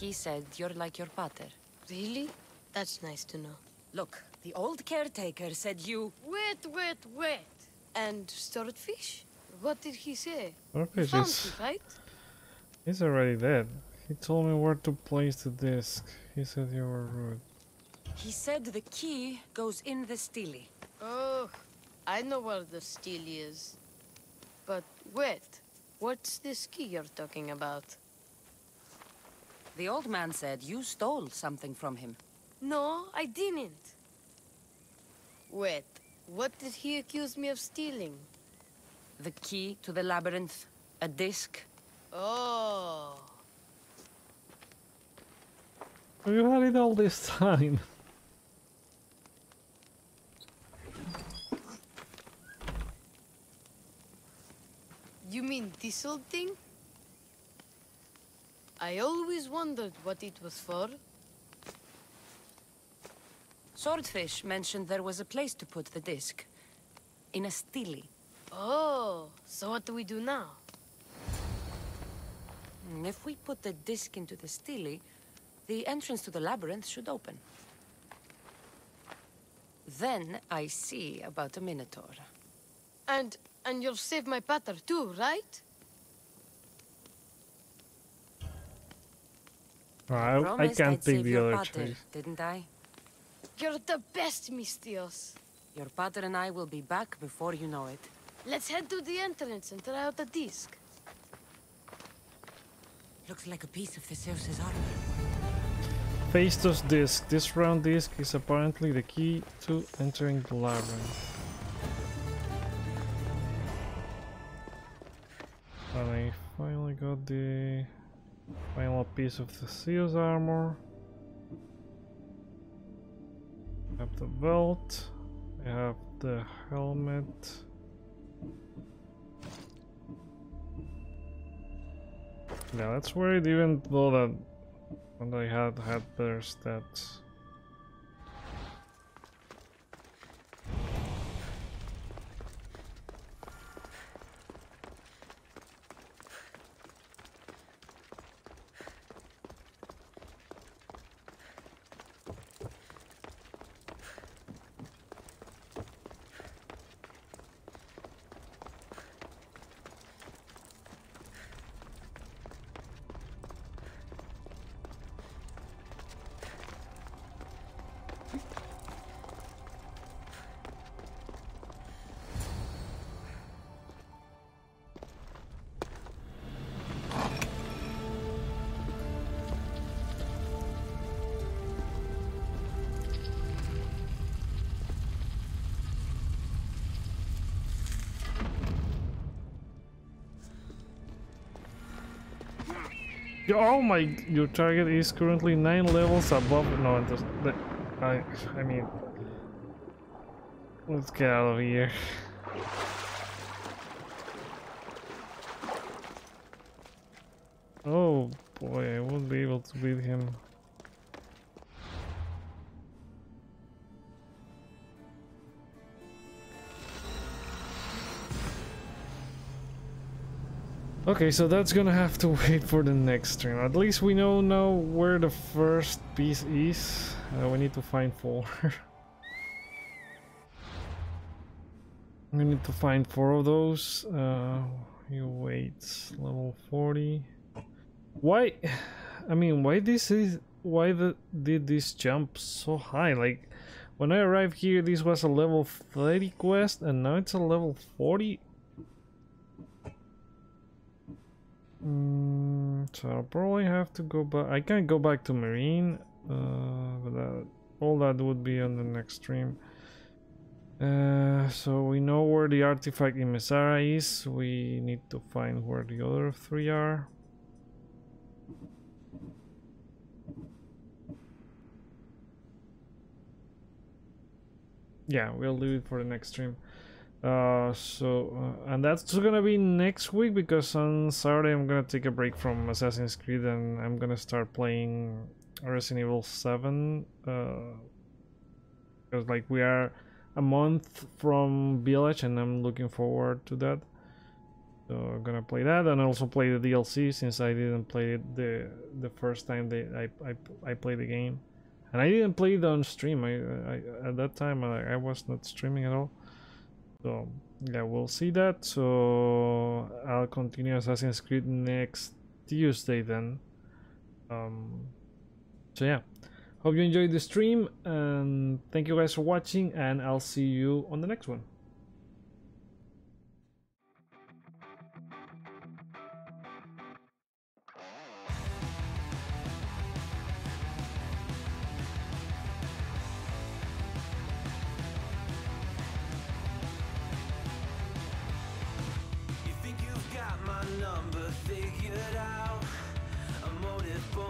He said you're like your pater. Really? That's nice to know. Look, the old caretaker said you... Wait, wait, wait. And swordfish? What did he say? Swordfish is- it, right? He's already dead. He told me where to place the disc. He said you were rude. He said the key goes in the stele. Oh, I know where the stele is. But wait, what's this key you're talking about? The old man said you stole something from him. No, I didn't. Wait, what did he accuse me of stealing? The key to the labyrinth, a disc. Oh. You had it all this time. You mean this old thing? I always wondered what it was for. Swordfish mentioned there was a place to put the disc. In a stele. Oh, so what do we do now? Mm, If we put the disc into the stele, the entrance to the labyrinth should open. Then I see about a minotaur. And and you'll save my pater too, right? I, I can't I'd pick save the your other pater, choice. didn't I? You're the best, Misthios. Your pater and I will be back before you know it. Let's head to the entrance and try out the disc. Looks like a piece of Theseus's armor. Phaistos disc. This round disc is apparently the key to entering the labyrinth. And I finally got the final piece of the Theseus armor. I have the belt. I have the helmet. Yeah, that's worried even though that when I had had better stats. Oh my! Your target is currently nine levels above. No. I. I mean, let's get out of here. Oh boy, I won't be able to beat him. Okay, so that's gonna have to wait for the next stream. At least we know now where the first piece is. Uh, we need to find four. we need to find four of those. Uh, you wait, level 40. Why? I mean, why this is? Why the did this jump so high? Like, when I arrived here, this was a level 30 quest, and now it's a level 40. Mm, so I'll probably have to go back. I can't go back to Marine, uh, but that, all that would be on the next stream. Uh, so we know where the artifact in Messara is. We need to find where the other three are. Yeah, we'll leave it for the next stream. Uh, so, uh, and that's gonna be next week because on Saturday I'm gonna take a break from Assassin's Creed and I'm gonna start playing Resident Evil 7 because uh, like we are a month from Village and I'm looking forward to that. So I'm gonna play that and also play the DLC since I didn't play it the the first time they I I, I played the game, and I didn't play it on stream. I, I at that time I, I was not streaming at all. So yeah, we'll see that. So I'll continue Assassin's Creed next Tuesday then. Um, so yeah, hope you enjoyed the stream and thank you guys for watching and I'll see you on the next one.